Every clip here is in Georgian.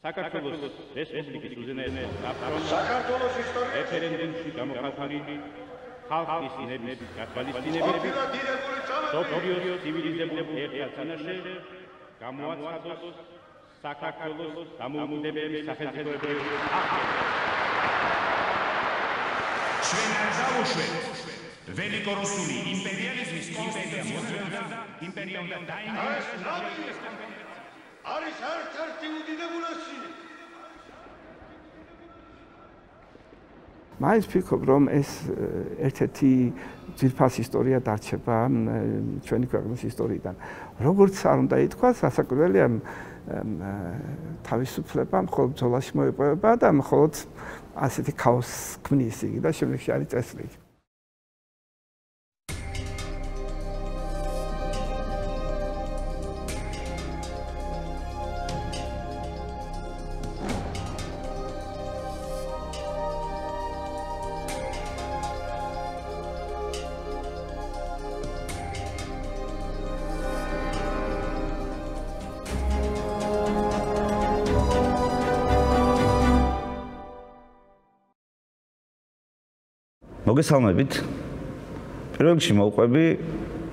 საქართველოს რესპუბლიკის უზენაეს საქართველოს ისტორიაში რეფერენდუმში გამოხატული ხალხის ნების გათვალისწინებით სოფიოს ცივილიზებულ ერთა წინაშე გამოაცხადოს საქართველოს დამოუკიდებლობის სახელმწიფოების ჩვენ არ დავუშვეთ ველიკოროსული იმპერიალიზმის იმპერია მოძრაობა იმპერია უნდა დაინგროს არის ერთ-ერთი უდიდებულესი მაინც ფიქრობ რომ ეს ერთ-ერთი ძირფას ისტორია დარჩება ჩვენი ქვეყნის ისტორიიდან. როგორც არ უნდა ითქვას, ასაკურველია თავისუფლება მხოლოდ ბრძოლაში მოიპოვება და მხოლოდ ასეთი ქაოსს ქმნის იგი და შემდეგში არის წესრიგი. მოგესალმებით. პირველ რიგში მოუყვები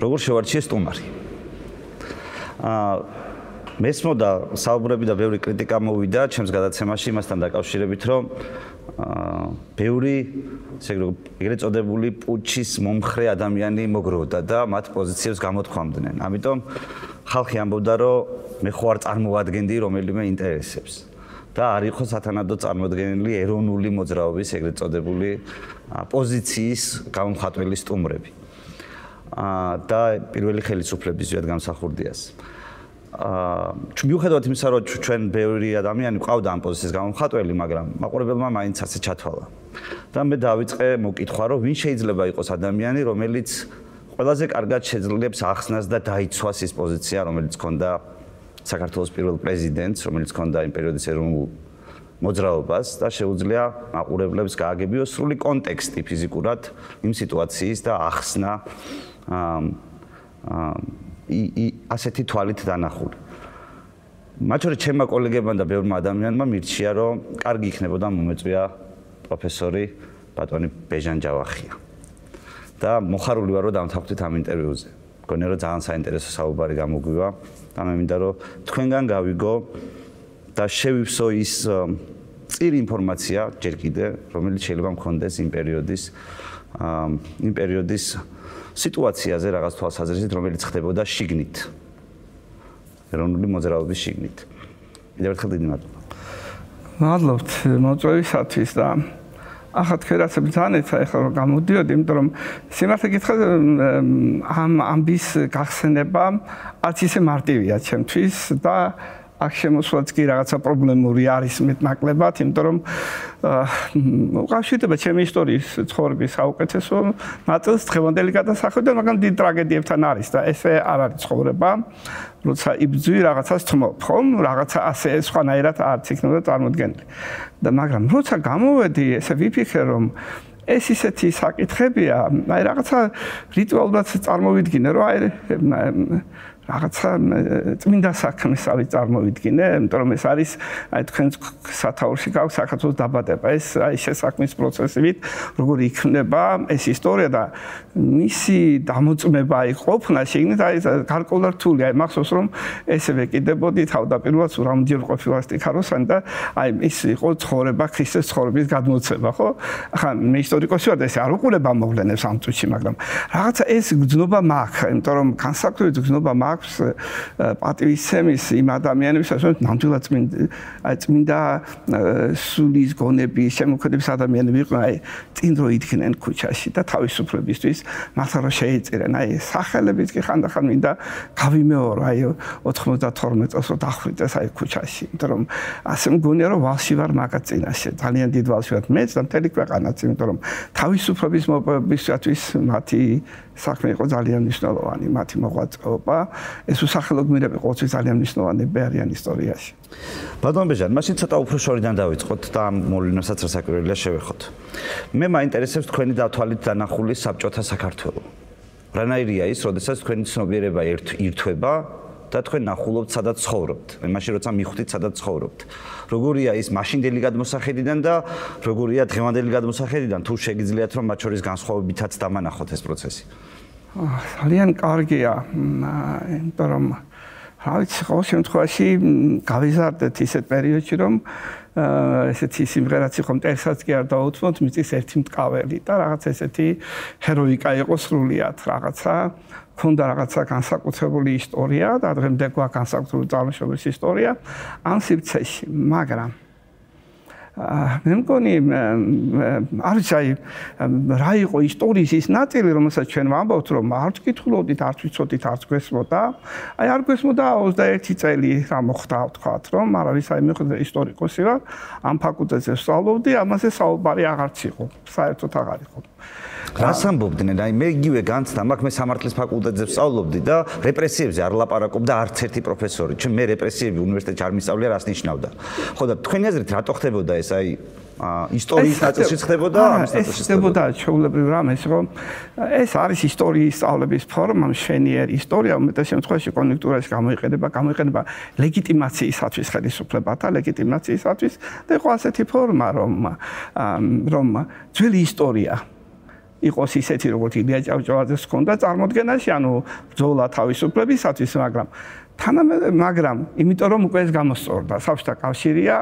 როგორ შევარჩიე სტუმარი. აა მესმოდა საუბრები და ბევრი კრიტიკა მოვიდა ჩემს გადაცემაში იმასთან დაკავშირებით, რომ აა ბევრი ესე ეგრეთ წოდებული პუჩის მომხრე ადამიანი მოგროვდა და მათ პოზიციებს გამოთქვამდნენ. ამიტომ ხალხი ამბობდა, რომ მე ხო არ წარმოადგენდი რომელიმე ინტერესებს. და არ იყო სათანადო წარმოადგენელი ეროვნული მოძრაობის ეგრეთ წოდებული პოზიციის გამომხატველი სტუმრები. აა და პირველი ხელისუფლების ზიად გამსახურდიას. აა მიუხედავად იმისა, რომ ჩვენ ბევრი ადამიანი ყავდა ამ პოზიციის გამომხატველი, მაგრამ მაყურებელმა მაინც ასე ჩათვალა. და მე დავიწყე მოკითხვა, რომ ვინ შეიძლება იყოს ადამიანი, რომელიც ყველაზე კარგად შეძლებს ახსნას და დაიცვას ის პოზიცია, რომელიც ჰქონდა საქართველოს პირველ პრეზიდენტს, რომელიც ჰქონდა იმ პერიოდის ეროვნულ მოძრაობას და შეუძლია მაყურებლებს გააგებიოს სრული კონტექსტი ფიზიკურად იმ სიტუაციის და ახსნა აა ი ასეთი თვალით დანახული. მათ შორის ჩემმა კოლეგებმა და ბევრმა ადამიანმა მირჩია, რომ კარგი იქნებოდა მომეწვია პროფესორი ბატონი ბეჟან ჯავახია. და მოხარული ვარ, რომ დამთავრდით ამ ინტერვიუზე. მგონია, რომ ძალიან საინტერესო საუბარი გამოგვივა. და მე მინდა რომ თქვენგან გავიგო და შევიფსო ის წირი ინფორმაცია ჯერ კიდე რომელიც შეიძლება მქონდეს იმ პერიოდის იმ პერიოდის სიტუაციაზე რაღაც თვალსაზრისით რომელიც ხდებოდა შიგნით. ეროვნული მოძრაობის შიგნით. კიდევ ერთხელ დიდი მადლობა. მადლობთ მოწვევისათვის და ახლა თქვენ რაც ბრძანეთ ახლა რომ გამოდიოდი იმიტომ რომ სიმართლე გითხრათ ამ ამბის გახსენება არც ისე მარტივია ჩემთვის და აქ შემოსვლაც კი რაღაცა პრობლემური არის მეტნაკლებად, იმიტომ რომ უკავშირდება ჩემი ისტორიის ცხოვრების საუკეთესო ნაწილს დღევანდელი გადასახედვა, მაგრამ დიდ ტრაგედიებთან არის და ესე არ არის ცხოვრება. როცა იბძვი რაღაცას თმობ, ხომ? რაღაცა ასე სხვანაირად არც იქნება წარმოქმნილი. და მაგრამ როცა გამოვედი, ესე ვიფიქრე რომ ეს ისეთი საკითხებია, აი რაღაცა რიტუალურად წარმოვიდგინე, რომ აი რაღაცა წმინდა საქმეს არის წარმოვიდგინე, იმიტომ რომ ეს არის აი თქვენ სათაურში გაქვს საქართველოს დაბადება, ეს აი შესაქმის პროცესივით, როგორი იქნება ეს ისტორია და მისი დამოწმება აი ყოფნა შეგნით აი გარკვეულად რთული, აი მახსოვს რომ ესე ვეკიდებოდი თავდაპირველად რამჯერ ყოფილა სტიქაროსანი და აი ის იყო ცხოვრება ქრისტეს ცხოვრების გადმოცემა, ხო? ახლა მე ისტორიკოსი ვარ და ესე არ უყურება მოვლენებს ამ წუთში, მაგრამ რაღაცა ეს გძნობა მაქვს, იმიტომ რომ განსაკუთრებით გძნობა მაქვს გვაქვს პატივისცემის იმ ადამიანებისა, რომ ნამდვილად წმინდა წმინდა სულის გონები, შემოქმედების ადამიანები იყვნენ, აი, წინ რო იდგნენ ქუჩაში და თავისუფლებისთვის მათ რო შეეწირენ. აი, სახელებიც კი ხანდახან მინდა გავიმეორო, აი 92 წელს რო დახვიტეს აი ქუჩაში, იმიტომ რომ ასე მგონია რომ ვალში ვარ მაგაც წინაშე, ძალიან დიდ ვალში ვარ. მეც და მთელი ქვეყანაც, იმიტომ რომ თავისუფლების მოპოვებისათვის მათი საქმე იყო ძალიან მნიშვნელოვანი, მათი მოღვაწეობა. ეს უსახელოგმირები ყოველთვის ძალიან მნიშვნელოვანები არიან ისტორიაში. ბატონ ბეჟან, მაშინ ცოტა უფრო შორიდან დავიწყოთ და ამ მოვლენასაც რასაკვირველია შევეხოთ. მე მაინტერესებს თქვენი დათვალით დანახული საბჭოთა საქართველო. რანაირია ის, როდესაც თქვენი ცნობიერება ერთვება და თქვენ ნახულობთ სადაც ცხოვრობთ. იმაში როცა მიხვდით სადაც ცხოვრობთ. როგორია ის მაშინდელი გადმოსახედიდან და როგორია დღევანდელი გადმოსახედიდან თუ შეგიძლიათ რომ მათ შორის განსხვავებითაც დამანახოთ ეს პროცესი. ძალიან კარგია, იმიტომ რომ რა ვიცი, ყოველ შემთხვევაში გავიზარდეთ ისეთ პერიოდში რომ ესეთი სიმღერაც იყო მტერსაც კი არ დაუთმოთ მიწის ერთი მტკაველი და რაღაც ესეთი ჰეროიკა იყო სრულიად რაღაცა ქონდა რაღაცა განსაკუთრებული ისტორია და დღემდე გვაქვს განსაკუთრებული წარმოშობის ისტორია. ამ სივრცეში მაგრამ მე მგონი არ ვიცი რა იყო ისტორიის ის ნაწილი რომელსაც ჩვენ ვამბობთ რომ არ ვკითხულობდით არ ვიცოდით არ გვესმოდა. აი არ გვესმოდა 21 წელი რა მოხდა ვთქვათ რომ არავის აი მე ისტორიკოსი ვარ ამ ფაკულტეტზე ვსწავლობდი ამაზე საუბარი აღარც იყო საერთოდ აღარ იყო რას ამბობდნენ? აი მე იგივე განცდა, მაგ მე სამართლის ფაკულტეტზე ვსწავლობდი და რეპრესიებზე არ ლაპარაკობდა არც ერთი პროფესორი. ჩვენ მე რეპრესიები უნივერსიტეტში არ მისწავლია, რას ნიშნავდა. ხო და თქვენი აზრით რატო ხდებოდა ეს აი ისტორიის ნაწილში ხდებოდა ამის ნაწილში ხდებოდა ჩაულებრივ რამეს რომ ეს არის ისტორიის სწავლების ფორმა მშვენიერი ისტორია უმეტეს შემთხვევაში კონექტურაში გამოიყენება გამოიყენება ლეგიტიმაციისათვის ხელისუფლებათა ლეგიტიმაციისათვის და იყო ასეთი ფორმა რომ რომ ძველი ისტორია იყოს ისეთი როგორც ილია ჭავჭავაძეს ჰქონდა წარმოქმნაში, ანუ ბრძოლა თავისუფლებისათვის, მაგრამ თანამედროვე მაგრამ იმიტომ რომ უკვე ეს გამოსწორდა. საბჭოთა კავშირია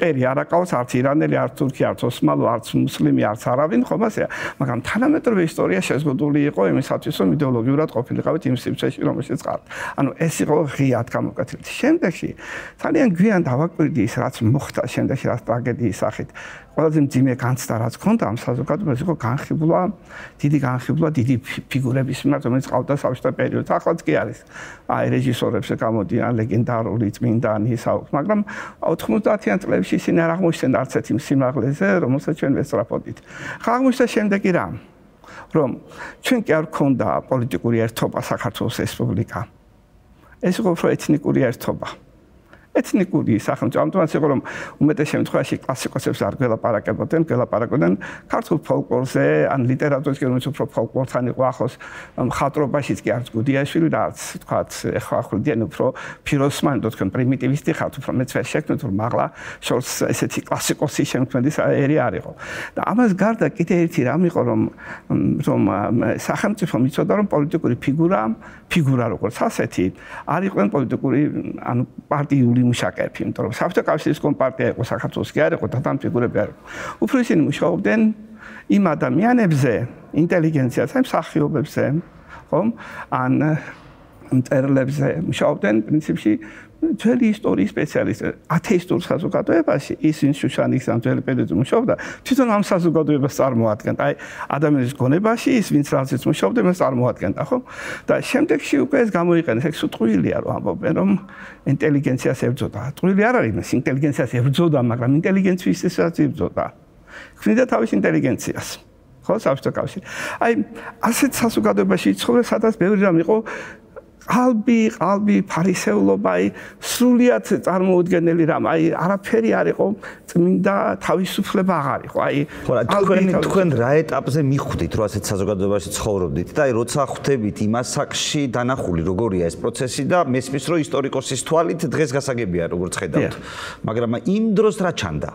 ტერი არაკავს არც ირანელი არც თურქი არც ოსმალო არც მუსლიმი არც არავინ ხომ ასეა მაგრამ თანამედროვე ისტორია შეზღუდული იყო იმისათვის რომ იდეოლოგიურად ყოფილიყავით იმ სივრცეში რომელშიც ყავთ ანუ ეს იყო ღიად გამოკვეთილი შემდეგში ძალიან გვიან დავაკვირდი ის რაც მოხდა შემდეგში რაც ტრაგედიის სახით ყველაზე მძიმე განცდა რაც ქონდა ამ საზოგადოებას იყო განხილვა დიდი განხილვა დიდი ფიგურების მიმართ რომელიც ყავდა საბჭოთა პერიოდში ახლაც კი არის აი რეჟისორებს გამოდიან ლეგენდარული წმინდანი საუბრ მაგრამ 90-იან წლებში ისინი არ აღმოჩნდნენ არც ერთ იმ სიმაღლეზე რომელსაც ჩვენ ვესწრაფოდით აღმოჩნდა შემდეგი რამ რომ ჩვენ კი არ ქონდა პოლიტიკური ერთობა საქართველოს რესპუბლიკა. ეს იყო უფრო ეთნიკური ერთობა ეთნიკური სახელმწიფო ამიტომაც იყო რომ უმეტეს შემთხვევაში კლასიკოსებს არ გველაპარაკებოდნენ, გველაპარაკობდნენ ქართულ ფოლკლორზე, ან ლიტერატურაზე, რომელიც უფრო ფოლკლორთან იყო ახლოს, ხატრობაშიც კი არც გუდიაშვილი და არც თქვათ, ეხლა ახლდიან უფრო ფიროსმანი, თქო, პრიმიტივისტი ხართ, უფრო მეც ვერ შექმნით, რომ მაღლა შორს ესეთი კლასიკოსი შემქმნელის ერი არისო. და ამას გარდა კიდე ერთი რამ იყო რომ რომ სახელმწიფო მიწოდა რომ პოლიტიკური ფიგურა, ფიგურა როგორც ასეთი, არ იყვნენ პოლიტიკური ანუ პარტიული მუშაკები, იმიტომ რომ საბჭოთა კავშირის კომპარტია იყო საქართველოს კი არ იყო და დამფიგურები არ იყო. უფრო ისინი მუშაობდნენ იმ ადამიანებზე, ინტელიგენციაზე, მსახიობებზე, ხომ? ან მწერლებზე მუშაობდნენ პრინციპში ძველი ისტორიის სპეციალისტი. ათეისტურ საზოგადოებაში ის ამ ძველი პერიოდში მუშაობდა თვითონ ამ საზოგადოებას წარმოადგენდა. აი ადამიანის გონებაში ის ვინც რაზეც მუშაობდა მას წარმოადგენდა ხო? და შემდეგში უკვე ეს გამოიყენეს ეს უთყვილია რომ ამბობენ რომ ინტელიგენციას ებრძოდა. უთყვილი არ არის ეს ინტელიგენციას ებრძოდა მაგრამ ინტელიგენციასაც ებრძოდა. ქმნიდა თავის ინტელიგენციას ხო საბჭოთა კავშირი აი ასეთ საზოგადოებაში ცხოვრე სადაც ბევრი რამ იყო ყალბი, ყალბი, ფარისეულობა, აი სრულიად წარმოუდგენელი რამ, აი არაფერი არ იყო, წმინდა თავისუფლება აღარ იყო. აი თქვენ თქვენ რა ეტაპზე მიხვდით, რომ ასეთ საზოგადოებაში ცხოვრობდით და აი როცა ხვდებით იმას საკში დანახული როგორია ეს პროცესი და მესმის რომ ისტორიკოსის თვალით დღეს გასაგებია როგორც ხედავთ. მაგრამ იმ დროს რა ჩანდა?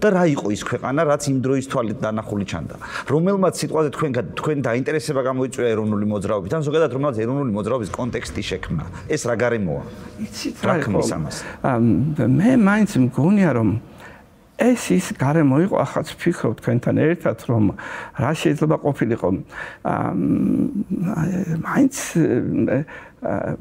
და რა იყო ის ქვეყანა, რაც იმ დროის თვალით დანახული ჩანდა. რომელმაც სიტყვაზე თქვენ თქვენ დაინტერესება გამოიწვია ეროვნული მოძრაობით, ან ზოგადად რომელმაც ეროვნული მოძრაობის კონტექსტი შექმნა. ეს რა გარემოა? იცით რა ქმნის ამას? მე მაინც მგონია რომ ეს ის გარემო იყო, ახაც ვფიქრობ თქვენთან ერთად, რომ რა შეიძლება ყოფილიყო. აა მაინც აა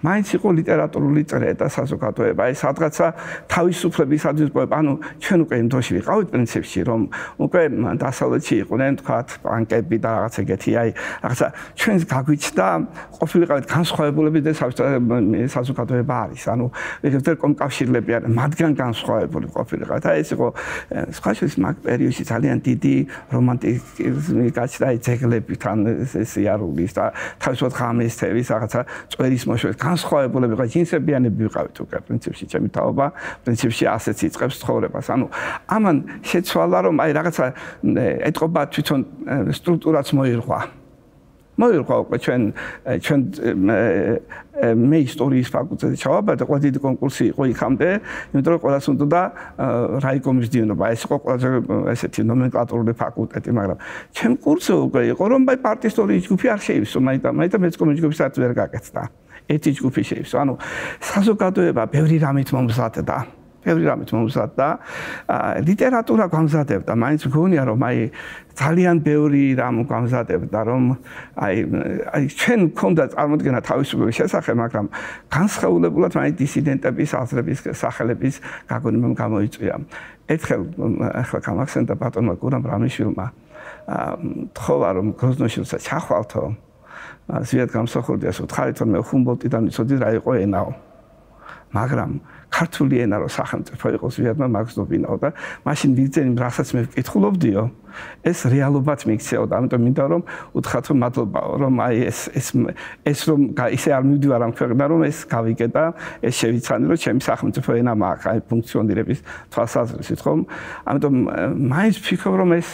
მაინც იყო ლიტერატურული წრე და საზოგადოება. ეს რაღაცა თავისუფლებისათვის პოემა, ანუ ჩვენ უკვე იმ დროში ვიყავით პრინციპში, რომ უკვე დასავლეთში იყვნენ, თქვათ, ბანკები და რაღაც ეგეთი, აი, რაღაცა ჩვენს გაგვიჩნდა ყოფილიყავით განსხვავებულები და საზოგადოება არის. ანუ ეგრეთ კომკავშირლები არის, მათგან განსხვავებული ყოფილიყავით. აი, ეს იყო სხვა შორის მაგ პერიოდში ძალიან დიდი რომანტიზმი გაჩნდა, აი, ძეგლებთან ეს იარულის და თავისუფლად ღამესთების რაღაცა წვერის მოშვება განსხვავებულები ვიყავით, ჯინსებიანები ვიყავით უკვე პრინციპში, ჩემი თაობა პრინციპში ასეც იწყებს ცხოვრებას. ანუ ამან შეცვალა რომ აი რაღაცა ეთყობა თვითონ სტრუქტურაც მოირღვა. მოირყვა უკვე ჩვენ ჩვენ მე ისტორიის ფაკულტეტზე ჩავაბარდა, ყველა დიდი კონკურსი იყო იქამდე, იმიტომ რომ ყველას უნდა რაიკომის დიენობა, ეს იყო ყველაზე ესეთი ნომენკლატურული ფაკულტეტი, მაგრამ ჩემ კურსზე უკვე იყო რომ აი პარტისტორიის ჯგუფი არ შეივსო, მაინც მაინც მეცკომის ჯგუფი საერთოდ ვერ გაკეთდა. ერთი ჯგუფი შეივსო, ანუ საზოგადოება ბევრი რამით მომზადდა. ბევრი რამით მომზადდა. ლიტერატურა გამზადებდა, მაინც გონია რომ აი ძალიან ბევრი რამ გამზადებდა, რომ აი აი ჩვენ მქონდა წარმოქმნა თავისუფლების შესახებ, მაგრამ განსხვავებულად მაინც დისიდენტების აზრების სახელების გაგონება გამოიწვია. ერთხელ ახლა გამახსენდა ბატონმა გურამ რამიშვილმა თხოვა რომ გროზნოშილსა ჩახვალთო. ზიად გამსახურდიას უთხარით რომ მე ჰუმბოლტიდან ვიცოდი რა იყო ენაო. მაგრამ ქართული ენა რო სახელმწიფო იყოს ვიადმა მაგზნობინაო და მაშინ ვიძენი რასაც მე ვკითხულობდიო ეს რეალობად მიქცეო და ამიტომ მინდა რომ უთხრათ რომ მადლობაო რომ აი ეს ეს ეს რომ ისე არ მივდივარ ამ ქვეყნა რომ ეს გავიგე და ეს შევიცანი რომ ჩემი სახელმწიფო ენა მაქვს აი ფუნქციონირების თვალსაზრისით ხომ ამიტომ მაინც ვფიქრობ რომ ეს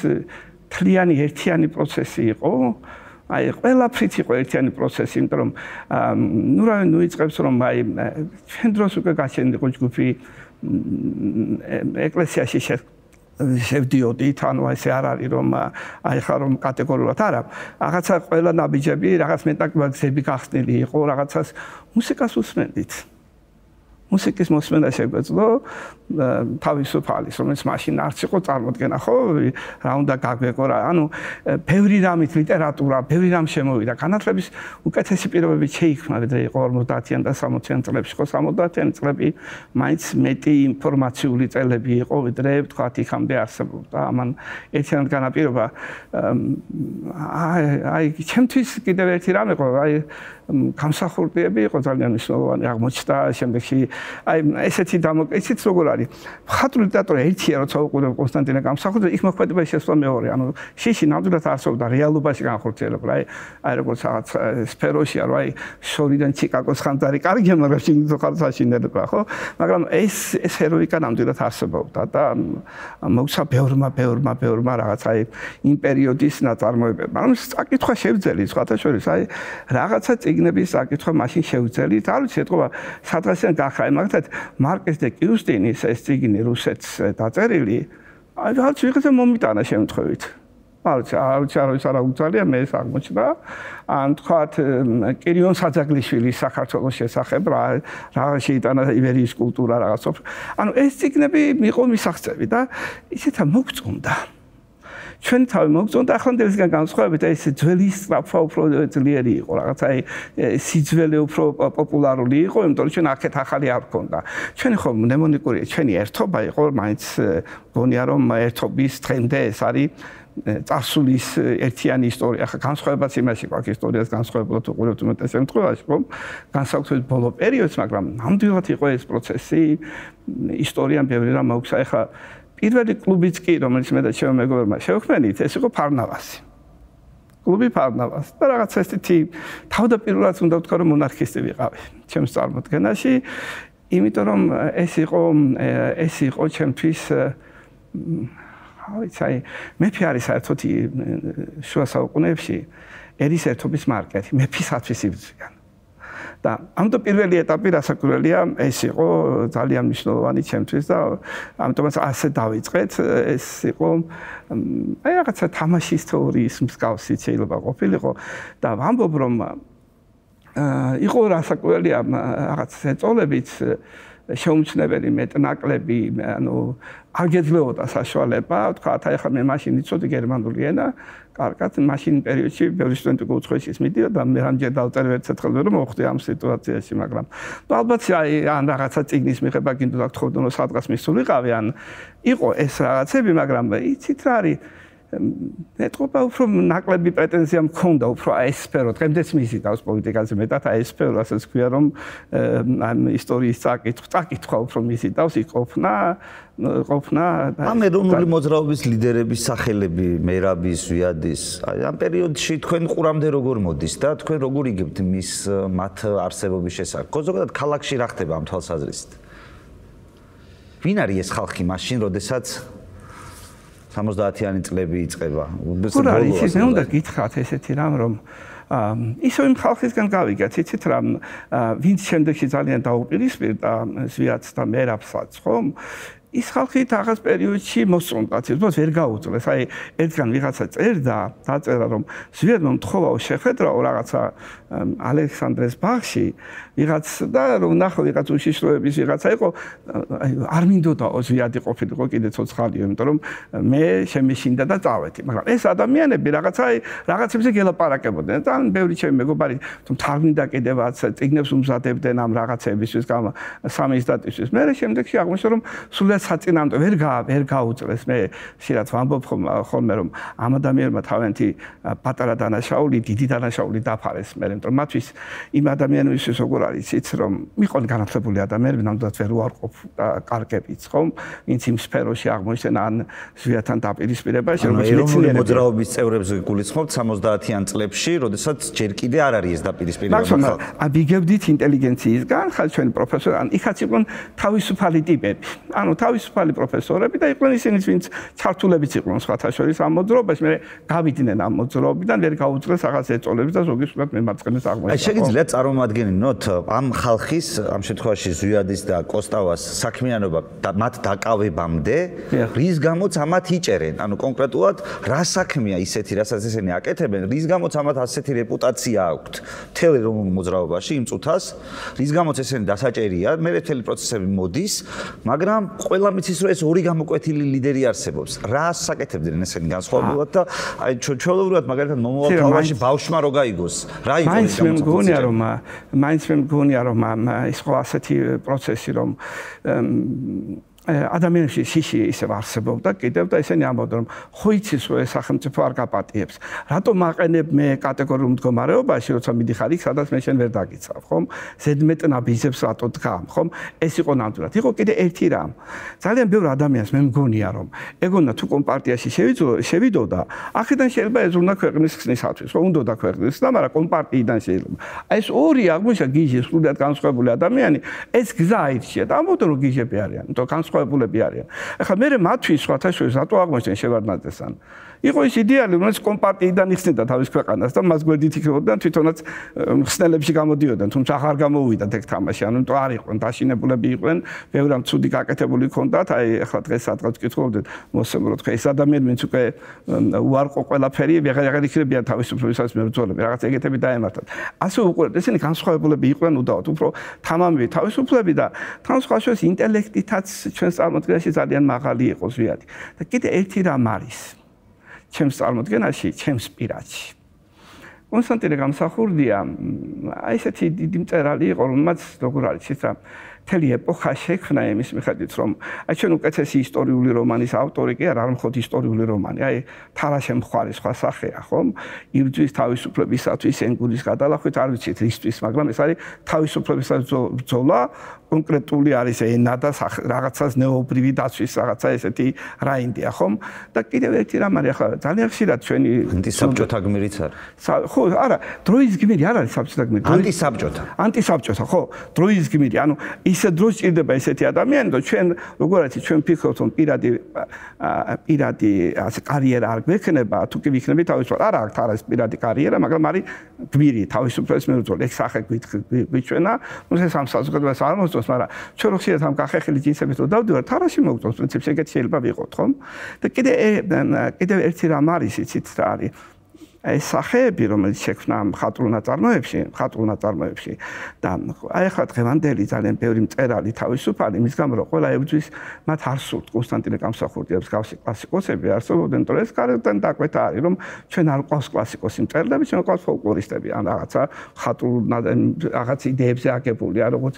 თლიანი ერთიანი პროცესი იყო აი ყველაფრით იყო ერთიანი პროცესი, იმიტომ რომ ნუ რა ნუ იწყებს რომ აი ჩვენ დროს უკვე გაჩენილიყო ჯგუფი ეკლესიაში შევდიოდით, ანუ ესე არ არის რომ აი ხარ რომ კატეგორიულად არა. რაღაცა ყველა ნაბიჯები, რაღაც მეტაკბაზები გახსნილი იყო, რაღაცას მუსიკას უსმენდით. მუსიკის მოსმენა შეგვეძლო თავისუფალის, რომელიც მაშინ არც იყო წარმოქმნა, ხო? რა უნდა გაგვეკო რა. ანუ ბევრი რამით ლიტერატურა, ბევრი რამ შემოვიდა. განათლების უკეთესი პირობები შეიქმნა, ვიდრე იყო 50-იან და 60-იან წლებში, ხო 60-იან წლები მაინც მეტი ინფორმაციული წლები იყო, ვიდრე თქვა იქამდე არსებობდა. ამან ერთიანად განაპირობა აი აი ჩემთვის კიდევ ერთი რამ იყო, აი გამსახურდიები იყო ძალიან მნიშვნელოვანი აღმოჩნდა შემდეგში აი ესეთი დამოკიდებით როგორ არის? ხატრული ლიტერატურა ერთია როცა უყურებ კონსტანტინე გამსახურდზე იქ მოხდება შესვლა მეორე. ანუ შიში ნამდვილად არსებობდა რეალობაში განხორციელება აი აი როგორც რაღაც სფეროშია რომ აი შორიდან ჩიკაგოს ხანძარი კარგია მაგრამ შინგიზო ხარცაში ნერდა ხო? მაგრამ ეს ეს ჰეროიკა ნამდვილად არსებობდა და მოხსა ბევრმა ბევრმა ბევრმა რაღაც აი იმ პერიოდის ნაწარმოებებმა. მაგრამ საკითხვა შევძელი სხვათა შორის აი რაღაცა ციგნების საკითხვა მაშინ შევძელით. არ ვიცი, ეთქობა, სადღაციდან გახაი, მაგალითად, მარკეს დე კიუსტინის ეს ციგნი რუსეთს დაწერილი, აი, რაც ვიღაცა მომიტანა შემთხვევით. არ ვიცი, არ ვიცი, არ ვიცი, არა უძალია მე ეს აღმოჩნდა. ან თქვათ, კირიონ საძაგლიშვილის საქართველოს შესახებ რა რა შეიტანა იბერიის კულტურა რაღაცობს. ანუ ეს ციგნები მიყო მისახცები და ისეთა მოგწონდა. ჩვენ თავი მოგწონდა ახლანდელისგან განსხვავებით ეს ძველი სწრაფა უფრო ძლიერი იყო რაღაც აი სიძველე უფრო პოპულარული იყო იმიტომ რომ ჩვენ აქეთ ახალი არ ქონდა ჩვენი ხო ნემონიკური ჩვენი ერთობა იყო მაინც გონია რომ ერთობის ტრენდე ეს არის წარსულის ერთიანი ისტორია. ახლა განსხვავებაც იმაში გვაქვს ისტორიას განსხვავებულად უყურებთ უმეტეს შემთხვევაში, რომ განსაკუთრებით ბოლო პერიოდს, მაგრამ ნამდვილად იყო ეს პროცესი ისტორიამ ბევრი რამ მოხდა. ახლა პირველი კლუბიც კი, რომელიც მე და ჩემო მეგობრებმა შევქმნით, ეს იყო ფარნავასი. კლუბი ფარნავასი. და რაღაც ესეთი თავდაპირველად უნდა ვთქვა, რომ მონარქისტი ვიყავი ჩემს წარმოდგენაში, იმიტომ რომ ეს იყო ეს იყო ჩემთვის აი, ცაი, მეფე არის საერთოდ შუა საუკუნეებში ერის ერთობის მარკეტი, მეფისათვის იბრძვიან. და ამიტომ პირველი ეტაპი რასაკვირველია ეს იყო ძალიან მნიშვნელოვანი ჩემთვის და ამიტომაც ასე დავიწყეთ. ეს იყო აი რაღაცა თამაშის თეორიის მსგავსი შეიძლება ყოფილიყო და ვამბობ რომ იყო რასაკვირველია რაღაც ეწოლებიც შეუმჩნეველი მეტნაკლები ანუ აგეძლეოდა საშუალება. თქვა აი ხა მე მაშინ იცოდი გერმანული ენა კარგად მაშინ პერიოდში ბევრი სტუდენტი გუცხოშის მიდიოდა და მე რამჯერ დავწერე ერთ ერთხელ რომ მოხდი ამ სიტუაციაში მაგრამ ალბათ აი ან რაღაცა ციგნის მიღება კიდევ აქ თხოვდნო სადღაც მისულიყავი ან იყო ეს რაღაცები მაგრამ იცით რა არის ეთყობა უფრო ნაკლები პრეტენზია მქონდა უფრო აი ეს სფერო დღემდეც მისი თავს პოლიტიკაზე მეტად აი ეს სფერო ასე ვქვია რომ ამ ისტორიის წაკითხვა წაკითხვა უფრო მისი თავს იყოფნა ყოფნა ამ ეროვნული მოძრაობის ლიდერების სახელები მერაბის ვიადის აი ამ პერიოდში თქვენ ყურამდე როგორ მოდის და თქვენ როგორ იგებთ მის მათ არსებობის შესახებ? ზოგადად ქალაქში რა ხდება ამ თვალსაზრისით? ვინ არის ეს ხალხი მაშინ როდესაც 70-იანი წლები იწყება. ბოლოს. ხო, იცი, მე უნდა გითხრათ ესეთი რამ, რომ ისევ იმ ხალხისგან გავიგეთ, იცით რა, ვინც შემდეგში ძალიან დაუპირისპირდა ზვიათს და მერაბსაც, ხო? ის ხალხი თაღას პერიოდში მოსწონდათ, ის ვერ გაუძლეს. აი, ერთგან ვიღაცა წერდა, დაწერა რომ ზვიადმა მთხოვაო შეხედრაო რაღაცა ალექსანდრეს ბაღში, ვიღაც და რომ ნახო ვიღაც უშიშროების ვიღაცა იყო, აი არ მინდოდაო ზვიადი ყოფილიყო კიდე ცოცხალი, იმიტომ რომ მე შემეშინდა და წავედი. მაგრამ ეს ადამიანები რაღაცა აი რაღაცებზე გელაპარაკებოდნენ. და ბევრი ჩემი მეგობარი თუ თარგმნიდა კიდევაც ციგნებს უმზადებდნენ ამ რაღაცებისთვის, გამ სამის დატისთვის. მე შემდეგში აღმოჩნდა რომ სულაც საწინამდე ვერ გა ვერ გაუწლეს მე შეიძლება ვამბობ ხოლმე რომ ამ ადამიანმა თავენთი პატარა დანაშაული დიდი დანაშაული დაფარეს მე რომ მათთვის იმ ადამიანისთვის როგორ არის იცით რომ მიყონ განათლებული ადამიანები ნამდვილად ვერ უარყოფ კარგებიც ხომ? ვინც იმ სფეროში აღმოჩენ ან ზვიათთან დაპირისპირებაში რომ მეცნიერები მოძრაობის წევრებს გულისხმობთ 70-იან წლებში როდესაც ჯერ კიდე არ არის ეს დაპირისპირება მაგრამ აბიგებდით ინტელიგენციისგან ხალხ ჩვენ პროფესორი ან იქაც იყვნენ თავისუფალი ტიპები. ანუ თავის თავისუფალი პროფესორები და იყვნენ ისინი, ვინც ჩართულებიც იყვნენ სხვათა შორის ამ მოძრაობაში, მე გავიდნენ ამ მოძრაობიდან, ვერ გაუძლეს რაღაც ეწოლებს და ზოგი სულად მემარცხენეს აღმოჩნდა. აი შეგიძლიათ წარმოვადგინოთ ამ ხალხის, ამ შემთხვევაში ზვიადის და კოსტავას საქმიანობა და მათ დაკავებამდე, რის გამოც ამათ იჭერენ? ანუ კონკრეტულად რა საქმეა ისეთი, რასაც ესენი აკეთებენ, რის გამოც ამათ ასეთი რეპუტაცია აქვთ თელ რომ მოძრაობაში იმ წუთას, რის გამოც ესენი დასაჭერია, მე მთელი პროცესები მოდის, მაგრამ ყველა მიცის რომ ეს ორი გამოკვეთილი ლიდერი არსებობს. რა საკეთებდნენ ესენი განსხვავებულად და აი ჩვეულებრივად მაგალითად მომავალ თავში ბავშვმა რო გაიგოს. რა იყო? მაინც მე მგონია რომ მაინც მე მგონია რომ ის ხო ასეთი პროცესი რომ ადამიანებში სიში ისევ არსებობდა კიდევ და ესენი ამბობდნენ რომ ხო იცის რომ ეს სახელმწიფო არ გაპატიებს. რატომ აყენებ მე კატეგორიულ მდგომარეობაში როცა მიდიხარ იქ სადაც მე შენ ვერ დაგიცავ ხომ? ზედმეტნა ბიზებს რატო დგამ ხომ? ეს იყო ნამდვილად. იყო კიდე ერთი რამ. ძალიან ბევრ ადამიანს მე მგონია რომ ეგონა თუ კომპარტიაში შევიდო შევიდოდა აქედან შეიძლება ეზრუნა ქვეყნის ხსნისათვის ხო უნდა დაქვეყნეს და მაგრამ კომპარტიიდან შეიძლება. ეს ორი აღმოჩნდა გიჟის სულად განსხვავებული ადამიანი ეს გზა აირჩია და ამბობდნენ რომ გიჟები არიან. თო განსხვავებული განსხვავებულები არიან. ახლა მე მათთვის სხვათა შორის რატო აღმოჩენ შევარდნაძესთან? იყო ის იდეალი, რომელიც კომპარტიიდან იხსნიდა თავის ქვეყანას და მას გვერდით იქნებოდა და თვითონაც ხსნელებში გამოდიოდნენ, თუმცა აღარ გამოუვიდა ეგ თამაში, ანუ თუ არ იყვნენ დაშინებულები იყვნენ, ბევრამ ცუდი გაკეთებული ჰქონდათ, აი ახლა დღეს სადღაც ვკითხულობდით, მოსემრო თქვა ეს ადამიანი, ვინც უკვე უარყო ყველაფერი, ვეღარ აღარ იქნებიან თავისუფლებისას მებრძოლები, რაღაც ეგეთები დაემართათ. ასე უყურებთ, ესენი განსხვავებულები იყვნენ უდაოდ, უფრო თამამი თავისუფლები და თან სხვა შორის ინტელექტითაც ჩვენს წარმოდგენაში ძალიან მაღალი იყო ზვიადი. და კიდე ერთი რამ არის. ჩემს წარმოდგენაში, ჩემს პირადში. კონსტანტინე გამსახურდია აი ესეთი დიდი მწერალი იყო, რომელმაც როგორ არის ის რა მთელი ეპოქა შექმნა იმის მიხედვით, რომ აი ჩვენ უკეთესი ისტორიული რომანის ავტორი კი არ არ მხოლოდ ისტორიული რომანი, აი თარაშე მხარი სხვა სახეა, ხომ? იბძვის თავისუფლებისათვის ენგურის გადალახვით არ ვიცით ისთვის, მაგრამ ეს არის თავისუფლებისათვის ბრძოლა, კონკრეტული არის ენა და რაღაცას ნეობრივი დაცვის რაღაცა ესეთი რაინდია, ხომ? და კიდევ ერთი რამ არის ახლა ძალიან ხშირად ჩვენი ანტისაბჭოთა გმირიც არის. ხო, არა, დროის გმირი არ არის საბჭოთა გმირი. ანტისაბჭოთა. ანტისაბჭოთა, ხო, დროის გმირი, ანუ ისე დრო ჭირდება ესეთი ადამიანი და ჩვენ როგორ არის ჩვენ ფიქრობთ რომ პირადი პირადი ასე კარიერა არ გვექნება თუ კი ვიქნები თავისუფალ არა აქვს არა ეს პირადი კარიერა მაგრამ არის გმირი თავისუფლების მერწოლი ეს სახე გვიჩვენა ნუ ეს ამ საზოგადოებას არ მოსწონს მაგრამ ჩვენ რო ხშირად ამ გახეხილი ჯინსებით რო დავდივართ თარაში მოგწონს პრინციპში ეგეთი შეიძლება ვიყოთ ხომ? და კიდე კიდე ერთი რამ არის იცით რა არის ეს სახეები, რომელიც შექმნა მხატვრულ ნაწარმოებში, მხატვრულ ნაწარმოებში და აი ახლა დღევანდელი ძალიან ბევრი მწერალი თავისუფალი, მის გამო ყველა ებძვის მათ არ სურთ კონსტანტინე გამსახურდიებს გავსი კლასიკოსები არსებობდნენ, თორე ეს კარგად დაკვეთა არის, რომ ჩვენ არ ყავს კლასიკოსი მწერლები, ჩვენ ყავს ფოლკლორისტები, ან რაღაცა მხატვრულ რაღაც იდეებზე აგებული, ან როგორც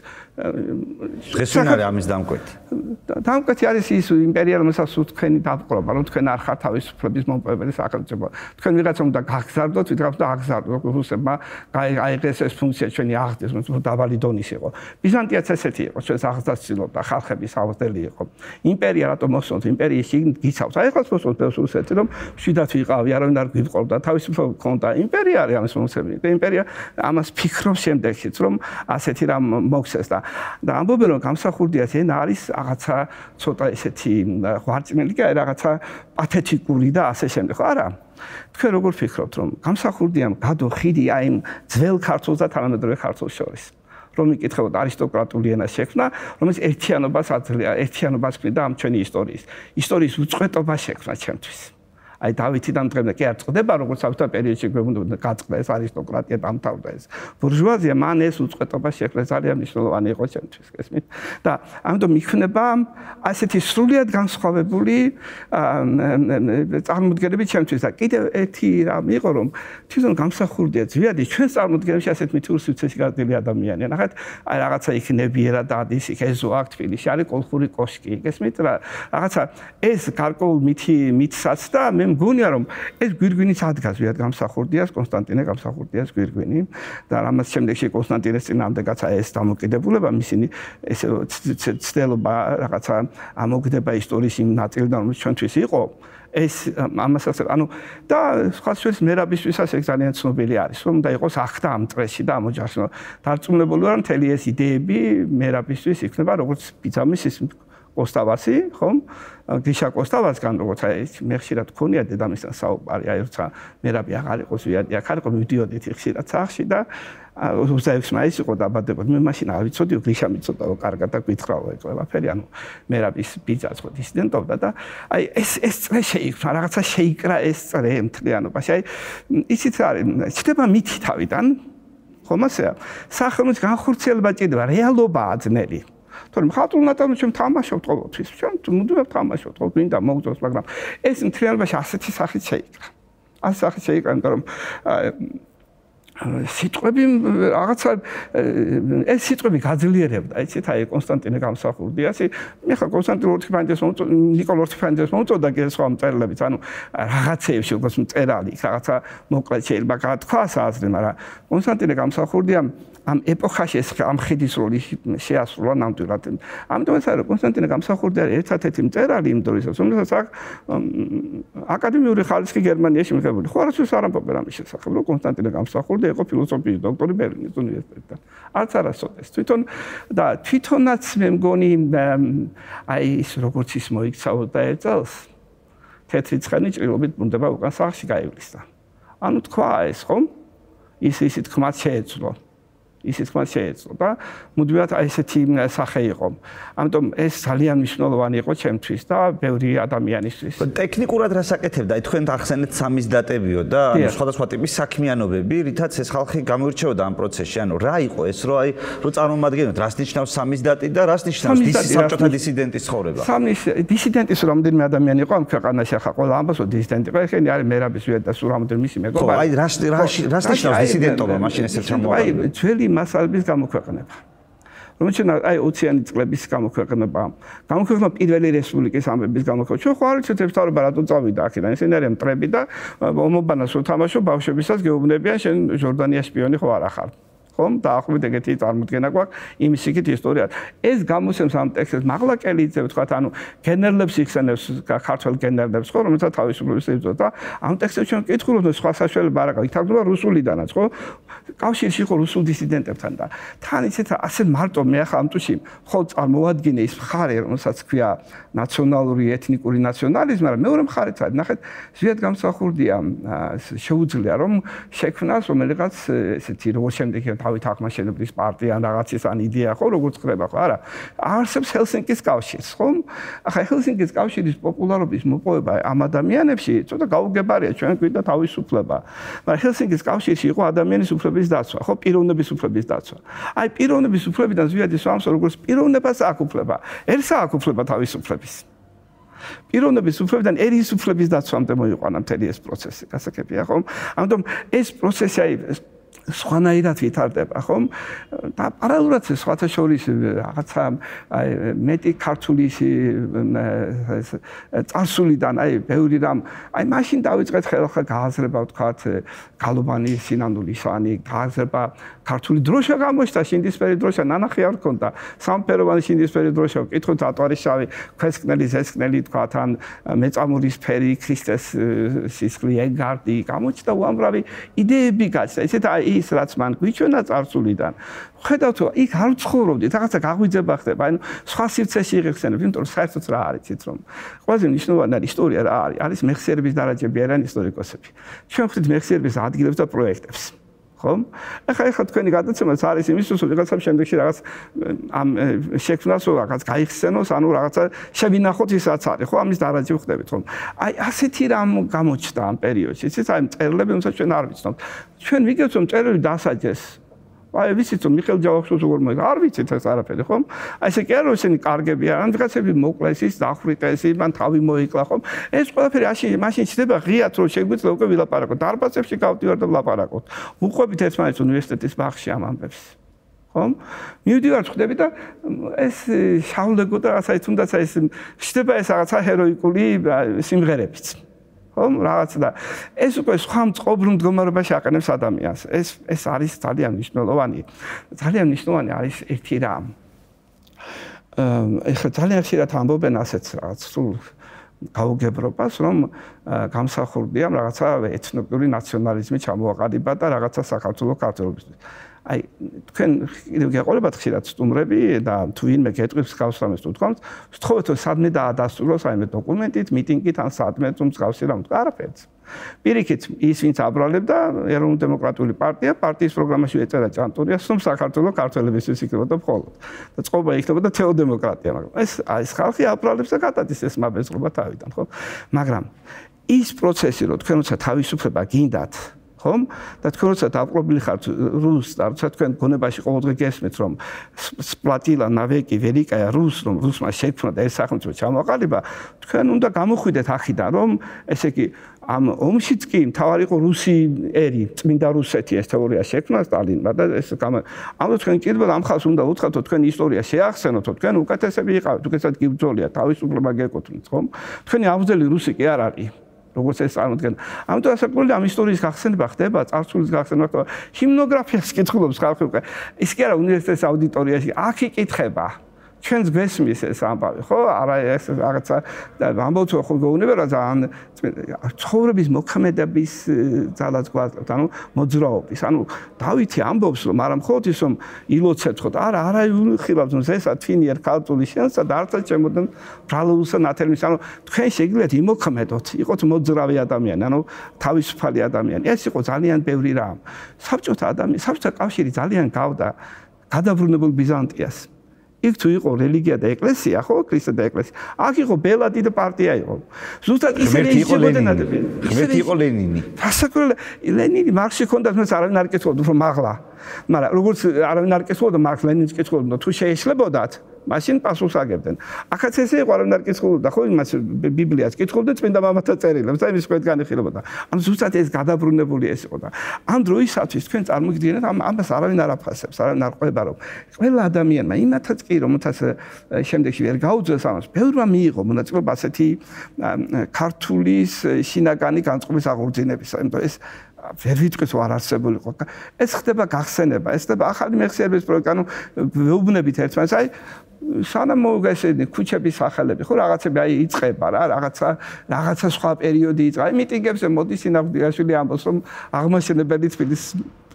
დღეს ვინ არის ამის დამკვეთი? დამკვეთი არის ის იმპერიალიზმის თქვენი დაპყრობა, რომ თქვენ არ ხართ თავისუფლების მომპოვებელი სახელმწიფო. თქვენ ვიღაცა უნდა გაგზავნოთ, ვიდრე და აღზავნოთ რუსებმა აიღეს ეს ფუნქცია ჩვენი აღზრდის, მაგრამ დაბალი დონის იყო. ბიზანტიაც ესეთი იყო, ჩვენს აღზრდას ცდილობდა ხალხების აღზრდელი იყო. იმპერია რატომ მოსწონთ? იმპერიის შიგნით გიცავს. აი ხალხს მოსწონთ რუსეთი, რომ შვიდათ ვიყავი, არავინ არ გვიყვყობდა, თავისუფლება ქონდა. იმპერია არის ამის ფუნქციები. და იმპერია ამას ფიქრობს შემდეგშიც, რომ ასეთი რამ მოხდეს და და ამბობენ რომ გამსახურდიას ენა არის რაღაც რაღაცა ცოტა ესეთი ღვარწმელი კი რაღაცა პათეტიკური და ასე შემდეგ ხო არა თქვენ როგორ ფიქრობთ რომ გამსახურდია გადო ხიდი აი იმ ძველ ქართულს და თანამედროვე ქართულს შორის? რომ იკითხებოდ არისტოკრატული ენა შექმნა რომელიც ერთიანობას აძლია ერთიანობას ქმნიდა ამ ჩვენი ისტორიის ისტორიის უწყვეტობა შექმნა ჩემთვის აი დავითიდან დღემდე კი არ წდება როგორც ავთა პერიოდში გვეუბნებოდა გაწყდა ეს არისტოკრატია დამთავრდა ეს ბურჟუაზია. მან ეს უწყვეტობა შექმნა ძალიან მნიშვნელოვანი იყო ჩემთვის ესმით და ამიტომ მიხვნება ასეთი სრულიად განსხვავებული წარმოდგენები ჩემთვის. და კიდევ ერთი რამ იყო რომ თვითონ გამსახურდია ძვიადი ჩვენ წარმოდგენებში ასეთ მითურ სიცოცხლეში გაზრდილი ადამიანია ნახეთ აი რაღაცა იქ ნებიერა დადის იქ ეზო აქ თბილისში არის კოლხური კოშკი ესმით რა რაღაცა ეს გარკვეულ მითი მითსაც და მე მგონია რომ ეს გვირგვინიც ადგას ვიად გამსახურდიას კონსტანტინე გამსახურდიას გვირგვინი. და რამაც შემდეგში კონსტანტინეს წინამდეგაცა ეს დამოკიდებულება მისი ეს ცდელობა რაღაცა ამოგდება ისტორიის იმ ნაწილიდან რომ ჩვენთვის იყო. ეს ამასაც ანუ და სხვა შეც მერაბისთვისაც ეს ძალიან ცნობილი არის რომ და იყოს ახთა ამ წრეში და ამოჯახო დარწმუნებული ვარ მთელი ეს იდეები მერაბისთვის იქნება როგორც ბიძამის ის კოსტავასი, ხომ? გიშა კოსტავასგან როგორც აი მე ხშირად გქონია დედამისთან საუბარი, აი როცა მერაბი აღარ იყოს ვიადი, აქ არ იყო მივდიოდი ხშირად სახში და 26 მაისს იყო დაბადებოდი. მე მაშინ არ ვიცოდი, გიშა მიწოდაო კარგად და გითხრაო ეს ყველაფერი, ანუ მერაბის ბიძაც ხო დისიდენტობდა და აი ეს ეს წრე შეიქრა, რაღაცა შეიკრა ეს წრე მთლიანობაში. აი ისიც არის, ჩდება მითი თავიდან ხომ ასეა? სახელმწიფოს განხორციელება ჭირდება, რეალობაა ძნელი. თორემ ხალხურ ნატალში ჩვენ თამაშობთ ყოველთვის. ჩვენ მუდმივად თამაშობთ, ყოველ მინდა მოგწოს, მაგრამ ეს მთლიანობაში ასეთი სახით შეიკრა. ასე სახით შეიკრა, იმიტომ რომ სიტყვები რაღაცა ეს სიტყვები გაძლიერებდა. იცით აი კონსტანტინე გამსახურდიასი მე ხა კონსტანტინე ორთიფანდეს ნიკოლ ორთიფანდეს მომწოდა კი სხვა მწერლებიც ანუ რაღაცეებში როგორც მწერალი რაღაცა მოკლედ შეიძლება გათქვას აზრი მაგრამ კონსტანტინე გამსახურდია ამ ეპოქაში ეს ამ ხედის როლი შეასრულა ნამდვილად. ამიტომ ეს არის კონსტანტინე გამსახურდია ერთ-ერთი მწერალი იმ დროისაც რომელსაც აქ აკადემიური ხალხი გერმანიაში მიღებული. ხო არასდროს არ ამბობენ ამის შესახებ რომ კონსტანტინე გამსახურდია იყო ფილოსოფიის დოქტორი ბერლინის უნივერსიტეტიდან. არც არასოდეს. თვითონ და თვითონაც მე მგონი აი ის როგორც ის მოიქცაოდა ერთ წელს თეთრი ცხენი ჭრილობით ბუნდება უკან სახში გაივლისა. ანუ თქვა ეს ხომ? ის ისიც ხმაც შეეძლო. ისიც მას შეეძლო და მუდმივად აი ესეთი სახე იყო. ამიტომ ეს ძალიან მნიშვნელოვანი იყო ჩემთვის და ბევრი ადამიანისთვის. ტექნიკურად რასაკეთებდა? აი თქვენ ახსენეთ სამის დატებიო და ანუ სხვადასხვა ტიპის საქმიანობები, რითაც ეს ხალხი გამოირჩეოდა ამ პროცესში. ანუ რა იყო ეს, რომ აი რო წარმომადგენლოთ, რას ნიშნავს სამის დატი და რას ნიშნავს დისიდენტის დისიდენტის ცხოვრება? სამის დისიდენტის რამდენიმე ადამიანი იყო ამ ქვეყანაში ახლა ყველა ამბობს რომ დისიდენტი იყო, ეხლა არის მერაბის და სულ რამდენიმე მისი მეგობარი. ხო, აი რას რას ნიშნავს დისიდენტობა მაშინ ესე ჩამოაყალიბა? აი ძველი მასალების გამოქვეყნება. რომელიც აი 20-იანი წლების გამოქვეყნება. გამოქვეყნება პირველი რესპუბლიკის ამბების გამოქვეყნება. ჩვენ ხო არ ვიცით ეს თავება რატო წავიდა აქედან. ეს ინერია მტრები და მომობანას რო თამაშობ ბავშვებისაც გეუბნებიან შენ ჟორდანია სპიონი ხო არ ახარ. ხომ დაახლოებით ეგეთი წარმოდგენა გვაქვს იმის იქით ისტორია. ეს გამოსცემს ამ ტექსტს მაღლაკელიძე ვთქვა, ანუ გენერლებს იხსენებს ქართულ გენერლებს ხო, რომელსაც თავისუფლების ეძოთ და ამ ტექსტს ჩვენ კითხულობთ სხვა საშუალება არ აქვს. ითარგმნება რუსულიდანაც ხო? კავშირში ხო რუსულ დისიდენტებთან და თან ისეთ ასე მარტო მე ახლა ამ წუთში ხო წარმოვადგინე ის მხარე, რომელსაც ქვია ნაციონალური ეთნიკური ნაციონალიზმი, მაგრამ მეორე მხარეც არის, ნახეთ, ზიად გამსახურდია შეუძლია რომ შექმნას რომელიღაც ესეთი როგორ შემდეგი თავით აღმაშენებლის პარტია ან რაღაცის ან იდეა ხო როგორც ხდება ხო? არა არსებს ჰელსინკის კავშირს ხო ახლა ჰელსინკის კავშირის პოპულარობის მოპოვება ამ ადამიანებში ცოტა გაუგებარია ჩვენ გვინდა თავისუფლება მაგრამ ჰელსინკის კავშირში იყო ადამიანის უფლების დაცვა ხო? პიროვნების უფლების დაცვა. აი პიროვნების უფლებიდან ზვიადი სვამს როგორც პიროვნებას აქვს უფლება ერთსა აქვს უფლება თავისუფლების პიროვნების უფლებიდან ერის უფლების დაცვამდე მოიყვანა მთელი ეს პროცესი გასაგებია ხო ამიტომ ეს პროცესი აი სხვანაირად ვითარდება, ხომ? და პარალელურად სხვათა შორის რაღაცა აი მეტი ქართული წარსულიდან აი ბევრი რამ აი მაშინ დავიწყეთ ხელახლა გააზრება ვთქვათ გალობანი სინანული სანი გააზრება ქართული დროშა გამოჩნდა შინდისფერი დროშა ნანახი არ ქონდა სამფეროვანი შინდისფერი დროშა კითხოთ ატვარიშავი ქვესკნელი ზესკნელი ვთქვათ ან მეწამულის ფერი ქრისტეს სისხლი ეგარდი გამოჩნდა უამრავი იდეები გაჩნდა ესეთ აი ის რაც მან გვიჩვენა წარსულიდან ხედავთ იქ არ ცხოვრობდით რაღაცა გაღვიძება ხდება ანუ სხვა სივრცეში იღებსენებ იმიტომ რომ საერთოდ რა არის იცით რომ ყველაზე მნიშვნელოვანი არის ისტორია რა არის? არის მეხსიერების დარაჯები არიან ისტორიკოსები. ჩვენ ხვდით მეხსიერების ადგილებს და პროექტებს ხომ? ახლა ახლა თქვენი გადაცემაც არის იმის რომ რაღაცა შემდეგში რაღაც ამ შექმნას რომ რაღაც გაიხსენოს, ანუ რაღაცა შევინახოთ ისაც არის, ხო? ამის დარაჯი ვხდებით, ხომ? აი ასეთი რამ გამოჩნდა ამ პერიოდში, ისიც აი წერილები, თუმცა ჩვენ არ ვიცნობთ. ჩვენ ვიგებთ რომ წერილი დასაჯეს აი ვიცით რომ მიხელ ჯავახიშვილს როგორ მოიგა არ ვიცით ეს არაფერი ხომ? აი ესე კი არა ესენი კარგები არა რაღაცები მოკლეს ის დახვრიტეს ის მან თავი მოიკლა ხომ? ეს ყველაფერი აში მაშინ ჩდება ღიათ რომ შეგვიძლია უკვე ვილაპარაკოთ. დარბაზებში გავდივარ და ვლაპარაკოთ უყვებით ერთმანეთს უნივერსიტეტის ბაღში ამ ამბებს ხომ? მივდივარ ხვდები და ეს შავლეგო და რაღაცა თუნდაც ეს ჩდება ეს რაღაცა ჰეროიკული სიმღერებიც ხომ რაღაც და ეს უკვე სხვა მწყობრ მდგომარეობაში აყენებს ადამიანს. ეს ეს არის ძალიან მნიშვნელოვანი ძალიან მნიშვნელოვანი არის ერთი რამ ეხლა ძალიან ხშირად ამბობენ ასეც რაღაც სულ გაუგებრობას რომ გამსახურდია რაღაცა ეთნიკური ნაციონალიზმი ჩამოაყალიბა და რაღაცა საქართველოს ქართველებისთვის აი თქვენ კიდევ გეყოლებათ ხშირად სტუმრები და თუ ვინმე გეტყვით გასვამეს თუ თქვენ ვთხოვეთ რომ სადმე დაადასტუროს აი მე დოკუმენტით მიტინგით ან სადმე თუ მსგავსი რამ თქვა არაფერს პირიქით ის ვინც აბრალებდა ეროვნულ დემოკრატიული პარტია პარტიის პროგრამაში ეწერა ჭანტურია სულ საქართველოს ქართველებისთვის იქნებოდა მხოლოდ. და წყობა იქნებოდა თეოდემოკრატია მაგრამ ეს ეს ხალხი აბრალებს და გადადის ეს მაბეზღობა თავიდან ხო? მაგრამ ის პროცესი რომ თქვენ როცა თავისუფლება გინდათ ხომ? და თქვენ როცა დააპყრობილი ხართ რუსს, და როცა თქვენ გონებაში ყოველდღე გესმით, რომ სპლატილა ნავეკი ვერიკაია რუს, რომ რუსმა შექმნა და ეს სახელმწიფო ჩამოყალიბა, თქვენ უნდა გამოხვიდეთ ახიდან, რომ ესე იგი ამ ომშიც კი მთავარი იყო რუსი ერი, წმინდა რუსეთი ეს თეორია შექმნა სტალინმა და ეს ამ თქვენ კიდევ ამ ხალხს უნდა უთხრათ, თქვენ ისტორია შეახსენოთ, თქვენ უკეთესები იყავით, უკეთესად გიბრძოლია თავისუფლება გეკუთვნით, ხომ? თქვენი აღძელი რუსი კი არ არის. როგორც ეს წარმოდგენ. ამიტომ ასაკურელი ამ ისტორიის გახსენება ხდება, წარსულის გახსენება ხდება. ჰიმნოგრაფიას კითხულობს ხალხი უკვე. ის კი არა უნივერსიტეტის აუდიტორიაში, აქ იკითხება. ჩვენს გესმის ეს ამბავი, ხო? არა ეს რაღაცა ამბობთ ხო გეუბნება რა ძალიან ცხოვრების მოქმედების ძალაც გვაძლევთ, ანუ მოძრაობის. ანუ დავითი ამბობს რომ არა მხოლოდ ის რომ ილოცეთ ხო, არა, არა იხილავთ რომ ესა თვინიერ ქალწული შენსა და არც ჩემოდან ბრალოუსა ნათელმის, ანუ თქვენ შეგიძლიათ იმოქმედოთ, იყოთ მოძრავი ადამიანი, ანუ თავისუფალი ადამიანი. ეს იყო ძალიან ბევრი რამ. საბჭოთა ადამიანი, საბჭოთა კავშირი ძალიან გავდა გადაბრუნებულ ბიზანტიას. იქ თუ იყო რელიგია და ეკლესია, ხო, ქრისტე და ეკლესია. აქ იყო ბელადი და პარტია იყო. ზუსტად ისე იყო ლენინი. ღმერთი იყო ლენინი. ფასაკროლ ლენინი მარქსი ქონდა, თუმცა არავინ არ კითხულობდა, უფრო მაღლა. მაგრამ როგორც არავინ არ კითხულობდა მარქს ლენინს კითხულობდა, თუ შეეშლებოდათ, მაშინ პასუხს აგებდნენ. ახაც ესე იყო არ უნდა კითხულობდა ხო იმას ბიბლიას კითხულობდა წმინდა მამათა წერილებს და იმის ხვეთ განიხილებოდა. ანუ ზუსტად ეს გადაბრუნებული ეს იყო და ამ დროისათვის თქვენ წარმოგიდგენთ ამ ამას არავინ არ აფასებს, არ ყვება რომ ყველა ადამიანმა იმათაც კი რომელთაც შემდეგში ვერ გაუძლეს ამას, ბევრმა მიიღო მონაწილეობა ასეთი ქართულის შინაგანი განწყობის აღორძინებისა. იმიტომ ეს ვერ ვიტყვის რომ არ არსებულიყო. ეს ხდება გახსენება, ეს ხდება ახალი მეხსიერების პროექტი, ანუ ვეუბნებით ერთმანეთს, აი სანამ მოგესენი ქუჩების სახელები ხო რაღაცები აი იწება რა რაღაცა რაღაცა სხვა პერიოდი იწება აი მიტინგებზე მოდის ინაგდიაშვილი ამბობს რომ აღმაშენებელი თბილის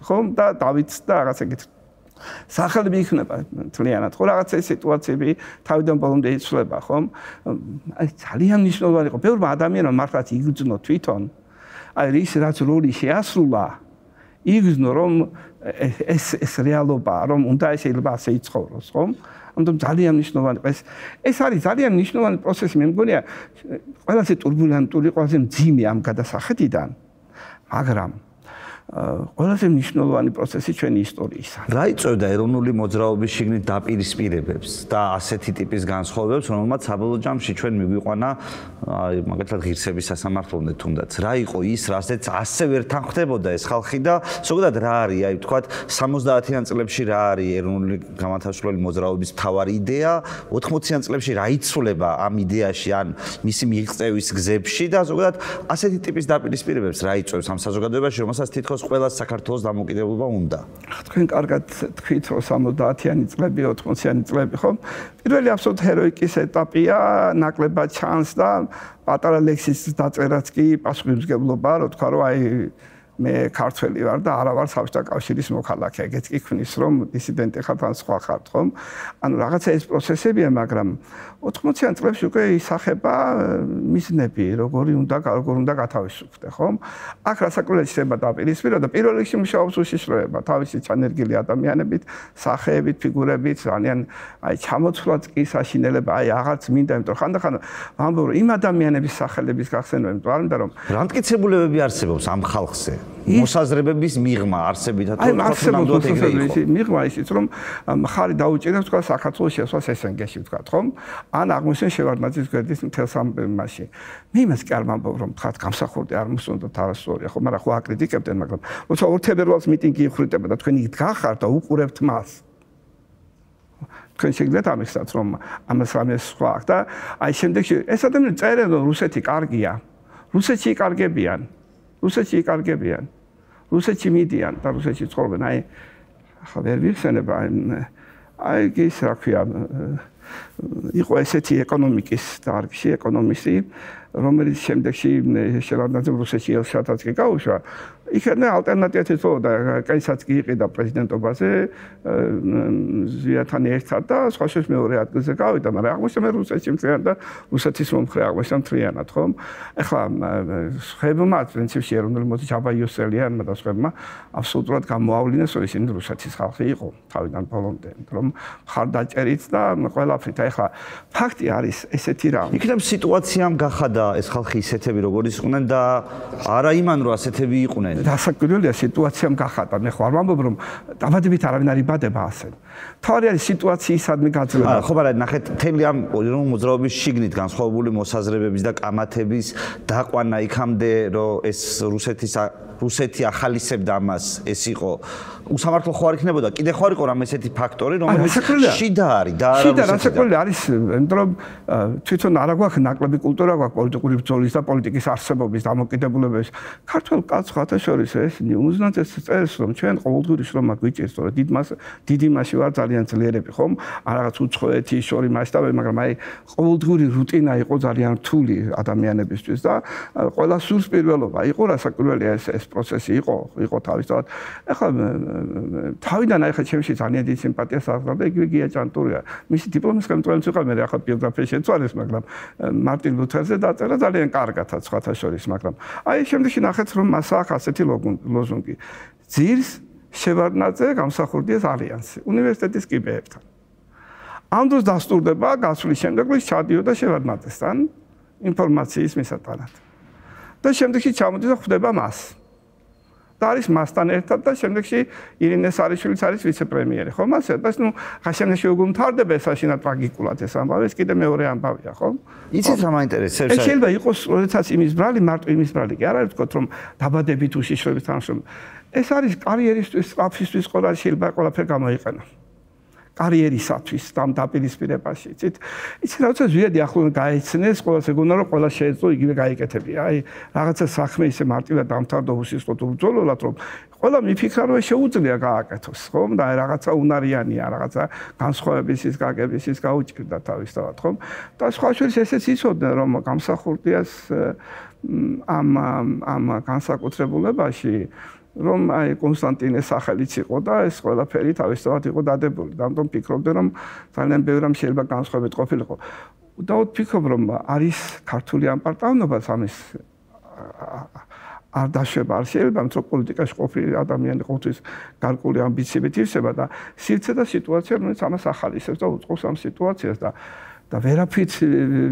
ხო და დავითს და რაღაცა გით სახელები იქნება თლიანად. ხო რაღაცა სიტუაციები თავიდან ბოლომდე იცვლება ხო. აი ძალიან მნიშვნელოვანი იყო. ბევრმა ადამიანმა მართლაც იგრძნო თვითონ. აი ის რაც როლი შეასრულა იგრძნო რომ ეს ეს რეალობაა რომ უნდა შეიძლება ასე იცხოვროს ხო ამიტომ ძალიან მნიშვნელოვანი ეს ეს არის ძალიან მნიშვნელოვანი პროცესი მე მგონია ყველაზე ტურბულენტული, ყველაზე მძიმე ამ გადასახედიდან. მაგრამ ყველაზე მნიშვნელოვანი პროცესი ჩვენი ისტორიისა. რა იწევდა ეროვნული მოძრაობის შიგნით დაპირისპირებებს და ასეთი ტიპის განსხვავებებს, რომელმაც საბოლოო ჯამში ჩვენ მიგვიყვანა აი მაგალითად ღირსების სასამართლომდე თუნდაც. რა იყო ის, რასაც ასე ვერთან ხდებოდა ეს ხალხი და ზოგადად რა არის, აი თქვათ 70-იან წლებში რა არის ეროვნული გამათავისუფლებელი მოძრაობის მთავარი იდეა, 80-იან წლებში რა იცვლება ამ იდეაში ან მისი მიღწევის გზებში და ზოგადად ასეთი ტიპის დაპირისპირებებს რა იწევს ამ საზოგადოებაში, რომელსაც თითქოს ყველა საქართველოს დამოკიდებულება უნდა. თქვენ კარგად თქვით, რომ 70-იანი წლები, 80-იანი წლები, ხო? პირველი აბსოლუტ ჰეროიკის ეტაპია, ნაკლებად ჩანს და პატარა ლექსის დაწერაც კი პასუხისმგებლობა, რო თქვა, რომ აი მე ქართველი ვარ და არა ვარ საბჭოთა კავშირის მოქალაქე. ეგეც კი ქმნის რომ დისიდენტი ხარ თან სხვა ხარ ხომ? ანუ რაღაცა ეს პროცესებია, მაგრამ 80-იან წლებში უკვე ისახება მიზნები, როგორი უნდა როგორ უნდა გათავისუფლდე, ხომ? აქ რასაკვირველია შეიძლება დაპირისპირო და პირველ რიგში მუშაობს უშიშროება, თავისი ჩანერგილი ადამიანებით, სახეებით, ფიგურებით, ძალიან აი ჩამოცვლად კი საშინელება, აი აღარც მინდა, იმიტომ ხანდახან ვამბობ რომ იმ ადამიანების სახელების გახსენება, იმიტომ არ მინდა რომ რა მტკიცებულებები არსებობს ამ ხალხზე? მოსაზრებების მიღმა არსებითად რომ ნამდვილად ეგრე იყო. მიღმა ისიც რომ ხარი დაუჭირებს თქვა საქართველოს შესვას SNG-ში თქვა, ხომ? ან აღმოსენ შევარდნაძის გვერდის მთელ სამბემაში. მე იმას კი არ მომბობ რომ თქვა გამსახურდი არ მოსუნდათ არასწორია, ხო, მაგრამ ხო აკრიტიკებდნენ, მაგრამ როცა ორთებერვალს მიტინგი იხვრიტება და თქვენი გახართ და უყურებთ მას. თქვენ შეგიძლიათ ამისაც რომ ამას რამე სხვა აქვს და აი შემდეგში ეს ადამიანი წერენ რომ რუსეთი კარგია. რუსეთში კარგებიან. რუსეთში იკარგებიან. რუსეთში მიდიან და რუსეთში ცხოვრობენ. აი ახლა ვერ ვიხსენება აი აი ის რა ქვია იყო ესეთი ეკონომიკის დარგში ეკონომისტი რომელიც შემდეგში შევარდნაძე რუსეთში ელშატაც კი გაუშვა. იქნე ალტერნატივით ხო და კაისაც კი იყიდა პრეზიდენტობაზე ზვიათან ერთად და სხვა შეს მეორე ადგილზე გავიდა მაგრამ აღმოჩნდა მე რუსეთში მთლიანად და რუსეთის მომხრე აღმოჩნდა მთლიანად ხო ეხლა ხებმა პრინციპში ეროვნული მოდი ჩაბაიოსელიან და სხვებმა აბსოლუტურად გამოავლინეს რომ ისინი რუსეთის ხალხი იყო თავიდან ბოლომდე. რომ ხარდაჭერით და ყველაფრით. ეხლა ფაქტი არის ესეთი რა. იქნებ სიტუაციამ გახადა ეს ხალხი ისეთები როგორიც იყვნენ და არა იმან რომ ასეთები იყვნენ დასაკვირველია სიტუაციამ გახადა. მე ხო არ ვამბობ რომ დაბადებით არავინ არ იბადება ასე. თავი არის სიტუაციისადმი გაძლება. ხო, მაგრამ ნახეთ, თემი ამ რომ მოძრაობის შიგნით განსხვავებული მოსაზრებების და კამათების დაყვანა იქამდე რომ ეს რუსეთის რუსეთი ახალისებდა ამას, ეს იყო უსამართლო ხო არ იქნებოდა? კიდე ხო არ იყო რამე ესეთი ფაქტორი, რომელიც შიდა არის და არა შიდა რასაკვირველია არის, იმიტომ რომ თვითონ არა გვაქვს ნაკლები კულტურა გვაქვს პოლიტიკური ბრძოლის და პოლიტიკის არსებობის დამოკიდებულების. ქართულ კაცს ხათა შორის ეს უზნაძეს წერს რომ ჩვენ ყოველდღიური შრომა გვიჭირს, რომ დიდ მას დიდი მასი ვარ ძალიან ძლიერები ხომ? არ რაღაც უცხოეთი შორი მასშტაბები, მაგრამ აი ყოველდღიური რუტინა იყო ძალიან რთული ადამიანებისთვის და ყველა სულს პირველობა იყო რასაკვირველია ეს ეს პროცესი იყო, იყო თავისთავად. ეხლა თავიდან აი ხა ჩემში ძალიან დიდი სიმპათია სახლდა და იგივე გია ჭანტურია. მისი დიპლომის ხელმძღვანელი იყო მე ახლა ბიოგრაფია შეცვალეს, მაგრამ მარტინ ლუთერზე დაწერა ძალიან კარგათა სხვათა შორის, მაგრამ აი შემდეგში ნახეთ რომ მას აქვს ასეთი ლოზუნგი. ძირს შევარდნაძე გამსახურდიეს ალიანსი უნივერსიტეტის კიბეებთან. ამ დროს დასტურდება გასვლის შემდეგ ის ჩადიოდა შევარდნაძესთან ინფორმაციის მისატანად. და შემდეგში ჩამოდის და ხვდება მას. და არის მასთან ერთად და შემდეგში ირინე სარიშვილიც არის ვიცე-პრემიერი, ხო? მასე და ნუ ხაშემში უგულ მთავრდება ეს აშინა ტრაგიკულად ეს ამბავი, ეს კიდე მეორე ამბავია, ხო? იცით რა მაინტერესებს? ეს შეიძლება იყოს როდესაც იმის ბრალი, მარტო იმის ბრალი კი არ არის თქო რომ დაბადებით უშიშროებით თანხმობ. ეს არის კარიერისტვის, აფისთვის ყველა შეიძლება ყველაფერ გამოიყენა. კარიერისათვის ამ დაპირისპირებაში. იცით? იცი რაცა ზვიადი ახლო გაეცნეს, ყოველს ეგონა რომ ყველა შეეძლო იგივე გაიკეთებია. აი, რაღაცა საქმე ისე მარტივად დამთავრდა უსისხლოდ უბრძოლოთ, რომ ყველა მიფიქრა რომ შეუძლია გააკეთოს, ხომ? და აი რაღაცა უნარიანია, რაღაცა განსხვავების ის გაგების ის გაუჭირდა თავისთავად, ხომ? და სხვა შორის ესეც იცოდნენ რომ გამსახურდიას ამ ამ განსაკუთრებულებაში რომ აი კონსტანტინეს სახელიც იყო და ეს ყველაფერი თავისთავად იყო დადებული. ამიტომ ფიქრობდი რომ ძალიან ბევრი რამ შეიძლება განსხვავებით ყოფილიყო. და ვფიქრობ რომ არის ქართული ამპარტავნობა სამის არ დაშვება არ შეიძლება რომ პოლიტიკაში ყოფილი ადამიანი ყოველთვის გარკვეული ამბიციებით იცება და სივრცე და სიტუაცია რომელიც ამას ახალისებს და უწყობს ამ სიტუაციას და და ვერაფრით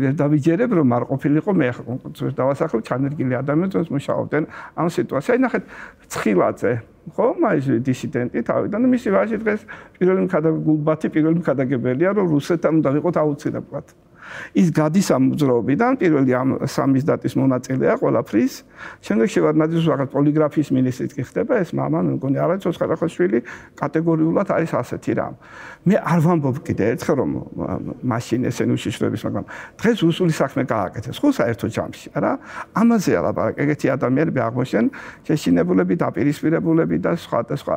ვერ დავიჯერებ რომ არ ყოფილიყო მე კონკრეტულად დავასახლებ ჩანერგილი ადამიანებს მუშაობდნენ ამ სიტუაციაში. ნახეთ ცხილაძე ხო მაის დისიდენტი თავიდან მისი ვაჟი დღეს პირველი მქადაგულბათი პირველი მქადაგებელია რომ რუსეთთან უნდა ვიყოთ აუცილებლად. ის გადის ამ მოძრაობიდან პირველი ამ სამის დატის მონაწილეა ყველაფრის შემდეგ შევარდნაძის რაღაც პოლიგრაფიის მინისტრიც კი ხდება ეს мама მე მგონი არა ცოცხალახვაშვილი კატეგორიულად არის ასეთი რამ მე არ ვამბობ კიდე ერთხელ რომ მაშინ ესენ უშიშროების მაგრამ დღეს უსული საქმე გააკეთეს ხო საერთო ჯამში არა ამაზე ალაპარაკ ეგეთი ადამიანები აღმოჩენ შეშინებულები დაპირისპირებულები და სხვა და სხვა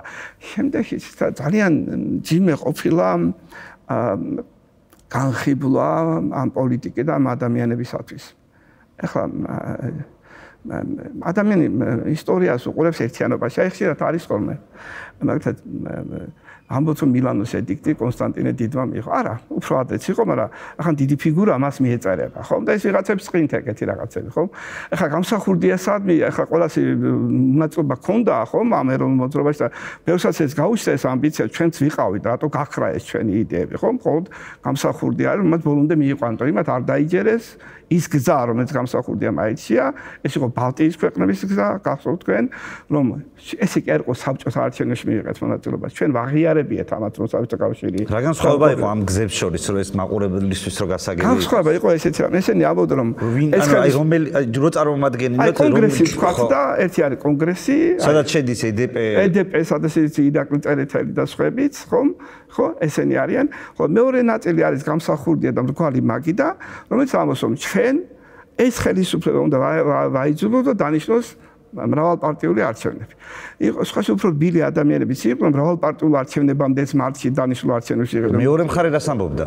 შემდეგ ძალიან ძიმე ყოფილა განხიბლა ამ პოლიტიკე და ამ ადამიანებისათვის. ეხლა ადამიანი ისტორიას უყურებს ერთიანობაში. აი ხშირად არის ხოლმე. მაგალითად ამბობს რომ მილანოს ედიქტი კონსტანტინე დიდმა მიიღო. არა, უფრო ადრეც იყო, მაგრამ ახლა დიდი ფიგურა მას მიეწერება, ხო? და ეს ვიღაცებს წინთ ეგეთი რაღაცები, ხო? ახლა გამსახურდია სადმე, ახლა ყოველასი ნაწილობა ქონდა, ხო? ამ ეროვნულ მოძრაობაში და ბევრსაც ეს გაუჩნდა ეს ამბიცია, ჩვენც ვიყავით, რატო გაქრა ეს ჩვენი იდეები, ხო? მხოლოდ გამსახურდია, რომ მათ ბოლომდე მიიყვანტო, იმათ არ დაიჯერეს ის გზა, რომელიც გამსახურდია მაიცია, ეს იყო ბალტიის ქვეყნების გზა, გახსოვთ თქვენ, რომ ესე კი არ იყო საბჭოთა არჩევნებში მიიღეთ მონაწილეობა. ჩვენ ვაღიარებიათ ამათ რომ საბჭოთა კავშირი. რა განსხვავება იყო ამ გზებს შორის, რომ ეს მაყურებლისთვის რო გასაგები? განსხვავება იყო ესეთი რამ, ესენი ამბობდნენ რომ ეს აი რომელი რო წარმომადგენელი და კონგრესი თქვათ და ერთი არის კონგრესი, სადაც შედის EDP. EDP სადაც შედის იდაკლი წერეთელი და სხვაებიც, ხომ? ხო, ესენი არიან. ხო, მეორე ნაწილი არის გამსახურდია და მრგვალი მაგიდა, რომელიც ამბობს რომ ჩვენ ეს ხელისუფლება უნდა ვაიძულოთ და დანიშნოს მრავალპარტიული არჩევნები. იყო სხვაში უფრო ბილი ადამიანებიც იყვნენ მრავალპარტიულ არჩევნებამდეც მარტში დანიშნულ არჩევნებში იყვნენ. მეორე მხარე რას ამბობდა?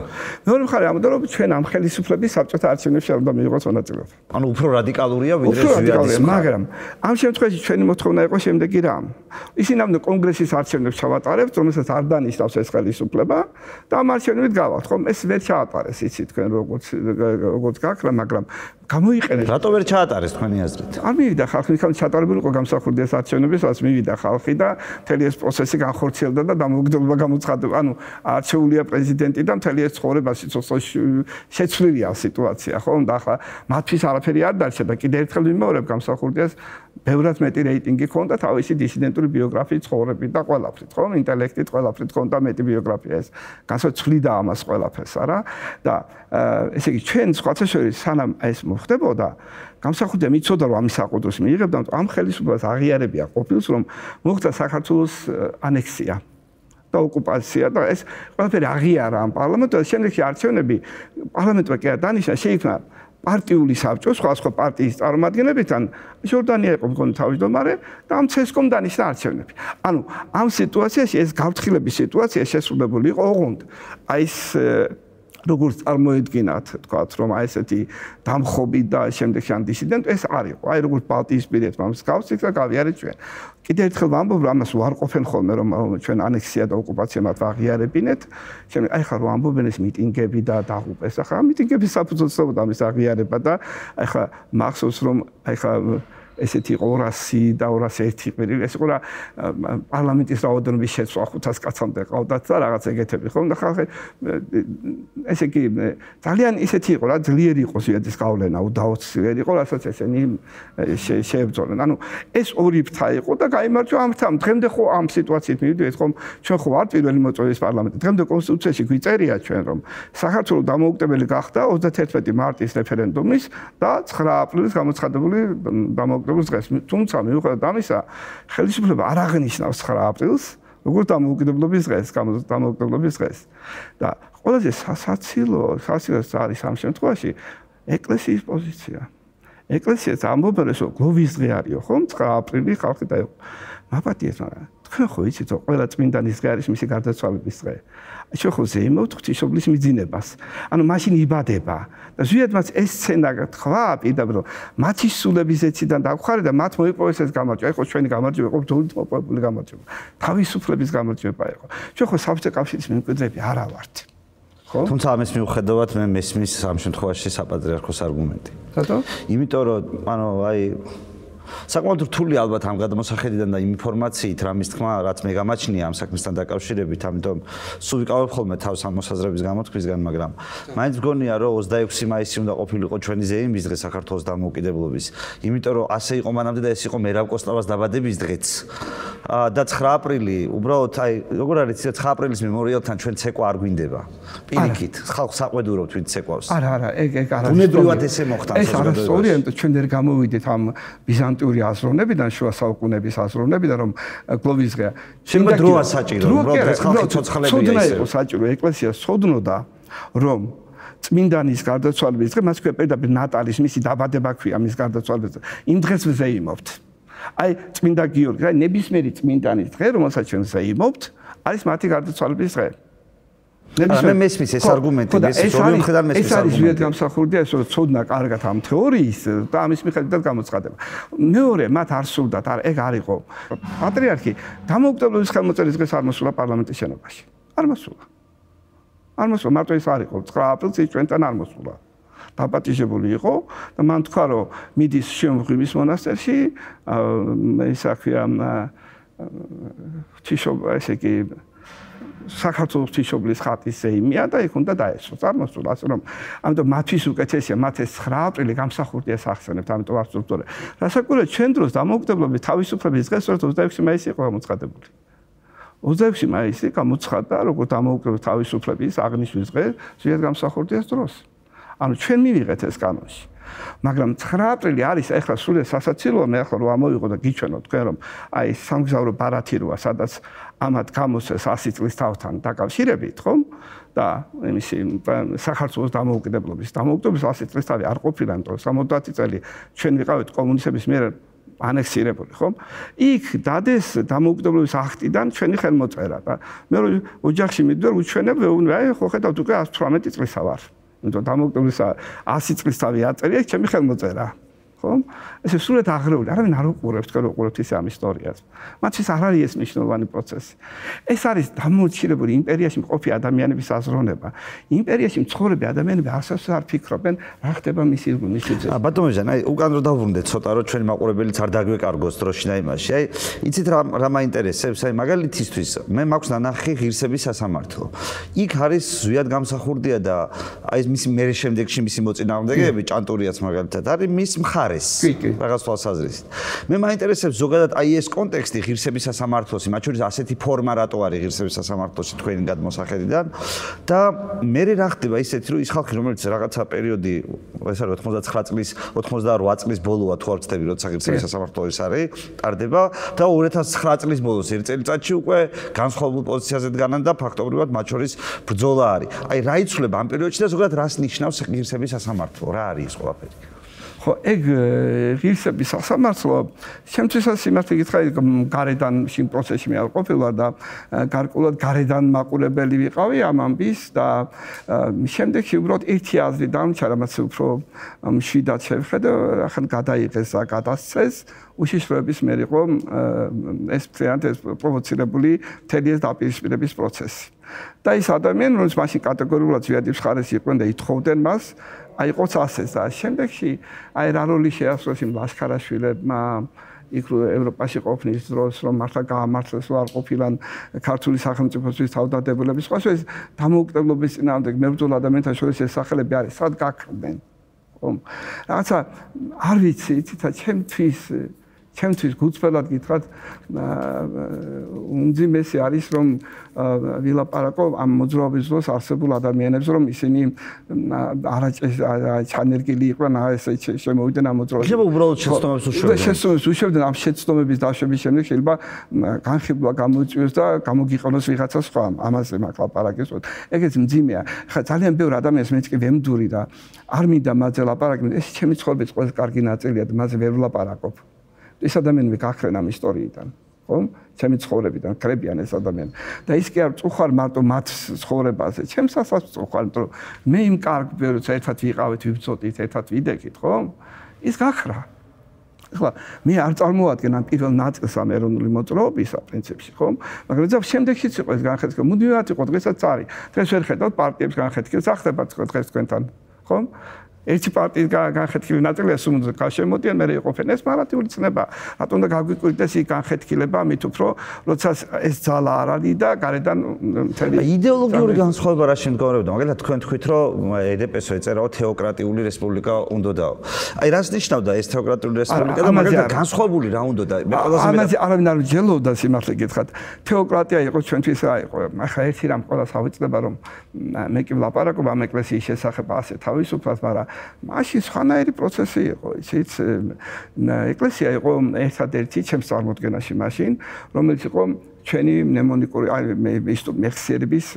მეორე მხარე ამბობდა რომ ჩვენ ამ ხელისუფლების საბჭოთა არჩევნებში არ უნდა მიიღოს მონაწილეობა. ანუ უფრო რადიკალურია ვიდრე ზვიადის. მაგრამ ამ შემთხვევაში ჩვენი მოთხოვნა იყო შემდეგი რამ. ისინი ამბობენ კონგრესის არჩევნებს ჩავატარებთ, რომელსაც არ დანიშნავს ეს ხელისუფლება და ამ არჩევნებით გავალთ. ხომ ეს ვერ ჩაატარეს, იცი თქვენ როგორც როგორც გაქრა, მაგრამ გამოიყენეთ. რატო ვერ ჩაატარეს თქვენი აზრით? არ მივიდა ხალხი, ხალხი ჩატარებული იყო გამსახურდიას არჩევნების, რაც მივიდა ხალხი და მთელი ეს პროცესი განხორციელდა და დამოუკიდებლობა გამოცხადდა. ანუ არჩეულია პრეზიდენტი და მთელი ეს ცხოვრება შეცვლილია სიტუაცია, ხო? და ახლა მათთვის არაფერი არ დარჩა და კიდე ერთხელ ვიმეორებ გამსახურდიას ბევრად მეტი რეიტინგი ქონდა თავისი დისიდენტური ბიოგრაფიის ცხოვრებით და ყველაფრით, ხო? ინტელექტით ყველაფრით ქონდა მეტი ბიოგრაფია ეს. განსაცვლიდა ამას ყველაფერს, არა? და ესე იგი ჩვენ სხვათა შორის სანამ ეს მოხდებოდა, გამსახურდია მიცოდა რომ ამის აყუდოს მიიღებდა, ამ ხელისუფლებას აღიარებია ყოფილს რომ მოხდა საქართველოს ანექსია და ოკუპაცია და ეს ყველაფერი აღიარა ამ პარლამენტს, შემდეგში არჩევნები პარლამენტმა კი არ დანიშნა, შეიქმნა პარტიული საბჭო სხვა სხვა პარტიის წარმომადგენლებთან ჟორდანია იყო მგონი თავმჯდომარე და ამ ცესკომ დანიშნა არჩევნები. ანუ ამ სიტუაციაში ეს გავთხილების სიტუაცია შესრულებული იყო ოღონდ აი ეს როგორც წარმოედგინათ, თქვათ, რომ აი ესეთი დამხობი და შემდეგში ან დისიდენტ ეს არ იყო. აი როგორც ბალტიის პირეთ მომს გავსიქ და გავიარე ჩვენ. კიდე ერთხელ ვამბობ, რომ ამას უარ ყოფენ ხოლმე, რომ ჩვენ ანექსია და ოკუპაცია მათ აღიარებინეთ. შემდეგ აი ხარ რომ ამბობენ ეს მიტინგები და დაღუპეს. ახლა მიტინგების საფუძველზე ამის აღიარება და აი ხა მახსოვს რომ აი ხა ესეთი იყო 200 და 201 ყვირი. ეს იყო რა პარლამენტის რაოდენობის შეცვლა 500 კაცამდე ყავდათ და რაღაც ეგეთები ხო? და ხალხი ესე იგი ძალიან ისეთი იყო რა ძლიერი იყო ზიადის გავლენა უდაოცი იყო რასაც ესენი შეებძონენ. ანუ ეს ორი ფრთა იყო და გამარჯვა ამ თან დღემდე ხო ამ სიტუაციით მივიდეთ ხომ? ჩვენ ხო ვარ პირველი მოწვევის პარლამენტი. დღემდე კონსტიტუციაში გვიწერია ჩვენ რომ საქართველოს დამოუკიდებელი გახდა 31 მარტის რეფერენდუმის და 9 აპრილის გამოცხადებული დამოუკიდებელი როგორც დღეს თუმცა მიუხედავად ამისა ხელისუფლება არ აღნიშნავს 9 აპრილს როგორც დამოუკიდებლობის დღეს დამოუკიდებლობის დღეს. და ყველაზე სასაცილო სასაცილო არის ამ შემთხვევაში ეკლესიის პოზიცია. ეკლესიაც ამბობენ რომ გლოვის დღე არისო ხომ? 9 აპრილი ხალხი დაიყო მაპატიეს მაგრამ თქვენ ხო იცით რომ ყველა წმინდანის დღე არის მისი გარდაცვალების დღე ზეიმობთ ღვთისმშობლის მიძინებას. ანუ მაშინ იბადება. და ზუსტად მას ეს სცენა თქვა პირდაპირ მათი სულების ეციდან დაგხარე და მათ მოიპოვეს ეს გამარჯვება. ეხლა ჩვენი გამარჯვება იყო დოლის მოპოვებული გამარჯვება. თავისუფლების გამარჯვება იყო. ჩვენ ხო საბჭოთა კავშირის მემკვიდრეები არა ვართ. ხო? თუმცა ამის მიუხედავად მე მესმის ამ შემთხვევაში საპატრიარქოს არგუმენტი. რატო? იმიტომ რომ ანუ აი საკმაოდ რთული ალბათ ამ გადმოსახედიდან და იმ ინფორმაციით, რამის თქმა, რაც მე გამაჩნია ამ საქმესთან დაკავშირებით, ამიტომ სულ ვიყავებ ხოლმე თავს ამ მოსაზრების გამოთქვისგან, მაგრამ მაინც მგონია, რომ 26 მაისი უნდა ყოფილიყო ჩვენი ზეიმის დღე საქართველოს დამოუკიდებლობის, იმიტომ რომ ასე იყო მანამდე და ეს იყო მერავ კოსტავას დაბადების დღეც. და 9 აპრილი, უბრალოდ აი, როგორ არის 9 აპრილის მემორიალთან ჩვენ ცეკვა არ გვინდება. პირიქით, ხალხ საყვედურო თვით ცეკვავს. არა, არა, ეგ ეგ არა. უნებრივად ესე მოხდა. ეს არა სწორია, ჩვენ ვერ გამოვიდეთ ამ ბიზან რომანტიური აზროვნებიდან შუა საუკუნეების აზროვნებიდან რომ გლოვის დღეა. შემდგა დროა საჭირო, რომ ეს ხალხი ცოცხალებია ისე. საჭირო ეკლესია სოდნოდა რომ წმინდანის გარდაცვალების დღე მას ქვია პირდაპირ ნატალის მისი დაბადება ქვია მის გარდაცვალების დღე. იმ დღეს ვზეიმობთ. აი წმინდა გიორგი, აი ნებისმიერი წმინდანის დღე, რომელსაც ჩვენ ვზეიმობთ, არის მათი გარდაცვალების დღე. მე მესმის ეს არგუმენტი, მესმის ორივე მხრიდან მესმის ეს არის ზვიად გამსახურდია, ეს რომ ცოდნა კარგად ამ თეორიის და ამის მიხედვითაც გამოცხადება. მეორე, მათ არ სულდათ, არ ეგ არ იყო. პატრიარქი დამოუკიდებლობის ხელმოწერის დღეს არ მოსულა პარლამენტის შენობაში. არ მოსულა. არ მოსულა, მარტო ეს არ იყო. 9 აპრილს ის ჩვენთან არ მოსულა. დაპატიჟებული იყო და მან თქვა, რომ მიდის შემღვიმის მონასტერში, ისე აქვია თიშობა, ესე იგი საქართველოს თიშობლის ხატის ზეიმია და იქ უნდა დაესწრო. წარმოსულა, ასე რომ ამიტომ მათთვის უკეთესია მათ ეს 9 აპრილი გამსახურდია სახსენებთ, ამიტომ არ სტრუქტურა. რასაკვირველია, ჩვენ დროს დამოუკიდებლობის თავისუფლების დღეს 26 მაისი იყო გამოცხადებული. 26 მაისი გამოცხადდა როგორც დამოუკიდებლობის თავისუფლების აღნიშვნის დღე, ზოგადად გამსახურდიას დროს. ანუ ჩვენ მივიღეთ ეს კანონში. მაგრამ 9 აპრილი არის ახლა სულ სასაცილოა მე ახლა რომ ამოვიღო და გიჩვენო თქვენ რომ აი სამგზავრო ბარათი როა სადაც ამათ გამოსეს 100 წლის თავთან დაკავშირებით ხომ? და იმისი საქართველოს დამოუკიდებლობის დამოუკიდებლობის 100 წლის თავი არ ყოფილა იმიტომ 70 წელი ჩვენ ვიყავით კომუნისტების მიერ ანექსირებული ხომ? იქ დადეს დამოუკიდებლობის აქტიდან ჩვენი ხელმოწერა და მე რომ ოჯახში მიდვარ უჩვენებ აი ხო ხედავთ უკვე 118 წლისა ვარ. იმიტომ დამოუკიდებლობის 100 წლის თავი აწერია ჩემი ხელმოწერა ხო? ესე სულად აღრეული, არავინ არ უყურებს თქვენ უყურებთ ის ამ ისტორიას. მათთვის არ არის ეს მნიშვნელოვანი პროცესი. ეს არის დამოჩილებული იმპერიაში მყოფი ადამიანების აზროვნება. იმპერიაში მცხოვრები ადამიანები არასდროს არ ფიქრობენ, რა ხდება მისი მისი ძე. ა ბატონო ჟან, აი უკან რო დავბრუნდეთ ცოტა რო ჩვენი მაყურებელიც არ დაგვეკარგოს დროში და იმაში. აი იცით რა რა მაინტერესებს? აი მაგალითისთვის მე მაქვს ნანახი ღირსების სასამართლო. იქ არის ზვიად გამსახურდია და აი ეს მისი მერე შემდეგში მისი მოწინააღმდეგეები ჭანტურიაც მაგალითად არის მის მხარ არის რაღაც თვალსაზრისით. მე მაინტერესებს ზოგადად აი ეს კონტექსტი ღირსების სასამართლოსი, მათ შორის ასეთი ფორმა რატო არის ღირსების სასამართლოსი თქვენი გადმოსახედიდან და მე რა ხდება ისეთი რომ ის ხალხი რომელიც რაღაცა პერიოდი ეს არის 99 წლის 98 წლის ბოლოა თუ არ ვცდები როცა ღირსების სასამართლო ის არის ტარდება და 2009 წლის ბოლოს ერთ წელიწადში უკვე განსხვავებულ პოზიციაზე დგანან და ფაქტობრივად მათ შორის ბრძოლა არის. აი რა იცვლება ამ პერიოდში და ზოგადად რას ნიშნავს ღირსების სასამართლო? რა არის ეს ყველაფერი? ხო ეგ ღირსების სასამართლო. შემთხვევას იმათ ეკითხა გარედან შინ პროცესში მე არ ყოფილა და გარკვეულად გარედან მაყურებელი ვიყავი ამ ამბის და შემდეგში უბრალოდ ერთი აზრი დამჩა რამაც უფრო მშვიდად შევხედე ახლა გადაიღეს და გადასცეს. უშიშროების მე იყო ეს ფრიანტ ეს პროვოცირებული თელიეს დაპირისპირების პროცესი. და ის ადამიანი რომელიც მაშინ კატეგორიულად ზიადებს ხარეს იყვნენ და ითხოვდნენ მას აი ყოც ასეც და შემდეგში აი რა როლი შეასრულეს იმ ლაშქარაშვილებმა? იქ ევროპაში ყოფნის დროს რომ მართლა გაამართლეს რომ არ ყოფილან ქართული სახელმწიფოსთვის თავდადებულების ყოს ეს დამოუკიდებლობის წინააღმდეგ მებრძოლ ადამიანთა შორის ეს სახელები არის სად გაქრდნენ? ხომ? რაღაცა არ ვიცი იცით ჩემთვის ჩემთვის გულწრფელად გითხრათ უმძიმესი არის რომ ვილაპარაკო ამ მოძრაობის დროს არსებულ ადამიანებს რომ ისინი არაჭეს ჩანერგილი იყვნენ ესე შემოვიდნენ ამ მოძრაობაში შეიძლება უბრალოდ შეცდომებს უშვებდნენ შეცდომებს უშვებდნენ ამ შეცდომების დაშვების შემდეგ შეიძლება განხილვა გამოიწვიოს და გამოგიყონოს ვიღაცა სხვა ამაზე მაგ ლაპარაკის დროს ეგეც მძიმეა. ხა ძალიან ბევრ ადამიანს მეც კი ვემდური და არ მინდა მასზე ლაპარაკი ეს ჩემი ცხოვრების ყველაზე კარგი ნაწილია და მასზე ვერ ვლაპარაკობ ეს ადამიანები გაქრენ ამ ისტორიიდან ხო? ჩემი ცხოვრებიდან კრებიან ეს ადამიანი. და ის კი არ წუხარ მარტო მათ ცხოვრებაზე, ჩემსაც წუხარ, იმიტომ რომ მე იმ კარგ ბეროც ერთად ვიყავით, ვიბწოდით, ერთად ვიდექით, ხო? ის გაქრა. ახლა მე არ წარმოადგენ ამ პირველ ნაწილს ამ ეროვნული მოძრაობისა პრინციპში, ხო? მაგრამ ძა შემდეგშიც იყო ეს განხეთქილება. მუდმივად იყო დღესაც არის. დღეს ვერ ხედავთ პარტიებს განხეთქილებას, ახდება დღეს თქვენთან, ხო? ერთი პარტიის განხეთქილი ნაწილია სულ და შემოდიან მე იყოფენ ეს მარათიული ცნება. რატომ და გაგვიკვირდეს ის განხეთქილება მით უფრო როცა ეს ძალა არ არის და გარედან მთელი იდეოლოგიური განსხვავება რა შემდგომებდა მაგალითად თქვენ თქვით რომ ედპსო ეწერაო თეოკრატიული რესპუბლიკა უნდაო აი რას ნიშნავდა ეს თეოკრატიული რესპუბლიკა და მაგალითად განსხვავებული რა უნდა და მე ყველაზე ამაზე არავინ არ ჯელობდა სიმართლე გითხრათ. თეოკრატია იყო ჩვენთვის რა იყო? ახლა ერთი რამ ყველა სავიწდება რომ მე კი ვლაპარაკობ ამ ეკლესიის შესახებ ასე თავისუფლად მაგრამ მაშინ სხვანაირი პროცესი იყო, იცით? ეკლესია იყო ერთადერთი ჩემს წარმოდგენაში მაშინ, რომელიც იყო ჩვენი მნემონიკური აი მე ისტო მეხსიერების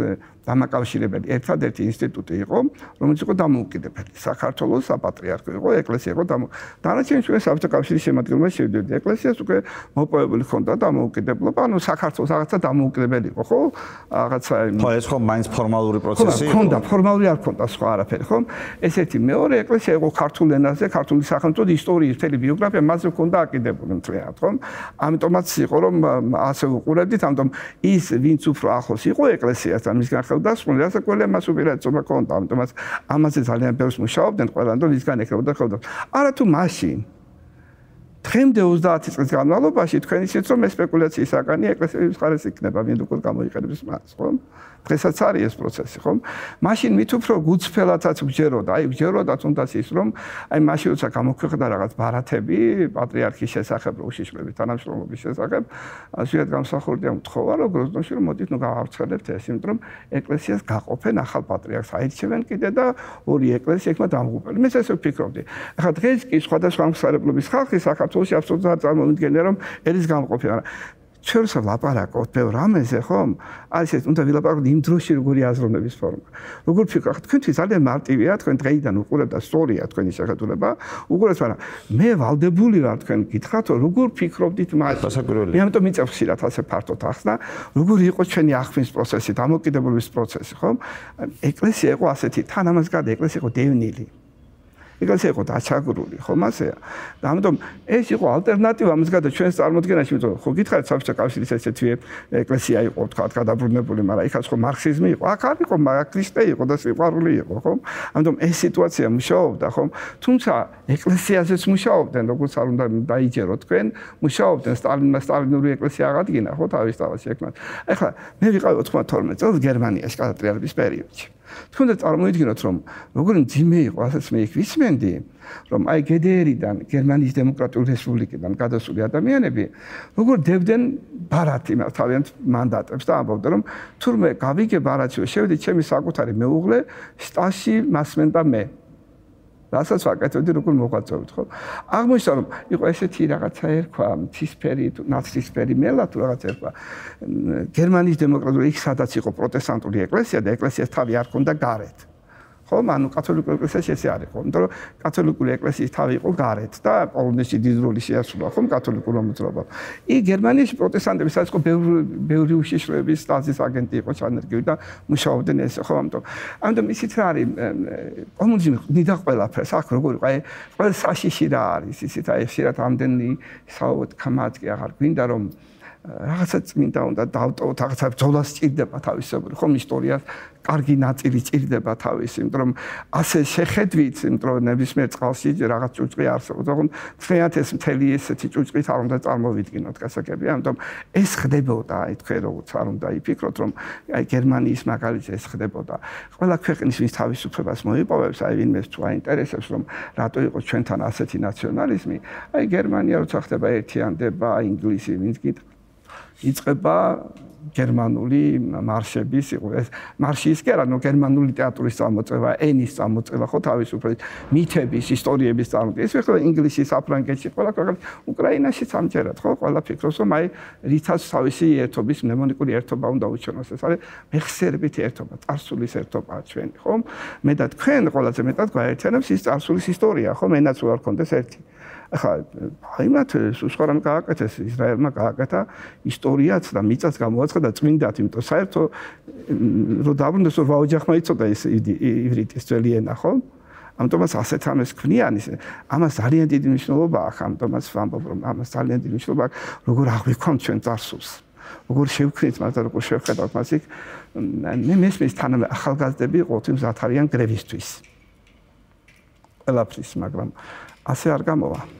დამაკავშირებელი ერთადერთი ინსტიტუტი იყო, რომელიც იყო დამოუკიდებელი. საქართველოს საპატრიარქო იყო, ეკლესია იყო დამო. დანარჩენი ჩვენ საბჭოთა კავშირის შემადგენლობაში შევიდოდი. ეკლესიას უკვე მოპოვებული ხონდა დამოუკიდებლობა, ანუ საქართველოს რაღაცა დამოუკიდებელი იყო, ხო? რაღაცა ხო, ეს ხო მაინც ფორმალური პროცესი იყო. ხონდა, ფორმალური არ ხონდა სხვა არაფერი, ხო? ესეთი მეორე ეკლესია იყო ქართულ ენაზე, ქართული სახელმწიფო ისტორიის მთელი ბიოგრაფია მასზე ხონდა აკიდებული მთლიანად, ხო? ამიტომაც იყო რომ ასე უყურებდით, ამიტომ ის ვინც უფრო ახლოს იყო ეკლესიასთან, მისგან ხელდა სულ რასაკვირველია მას უპირატესობა ქონდა, ამიტომაც ამაზე ძალიან ბევრს მუშაობდნენ ყველა, რომ მისგან ეხებოდა ხელდა. არა თუ მაშინ დღემდე 30 წლის განმავლობაში თქვენ ისიც რომ ეს სპეკულაციის საგანი ეკლესიის ხარეს იქნება, ვინ უკვე გამოიყენებს მას, ხო? დღესაც არის ეს პროცესი, ხო? მაშინ მით უფრო გუცფელათაც გჯეროდა, აი გჯეროდა თუნდაც ის რომ აი მაშინ როცა გამოქვეყნდა რაღაც ბარათები პატრიარქის შესახებ, უშიშრების თანამშრომლობის შესახებ, ასეთ გამსახურდია მთხოვა, რომ გროზნოში რომ მოდით ნუ გავავრცელებთ ეს, იმიტომ რომ ეკლესიას გაყოფენ ახალ პატრიარქს, აირჩევენ კიდე და ორი ეკლესია იქმა დამღუპელი. მე ესე ვფიქრობდი. ახლა დღეს კი სხვადასხვა მსხვილებლობის ხალხი საქართველოს აბსოლუტურად წარმოვიდგენია რომ ერის გამყოფი, ჩვენს ლაპარაკობთ ბევრ რამეზე, ხომ? არის ეს უნდა ვილაპარაკოთ იმ დროში როგორი აზროვნების ფორმა. როგორ ფიქრობთ, თქვენთვის ძალიან მარტივია, თქვენ დღეიდან უყურებთ და სწორია თქვენი შეხედულება. უყურებთ, მაგრამ მე ვალდებული ვარ თქვენ გითხრათ, როგორ ფიქრობდით მას? დასაკვირველი. მე ამიტომ მიწევს ხშირად ასე ფართოდ ახსნა, როგორი იყო ჩვენი ახსნის პროცესი, დამოკიდებულების პროცესი, ხომ? ეკლესია იყო ასეთი, თან ამას გადა ეკლესია იყო დევნილი. ეგრე იყო დაჩაგრული, ხომ ასეა? და ამიტომ ეს იყო ალტერნატივა ამის გადა ჩვენს წარმოდგენაში, იმიტომ ხო გითხარით საბჭოთა კავშირის ესეთი ეკლესია იყო, თქვა, გადაბრუნებული, მაგრამ იქაც ხო მარქსიზმი იყო, აქ არ იყო, ქრისტე იყო და სიყვარული იყო, ხომ? ამიტომ ეს სიტუაცია მუშაობდა, ხომ? თუმცა ეკლესიაზეც მუშაობდნენ, როგორც არ უნდა დაიჯერო თქვენ, მუშაობდნენ სტალინმა სტალინური ეკლესია აღადგინა, ხო, თავის თავად შექმნა. ეხლა მე ვიყავ 92 წელს გერმანიაში კათოლიკების პერიოდში. თქვენ წარმოიდგინოთ რომ როგორი ძიმე იყო ასეც მე იქ ვისმენდი რომ აი გედერიდან გერმანიის დემოკრატიული რესპუბლიკიდან გადასული ადამიანები როგორ დებდნენ ბარათი თავიანთ მანდატებს და ამბობდნენ რომ თურმე გავიგე ბარათიო შევედი ჩემი საკუთარი მეუღლე სტაში მასმენდა მე რასაც ვაკეთებდი როგორ მოღვაწეობთ ხო? აღმოჩნდა რომ იყო ესეთი რაღაცა ერქვა ცისფერი ნაცისფერი მელა თუ რაღაც ერქვა. გერმანიის დემოკრატიული იქ სადაც იყო პროტესტანტული ეკლესია და ეკლესიას თავი არ ქონდა გარეთ ხო? ანუ კათოლიკური ეკლესიაში ესე არის, ხო? იმიტომ რომ კათოლიკური ეკლესიის თავი იყო გარეთ და პოლონეთში დიდრული შეასრულა, ხო? კათოლიკურ მოძრაობა. ი გერმანიაში პროტესტანტები სადაც იყო ბევრი ბევრი უშიშროების სტაზის აგენტი იყო ჩანერგები და მუშაობდნენ ეს, ხო? ამიტომ ამიტომ ისიც არის კომუნიზმი ნიდა ყველაფერს, აქ როგორი ყაი ყველ საშიში რა არის, ისიც აი შეიძლება ამდენი საუბრად კამატკი აღარ გვინდა რომ რაღაცა წმინდა უნდა დავტოვოთ, რაღაცა ბძოლას ჭირდება თავისებური, ხომ ისტორიას კარგი ნაწილი ჭირდება თავის, იმიტომ რომ ასე შეხედვით, იმიტომ რომ ნებისმიერ წყალში რაღაც ჭუჭყი არსებობს. თქო, თქვენათ ეს მთელი ესეთი ჭუჭყით არ უნდა წარმოვიდგინოთ გასაგები, ამიტომ ეს ხდებოდა, აი თქვენ როგორც არ უნდა იფიქროთ, რომ აი გერმანიის მაგალითად ეს ხდებოდა. ყველა ქვეყნის ვის თავისუფლებას მოიპოვებს, აი ვინმე თუ აინტერესებს, რომ რატო იყო ჩვენთან ასეთი ნაციონალიზმი, აი გერმანია როცა ხდება ერთიანდება, ინგლისი ვინც გიტყვი იწება გერმანული მარშების იყო ეს. მარშის კი არა ნუ გერმანული თეატრის წარმოწევა ენის წარმოწევა ხო თავისუფლად მითების ისტორიების წარმოწევა ეს ხო ინგლისში საფრანგეთში ყველა ქვეყანაში უკრაინაში სამჯერად ხო ყველა ფიქრობს რომ აი რითაც თავისი ერთობის მნემონიკური ერთობა უნდა უჩვენოს ეს. არის მეხსიერებით ერთობა წარსულის ერთობაა ჩვენი ხო მე და თქვენ ყველაზე მეტად გვაერთიანებს ის წარსულის ისტორია ხო მენაც ვარ კონდეს ერთი ახლა აიმათ სხვა რამ გააკეთეს ისრაელმა გააკეთა ისტორიაც და მიწაც გამოაცხადა წმინდად იმიტომ საერთო რო დაბრუნდეს რომ ვაოჯახმა იწოდა ეს ივრიტის ძველი ენა ხო? ამიტომაც ასეთ ამას ქნიან ის ამას ძალიან დიდი მნიშვნელობა აქვს ამიტომაც ვამბობ რომ ამას ძალიან დიდი მნიშვნელობა აქვს როგორ აღვიქვამ ჩვენ წარსულს როგორ შევქნით მას და როგორ შევხედავთ მას იქ მე მესმის თან ახალგაზრდები ყოველთვის მზად არიან გრევისთვის ყველაფრის მაგრამ ასე არ გამოვა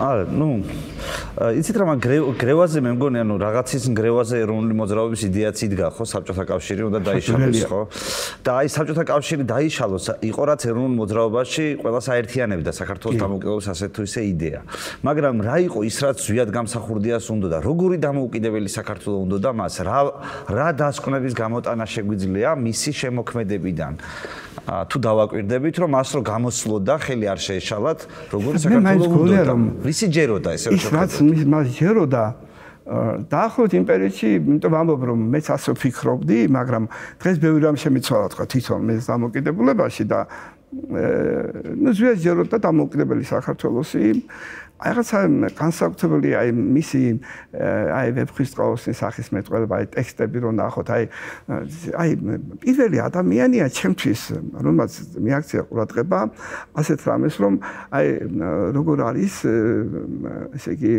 არა, ну, იცით რა, მაგ გრევაზე მე მგონი, ანუ რაღაცის გრევაზე ეროვნული მოძრაობის იდეაც იდგა, ხო, საბჭოთა კავშირი უნდა დაიშალოს, ხო? და აი საბჭოთა კავშირი დაიშალოს, იყო რაც ეროვნულ მოძრაობაში ყველა საერთიანებდა საქართველოს დამოუკიდებლობის ასეთ თუ ისე იდეა. მაგრამ რა იყო ის რაც ზვიად გამსახურდიას უნდა და როგორი დამოუკიდებელი საქართველო უნდა და მას რა რა დასკვნების გამოტანა შეგვიძლია მისი შემოქმედებიდან? თუ დავაკვირდებით, რომ მას რო გამოსვლოდა, ხელი არ შეეშალათ, როგორი საქართველო უნდა? ვისი ჯეროდა ესე რომ ის რაც მას ჯეროდა დაახლოებით იმ პერიოდში, იმიტომ ვამბობ, რომ მეც ასე ვფიქრობდი, მაგრამ დღეს ბევრი რამ შემიცვალა თქვა თვითონ მე დამოკიდებულებაში და ну ზვიაჯეროთ და დამოკიდებელი საქართველოსი რაღაცა განსაკუთრებული აი მისი აი ვებხისტყაოსის სახის მეტყველება აი ტექსტები რო ნახოთ აი აი პირველი ადამიანია ჩემთვის რომელსაც მიაქცია ყურადღება ასეთ რამეს რომ აი როგორ არის ესე იგი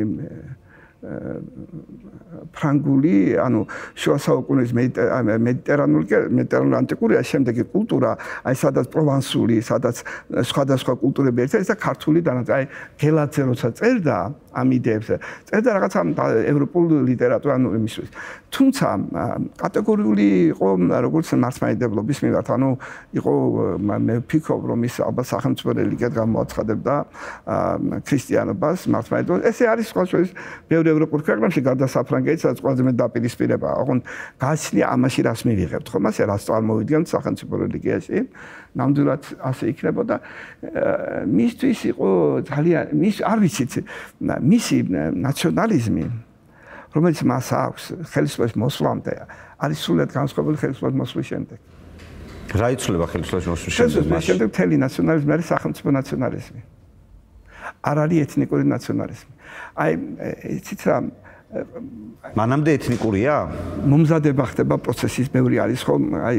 ფრანგული, ანუ შუა საუკუნის მედიტერანული მედიტერანული ანტიკურია, შემდეგი კულტურა, აი სადაც პროვანსული, სადაც სხვადასხვა კულტურები ერთად და ქართული და აი გელაძე როცა წერდა ამ იდეებს, წერდა რაღაცა ევროპულ ლიტერატურა ანუ იმისთვის. თუმცა კატეგორიული იყო როგორც მართლმადიდებლობის მიმართ, ანუ იყო მე ვფიქრობ რომ ის ალბათ სახელმწიფო რელიგიად გამოაცხადებდა ქრისტიანობას მართლმადიდებლობას. ესე არის სხვა შორის ბევრი ევროპულ ქვეყნებში გარდა საფრანგეთის რაც ყველაზე მეტ დაპირისპირება. ოღონ გაცნია ამაში რას მივიღებთ ხომ ასე რას წარმოვიდგენთ სახელმწიფო რელიგიაში. ნამდვილად ასე იქნებოდა. მისთვის იყო ძალიან მის არ ვიცით მისი ნაციონალიზმი რომელიც მას აქვს ხელისუფლების მოსვლამდე არის სულად განსხვავებული ხელისუფლების მოსვლის შემდეგ. რა იცვლება ხელისუფლების მოსვლის შემდეგ? ხელისუფლების შემდეგ თელი ნაციონალიზმი არის სახელმწიფო ნაციონალიზმი. არ არის ეთნიკური ნაციონალიზმი. აი იცით რა მანამდე ეთნიკურია? მომზადება ხდება პროცესის ბევრი არის ხო? აი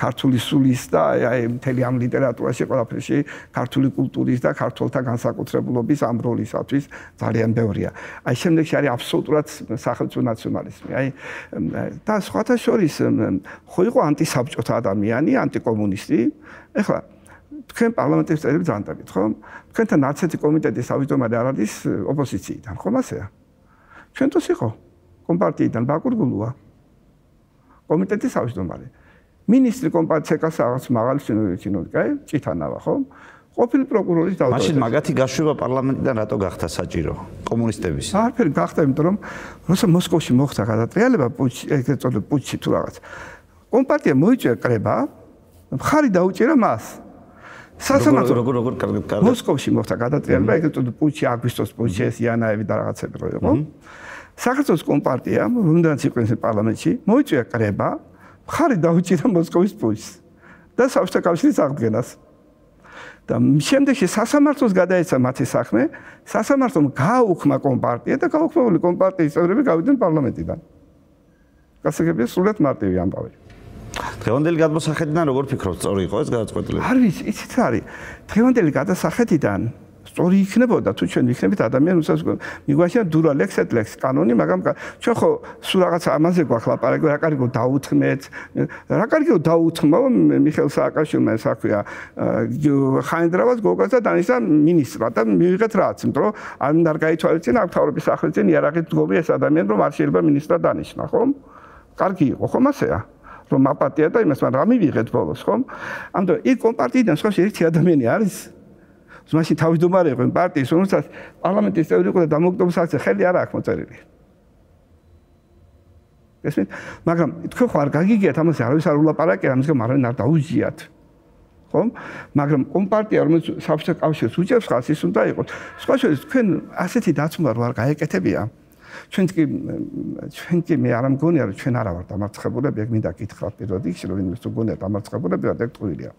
ქართული სულის და აი მთელი ამ ლიტერატურაში ყველაფერში ქართული კულტურის და ქართულთა განსაკუთრებულობის ამ როლისათვის ძალიან ბევრია. აი შემდეგში არის აბსოლუტურად სახელმწიფო ნაციონალიზმი. აი და სხვათა შორის ხო იყო ანტისაბჭოთა ადამიანი, ანტიკომუნისტი. ეხლა თქვენ პარლამენტის წევრები ძანტებით, ხო? თქვენთან ნაცეთი კომიტეტის ავიტომარი არ არის ოპოზიციიდან, ხომ ასეა? ჩვენთვის იყო. კომპარტიიდან ბაკურგულუა. კომიტეტის თავმჯდომარე მინისტრი კომპარტიას რაღაც მაღალი ჩინური კაი ჭითანავა ხო? ყოფილი პროკურორის დაუწყო მაშინ მაგათი გაშვება პარლამენტიდან რატო გახდა საჭირო კომუნისტების? არაფერი გახდა იმიტომ რომ როცა მოსკოვში მოხდა გადატრიალება პუჩი ეგრეთ წოდებული პუჩი თუ რაღაც. კომპარტია მოიჭრა კრება მხარი დაუჭერა მას სასამართლო როგორ როგორ კარგი მოსკოვში მოხდა გადატრიალება ეგრეთ წოდებული პუჩი აგვისტოს პუჩი ეს იანაევი და რაღაცები რო იყო საქართველოს კომპარტიამ, რომელდაც იყო ეს პარლამენტში, მოიწვია კრება, ხარი დაუჭირა მოსკოვის პუჩს და საბჭოთა კავშირის აღდგენას. და შემდეგში სასამართლოს გადაეცა მათი საქმე, სასამართლომ გააუქმა კომპარტია და გააუქმებული კომპარტიის წევრები გავიდნენ პარლამენტიდან. გასაგებია სულად მარტივი ამბავი. დღევანდელი გადმოსახედიდან როგორ ფიქრობთ, სწორი იყო ეს გადაწყვეტილება? არ ვიცი, იცით რა არის? დღევანდელი გადასახედიდან სწორი იქნებოდა თუ ჩვენ ვიქნებით ადამიანი უსაც მიგვაშია დურა ლექსეთ ლექს კანონი მაგრამ ჩვენ ხო სულ რაღაცა ამაზე გვაქვს ლაპარაკი რა კარგო დაუთმეთ რა კარგო დაუთმო მიხელ სააკაშვილმა ეს აქვია ხაინდრავას გოგას და დანიშნა მინისტრად და მივიღეთ რაც იმიტომ რომ არ არ გაითვალისწინა აქ თავრობის სახელმწიფო იარაღით გობი ეს ადამიანი რომ არ შეიძლება მინისტრად დანიშნა ხომ კარგი იყო ხომ ასეა რომ აპატია და იმას მაგრამ რა მივიღეთ ბოლოს ხომ ამდენ იქ კომპარტიიდან სხვა ერთი ადამიანი არის მაშინ თავმჯდომარე იყო პარტიის, რომელსაც პარლამენტის წევრი იყო და დამოუკიდებლობის აქცია ხელი არ აქვს მოწერილი. ესმით, მაგრამ თქვენ ხო არ გაგიგიათ ამაზე არავის არ ულაპარაკე, ამის გამო არ დაუჟიათ. ხო? მაგრამ კომპარტია რომელიც საბჭოთა კავშირს უჭერს ხალხს ის უნდა იყოს. სხვა შორის თქვენ ასეთი დაცმა რო არ გაეკეთებია. ჩვენ კი ჩვენ კი მე არ მგონია რომ ჩვენ არა ვართ დამარცხებულები, ეგ მინდა კითხავ პირველ რიგში რომ ვინმე თუ გონია დამარცხებულები, რა დექტუილია.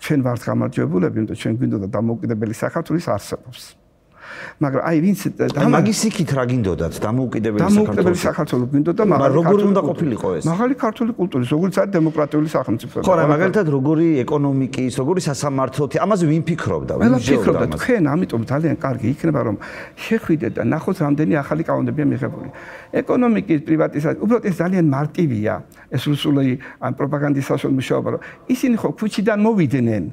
ჩვენ ვართ გამარჯვებულები, იმიტომ ჩვენ გვინდოდა დამოუკიდებელი საქართველოს არსებობს. მაგრამ აი ვინც მაგის იქით რა გინდოდათ? დამოუკიდებელი საქართველოს დამოუკიდებელი საქართველოს გინდოდა მაგრამ როგორ უნდა ყოფილიყო ეს? მაღალი ქართული კულტურის როგორც არის დემოკრატიული სახელმწიფო ხო რა მაგალითად როგორი ეკონომიკის როგორი სასამართლოთი ამაზე ვინ ფიქრობდა ვინ ფიქრობდა თქვენ ამიტომ ძალიან კარგი იქნება რომ შეხვიდეთ და ნახოთ რამდენი ახალი კანონებია მიღებული. ეკონომიკის პრივატიზაცია უბრალოდ ეს ძალიან მარტივია ეს რუსული ან პროპაგანდის საშუალო მუშაობა რომ ისინი ხო ქუჩიდან მოვიდნენ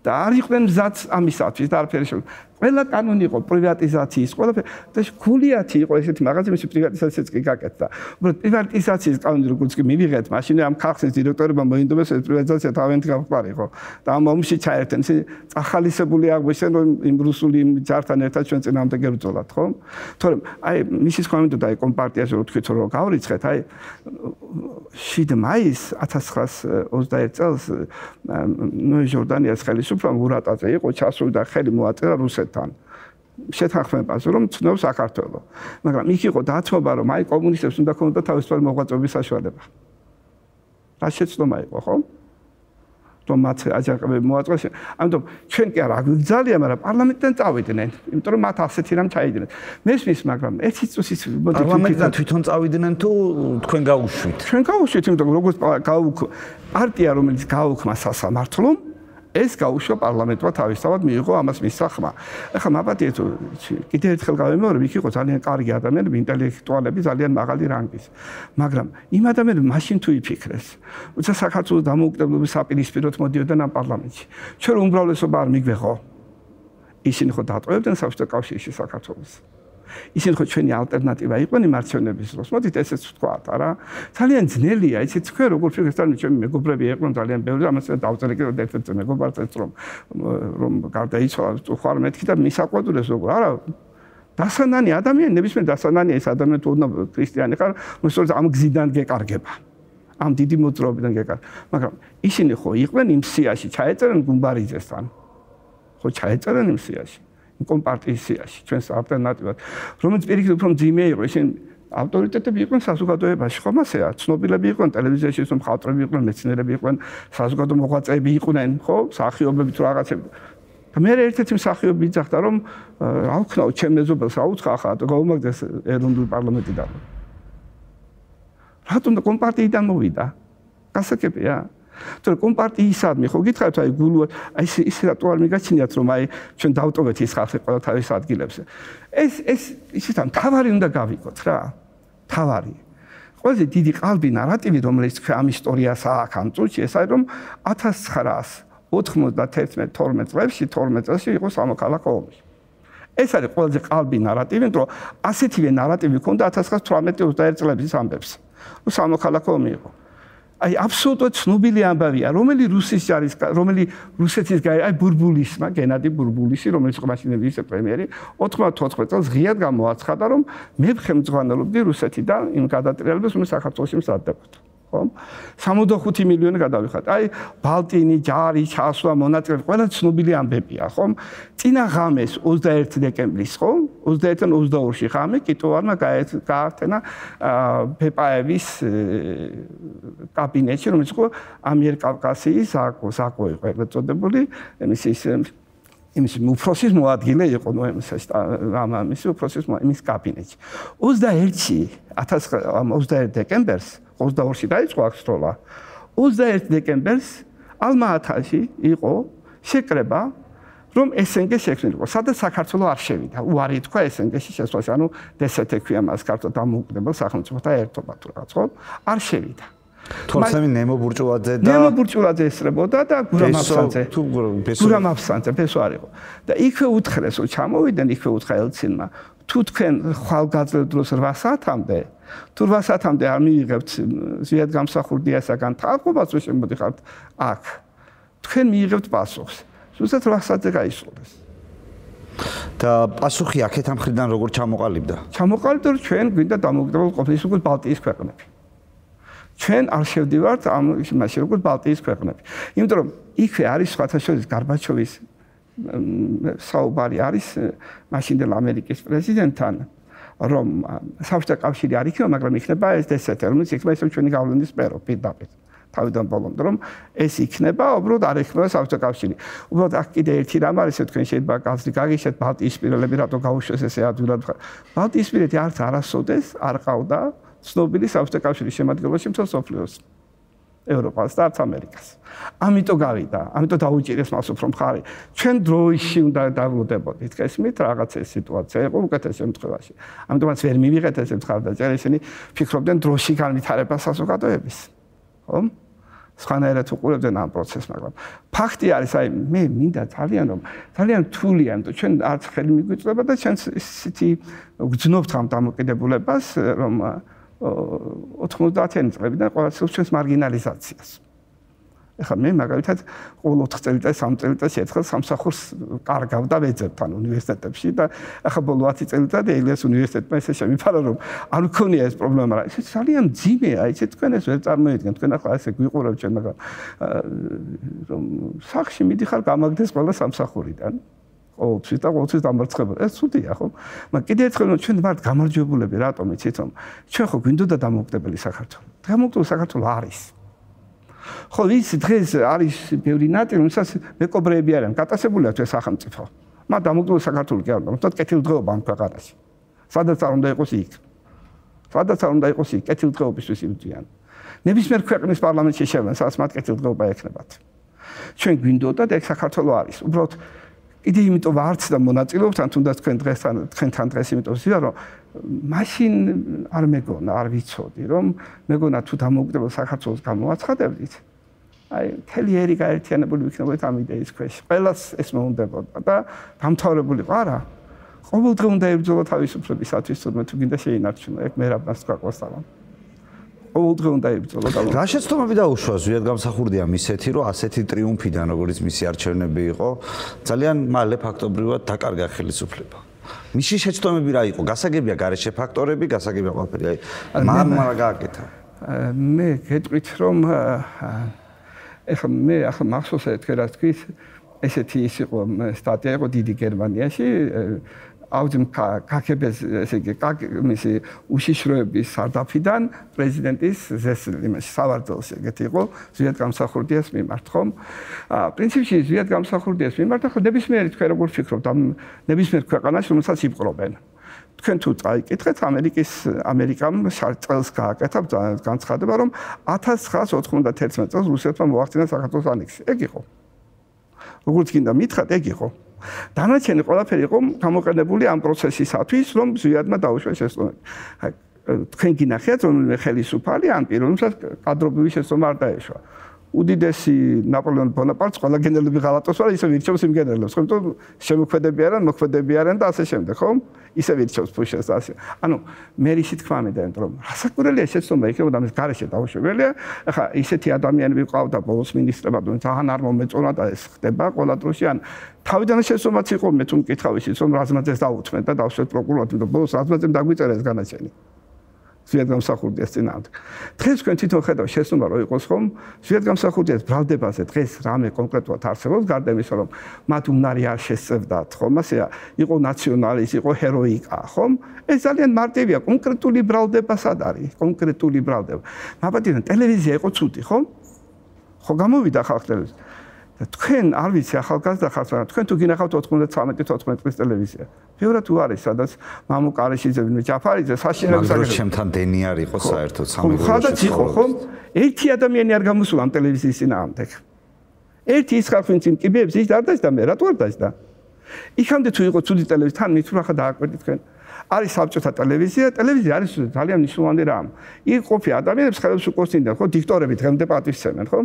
და არ იყვნენ მზად ამისათვის და არაფერი შეიძლება ყველა კანონი იყო პრივატიზაციის, ყველაფერი და გულიათი იყო ესეთი მაღაზია, მისი პრივატიზაციაც კი გაკეთდა. უბრალოდ პრივატიზაციის კანონი როგორც კი მივიღეთ, მაშინ ამ ხალხის დირექტორებმა მოინდომეს ეს პრივატიზაცია თავენთ გავყარიყო. და ამ მომში ჩაერთენ, ისე წახალისებული აღვიშენ რომ იმ რუსული ჯართან ერთად ჩვენ წინამდე გებრძოლათ, ხო? თორემ აი მისი კომენტო და აი კომპარტიაზე რო თქვით რომ გავრიცხეთ, აი შიდ მაის 1921 წელს ნუ ჟორდანიას ხელისუფლება მურატაძე იყო ჩასული და ხელი მოაწერა რუსეთთან. შეთანხმებას რომ ცნობს საქართველოს. მაგრამ იქ იყო დათმობა რომ აი კომუნისტებს უნდა ქონოდა თავისუფალი მოღვაწეობის საშუალება. რა შეცდომა იყო, ხო? რომ მათ აჯანყებები მოაწყოს. ამიტომ ჩვენ კი არა ძალიან, მაგრამ პარლამენტიდან წავიდნენ, იმიტომ რომ მათ ასეთი რამ ჩაიდნენ. მესმის, მაგრამ ერთი წუთის პარლამენტიდან თვითონ წავიდნენ თუ თქვენ გაუშვით? ჩვენ გაუშვით, იმიტომ რომ როგორც გაუქ პარტია რომელიც გაუქმა სასამართლომ ეს გაუშვა პარლამენტმა თავისთავად მიიღო ამას მისცა ხმა. ახლა მაპატიეთ კიდე ერთხელ გავემეორებ, იქ იყო ძალიან კარგი ადამიანები, ინტელექტუალები, ძალიან მაღალი რანგის. მაგრამ იმ ადამიანებს მაშინ თუ იფიქრეს, უცა საქართველოს დამოუკიდებლობის საპირისპიროდ მოდიოდნენ ამ პარლამენტში. ჩვენ უმრავლესობა არ მიგვეღო. ისინი ხო დატყვევდნენ საბჭოთა კავშირში საქართველოს. ისინი ხო ჩვენი ალტერნატივა იყვნენ იმ არჩევნების დროს. მოდით ესეც ვთქვათ, არა? ძალიან ძნელია, იცით, თქვენ როგორ ფიქრობთ, ჩემი მეგობრები იყვნენ ძალიან ბევრი, ამას დავწერე ერთ-ერთ მეგობარს, რომ რომ გარდაიცვალა, ხარ მეთქი და მისაყვედურეს როგორ, არა? დასანანი ადამიანი, ნებისმიერ დასანანი ეს ადამიანი თუ უნდა ქრისტიანი ხარ, მოსწორს ამ გზიდან გეკარგება. ამ დიდი მოძრაობიდან გეკარგება. მაგრამ ისინი ხო იყვნენ იმ სიაში, ჩაეწერენ გუმბარიძესთან. ხო ჩაეწერენ იმ სიაში. კომპარტიის სიაში ჩვენს ალტერნატივად. რომელიც პირიქით უფრო ძიმე იყო ისინი ავტორიტეტები იყვნენ საზოგადოებაში ხომ ასეა ცნობილები იყვნენ ტელევიზიაში რომ ხალხები იყვნენ მეცნიერები იყვნენ საზოგადო მოღვაწეები იყვნენ ხო? სახიობები თუ რაღაცები. და მე ერთ-ერთი მსახიობი იძახდა რომ აუქნაო ჩემ მეზობელს აუცხა ხა და გაუმაგდეს ეროვნული პარლამენტიდან. რატომ კომპარტიიდან მოვიდა. გასაკეთებია თორე კომპარტიისადმი ხო? გითხარით აი გულო აი ეს ის რატო არ მიგაჩნიათ რომ აი ჩვენ დავტოვეთ ის ხალხი ყველა თავის ადგილებზე. ეს ეს ისეთ თავარი უნდა გავიკოთ რა. თავარი. ყველაზე დიდი ყალბი ნარატივი რომელიც ამ ისტორიას აქვს ამ წუთში ეს არის რომ 1991 12 წლებში 12 წელში იყო სამოქალაქო ომი. ეს არის ყველაზე ყალბი ნარატივი იმიტომ რომ ასეთივე ნარატივი ქონდა 1918 წლების ამბებს. სამოქალაქო ომი იყო აი აბსოლუტურად ცნობილი ამბავია, რომელი რუსის ჯარის, რომელი რუსეთის გაი, აი ბურბულისმა, გენადი ბურბულისი, რომელიც ყმაშინე ვიცე-პრემიერი, 94 წელს ღიად გამოაცხადა, რომ მე ხემძღვანელობდი რუსეთიდან იმ გადატრიალებას, რომელიც საქართველოს მსადდებოდა. ხო? 65 მილიონი გადავიხატ. აი ბალტინი, ჯარი, ჩასვა, მონაწილე, ყველა ცნობილი ამბებია, ხო? წინა ღამეს 21 დეკემბრის, ხო? 21-დან 22-ში ღამე კიტოვარმა გააერთენა პეპაევის კაბინეტში, რომელიც იყო ამიერკავკასიის საკო, საკო იყო ეგრეთწოდებული, იმის ის იმის უფროსის მოადგილე იყო ნუ იმის ამ ამის უფროსის იმის კაბინეტში. 21-ში 21 დეკემბერს 22-ში დაიწყო აქ სროლა. 21 დეკემბერს ალმა-ათაში იყო შეკრება რომ SNG შექმნილიყო. სადაც საქართველოს არ შევიდა. უარი თქვა SNG-ში შესვლას, ანუ DST ქვია მას ქართულ დამოუკიდებელ სახელმწიფოთა ერთობა თუ რაღაც ხო? არ შევიდა. თორსამი ნემო ბურჭულაძე და ნემო ბურჭულაძე ესწრებოდა და გურამაფსანძე. თუ ბესო გურამაფსანძე ბესო არისო. და იქვე უთხრეს, რომ ჩამოვიდნენ იქვე უთხრა ელცინმა. თუ თქვენ ხვალგაძლევ დროს 8 საათამდე თუ 8 საათამდე არ მიიღებთ ზიად გამსახურდიასაგან თანხმობას რომ შემოდიხართ აქ თქვენ მიიღებთ პასუხს ზუსტად 8 საათზე გაისრულეს და პასუხი აქეთ ამ ხრიდან როგორ ჩამოყალიბდა ჩამოყალიბდა რომ ჩვენ გვინდა დამოუკიდებელ ყოფნის უკვე ბალტიის ქვეყნები ჩვენ არ შევდივართ ამ იმაში როგორც ბალტიის ქვეყნები იმიტომ რომ იქვე არის სხვათა შორის გარბაჩოვის საუბარი არის მაშინდელ ამერიკის პრეზიდენტთან რომ საბჭოთა კავშირი არ იქნება, მაგრამ იქნება ეს DST, რომელიც იქნება ისე ჩვენი გავლენის სფერო პირდაპირ. თავიდან ბოლომდე რომ ეს იქნება, უბრალოდ არ იქნება საბჭოთა კავშირი. უბრალოდ აქ კიდე ერთი რამ არის, თქვენ შეიძლება გაზრი გაგიშეთ ბალტიის პირელები რატო გაუშვეს ესე ადვილად. ბალტიის პირეთი არც არასოდეს არ ყავდა ცნობილი საბჭოთა კავშირის შემადგენლობაში მთელ სოფლიოს. ევროპას და ამერიკას. ამიტომ გავიდა, ამიტომ დაუჭირეს მას უფრო მხარი. ჩვენ დროიში უნდა დავლოდებოდით, ესმით რაღაც ეს სიტუაცია იყო უკეთეს შემთხვევაში. ამიტომაც ვერ მივიღეთ ეს მხარდაჭერა, ისინი ფიქრობდნენ დროში განვითარება საზოგადოების. ხო? სხვანაირად უყურებდნენ ამ პროცესს, მაგრამ ფაქტი არის, აი მე მინდა ძალიან რომ ძალიან თულია, ამიტომ ჩვენ არც ხელი მიგვიწება და ჩვენ ისეთი გძნობთ ამ დამოკიდებულებას, რომ 90-იანი წლებიდან ყველა სოციალს მარგინალიზაციას. ეხლა მე მაგალითად ყოველ 4 წელიწადს 3 წელიწადს ერთხელ სამსახურს კარგავ და ვეძებთან უნივერსიტეტებში და ეხლა ბოლო 10 წელიწადი ელიას უნივერსიტეტმა ესე შემიფარა რომ არ მქონია ეს პრობლემა რა ეს ძალიან ძიმეა ისე თქვენ ეს ვერ წარმოიდგენთ თქვენ ახლა ესე გვიყურებთ ჩვენ მაგრამ რომ სახში მიდიხარ გამაგდეს ყველა სამსახურიდან ყოველთვის და ყოველთვის დამარცხებული. ეს ცუდია, ხო? მაგრამ კიდე ერთხელ ჩვენ ვართ გამარჯვებულები, რატომ იცით რომ ჩვენ ხო გვინდოდა დამოუკიდებელი საქართველო. დამოუკიდებელი საქართველო არის. ხო, ის დღეს არის ბევრი ნაწილი, რომელსაც მეკობრეები არიან, გატაცებულია თუ სახელმწიფო. მაგრამ დამოუკიდებელი საქართველო კი არ უნდა, თუმცა კეთილდღეობა ამ ქვეყანაში. სადაც არ უნდა იყოს იქ. სადაც არ უნდა იყოს იქ, კეთილდღეობისთვის იმძიან. ნებისმიერ ქვეყნის პარლამენტში შევენ, სადაც მათ კეთილდღეობა ექნებათ. ჩვენ გვინდოდა და ეგ საქართველოს არის. უბრალოდ კიდე იმიტომ ვარც და მონაწილეობთ ან თუნდაც თქვენ დღესთან თქვენთან დღეს იმიტომ ვსვია რომ მაშინ არ მეგონა, არ ვიცოდი რომ მეგონა თუ დამოუკიდებელ საქართველოს გამოაცხადებდით. აი, მთელი ერი გაერთიანებული ვიქნებოდეთ ამ იდეის ქვეშ. ყველას ეს მოუნდებოდა და დამთავრებულიყო არა. ყოველდღე უნდა ებრძოლა თავისუფლებისათვის, თუმცა თუ გინდა შეინარჩუნა, ეგ მე რა ბასკაკოს თალა. ყოველდღე უნდა იბრძოლა და რა შეცდომები დაუშვა ზვიად გამსახურდია მისეთი რომ ასეთი ტრიუმფიდან როგორც მისი არჩევნები იყო ძალიან მალე ფაქტობრივად დაკარგა ხელისუფლება. მისი შეცდომები რა იყო? გასაგებია გარეშე ფაქტორები გასაგებია ყველაფერი? აი მამა რა გააკეთა. მე გეტყვით რომ ეხლა მე ახლა მახსოვს ეთქე რა თქვით ესეთი ის იყო სტატია იყო დიდი გერმანიაში აუძიმ კაკების ესე იგი კაკმისი უშიშროების სარდაფიდან პრეზიდენტის ზესლიმის სავარძელს ეგეთი იყო ზვიად გამსახურდიას მიმართ ხომ? პრინციპში ზვიად გამსახურდიას მიმართ ახლა ნებისმიერი თქვენ როგორ ფიქრობთ ამ ნებისმიერ ქვეყანაში რომელსაც იპყრობენ? თქვენ თუ წაიკითხეთ ამერიკის ამერიკამ წელს გააკეთა განცხადება რომ 1991 წელს რუსეთმა მოახდინა საქართველოს ანექსი. ეგ იყო. როგორც კიდე მითხრათ, ეგ იყო. დანარჩენი ყველაფერი იყო გამოყენებული ამ პროცესისათვის, რომ ზვიადმა დაუშვეს შეცდომები. აი თქვენ გინახეთ რომ ხელისუფალი ან პიროვნებსაც კადრობრივი შეცდომა არ დაეშვა. უდიდესი ნაპოლეონ ბონაპარტს ყველა გენერლები ღალატოს ვარ ისე ვირჩევს იმ გენერლებს ხო იმიტომ შემოქმედები არიან მოქმედები არიან და ასე შემდეგ ხო ისე ვირჩევს ფუშეს ასე. ანუ მე ისი თქვა მე და რომ რასაკვირველია შეცდომა იქნება და მის გარეშე დაუშვებელია. ახლა ისეთი ადამიანები ყავდა ბოლოს მინისტრებად რომ ძალიან არ მომეწონა და ეს ხდება ყველა დროში ან თავიდან შეცდომაც იყო მე თუ მკითხავ ისიც რომ რაზმაძეს დაუთმენ და დავშვეთ პროკურორად და ბოლოს რაზმაძემ დაგვიწერა ეს განაჩენი ზვიად გამსახურდიას წინააღმდეგ. დღეს თქვენ თვითონ ხედავთ შესაძლოა რომ იყოს ხომ ზვიად გამსახურდიას ბრალდებაზე დღეს რამე კონკრეტულად არსებობს გარდა იმისა რომ მათ უნარი არ შესწევდათ ხომ? ასეა იყო ნაციონალის იყო ჰეროიკა ხომ? ეს ძალიან მარტივია კონკრეტული ბრალდება სად არის კონკრეტული ბრალდება. მაბატონო ტელევიზია იყო ცუდი ხომ? ხო გამოვიდა ხალხს და თქვენ არ ვიცი ახალგაზრდა ხართ მაგრამ თქვენ თუ გინახავთ 93-14 წლის ტელევიზია. ბევრად თუ არის სადაც მამუ კარიშიძე ვინმე ჯაფარიძე საშინელო საკითხი ჩემთან დენი არ იყო საერთოდ სამეგრელოში ხადაც იყო ხო ერთი ადამიანი არ გამოსულა ამ ტელევიზიის წინააღმდეგ. ერთი ის ხალხი ვინც იმ კიბეებს ის არ დაიწყდა მე რატო არ დაიწყდა იქამდე თუ იყო ცუდი ტელევიზია თან მით რა ხა დააკვირდი თქვენ. არის საბჭოთა ტელევიზია ტელევიზია არის ძალიან მნიშვნელოვანი რამ. იქ ყოფი ადამიანებს ხელს უკოსინდნენ ხო დიქტორები დღემდე პატივცემენ ხო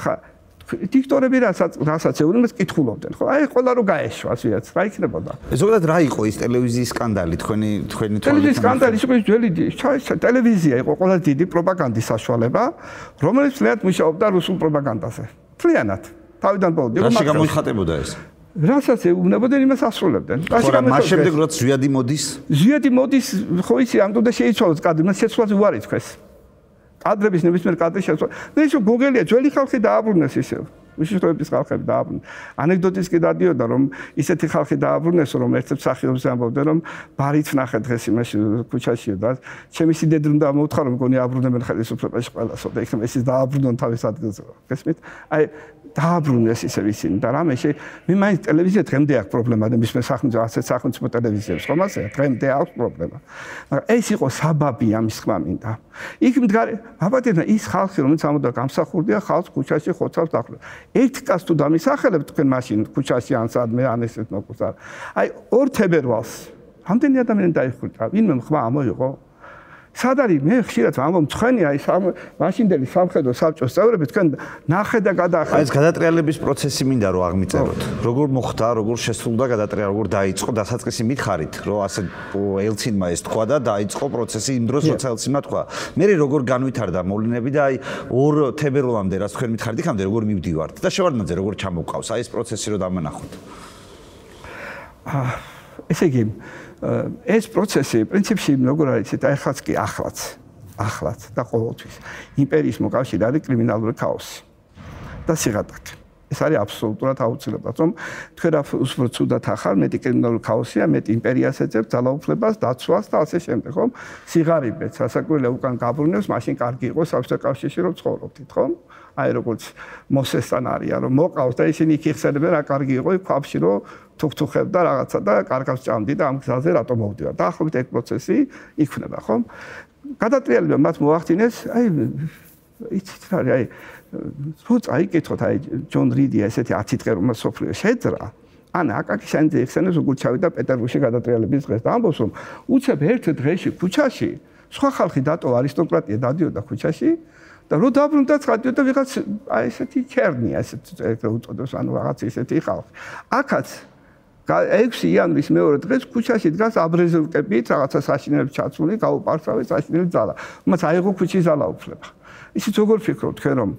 ახლა დიქტორები რასაც რასაც ეუბნებიან კითხულობდნენ ხო? აი ყველა რო გაეშვას ვიაც რა იქნებოდა? ზოგადად რა იყო ის ტელევიზიის სკანდალი თქვენი თქვენი ტელევიზიის სკანდალი იყო ძველი ტელევიზია იყო ყველა დიდი პროპაგანდის საშუალება რომელიც ძალიან მუშაობდა რუსულ პროპაგანდაზე. მთლიანად. თავიდან ბოლომდე რა შეგამოიხატებოდა ეს? რასაც ეუბნებოდნენ იმას ასრულებდნენ. ხო, მას შემდეგ რაც ზვიადი მოდის? ზვიადი მოდის, ხო იცი, ამ დრო შეიცვალოს კადრი, მას შეცვლაზე უარი თქვეს. კადრების ნებისმიერ კადრის შეცვლა. მე ისო გუგელია ძველი ხალხი დააბრუნეს ისევ. უშიშროების ხალხები დააბრუნეს. ანეკდოტის კი დადიოდა რომ ისეთი ხალხი დააბრუნეს რომ ერთ მსახიობს ამბობდა რომ ბარით ნახე დღეს იმაში ქუჩაშიო და ჩემი სიდედ უნდა მოუთხარ რომ გონი აბრუნებენ ხელისუფლებაში ყველასო და იქნებ ეს დააბრუნონ თავის ადგილზე. გესმით? აი დააბრუნეს ისე ისინი და რამე შე მე მაინც ტელევიზია დღემდე აქვს პრობლემა და მის სახელმწიფო ასეთ სახელმწიფო ტელევიზიებს ხომ ასე? დღემდე აქვს პრობლემა. მაგრამ ეს იყო საბაბი ამის ხმა მინდა. იქ მდგარი აბატონა ის ხალხი რომელიც ამოდა გამსახურდია ხალხს ქუჩაში ხოცავს ახლა ერთ კაც თუ დამისახელებ თქვენ მაშინ ქუჩაში ან სადმე ან ესეთ მოყვა აი ორ თებერვალს რამდენი ადამიანი დაიხურა ვინმე ხმა ამოიღო სად არის მე ხშირად ამბობ ის ამ მაშინდელი სამხედრო საბჭოს წევრები თქვენ ნახე და გადაახე აი ეს გადატრიალების პროცესი მინდა რომ აღმიწეროთ როგორ მოხდა როგორ შესრულდა გადატრიალება როგორ დაიწყო დასაწყისი მითხარით რომ ასე ელცინმა ეს თქვა და დაიწყო პროცესი იმ დროს როცა ელცინმა თქვა. მე როგორ განვითარდა მოვლენები და აი ორ თებერვალამდე რაც თქვენ მითხარით იქამდე როგორ მივდივართ და შევარდნაძე როგორ ჩამოვყავს აი ეს პროცესი რომ დამანახოთ. აა ესე იგი ეს პროცესი პრინციპში როგორ არის ეს ახაც კი ახლაც ახლაც და ყოველთვის იმპერიის მოკავშირე არის კრიმინალური ქაოსი და სიღატაკე ეს არის აბსოლუტურად აუცილებლად, რომ თქვენ რა უფრო ცუდად ახარ, მეტი კრიმინალური ქაოსია, მეტი იმპერიას ეძებს, ძალაუფლებას, დაცვას და ასე შემდეგ, ხომ? სიღარიბეც, სასაკვირველია უკან გაბრუნებს, მაშინ კარგი იყო საბჭოთა კავშირში რომ ცხოვრობდით, ხომ? აი როგორც მოსესთან არიან, რომ მოყავს და ისინი იქ იხსენებენ, რა კარგი იყო იქ ქვაბში, რომ თუქთუხებდა რაღაცა და კარგავს ჭამდი და ამ გზაზე რატომ მოვდივარ? დაახლოებით ეგ პროცესი იქნება, ხომ? გადატრიალება მათ მოახდინეს, აი იცით რა, აი თუ წაიკითხოთ აი ჯონ რიდი ესეთი 10 დღე რომ სოფლიო შეძრა ან აკაკი შენძე ეხსენებს როგორ ჩავიდა პეტერბურგში გადატრიალების დღეს და ამბობს რომ უცებ ერთ დღეში ქუჩაში სხვა ხალხი დატო არისტოკრატია დადიოდა ქუჩაში და რო დაბრუნდა ცხადიოდა ვიღაც აი ესეთი ჩერნია ესეთი უწოდოს ანუ რაღაც ესეთი ხალხი. აქაც 6 იანვრის მეორე დღეს ქუჩაში დგას აბრეზოვკებით რაღაცა საშინელებს ჩაცული გაუპარსავე საშინელი ძალა. მას აიღო ქუჩის ძალა უფლება ისიც როგორ ფიქრობთ თქვენ რომ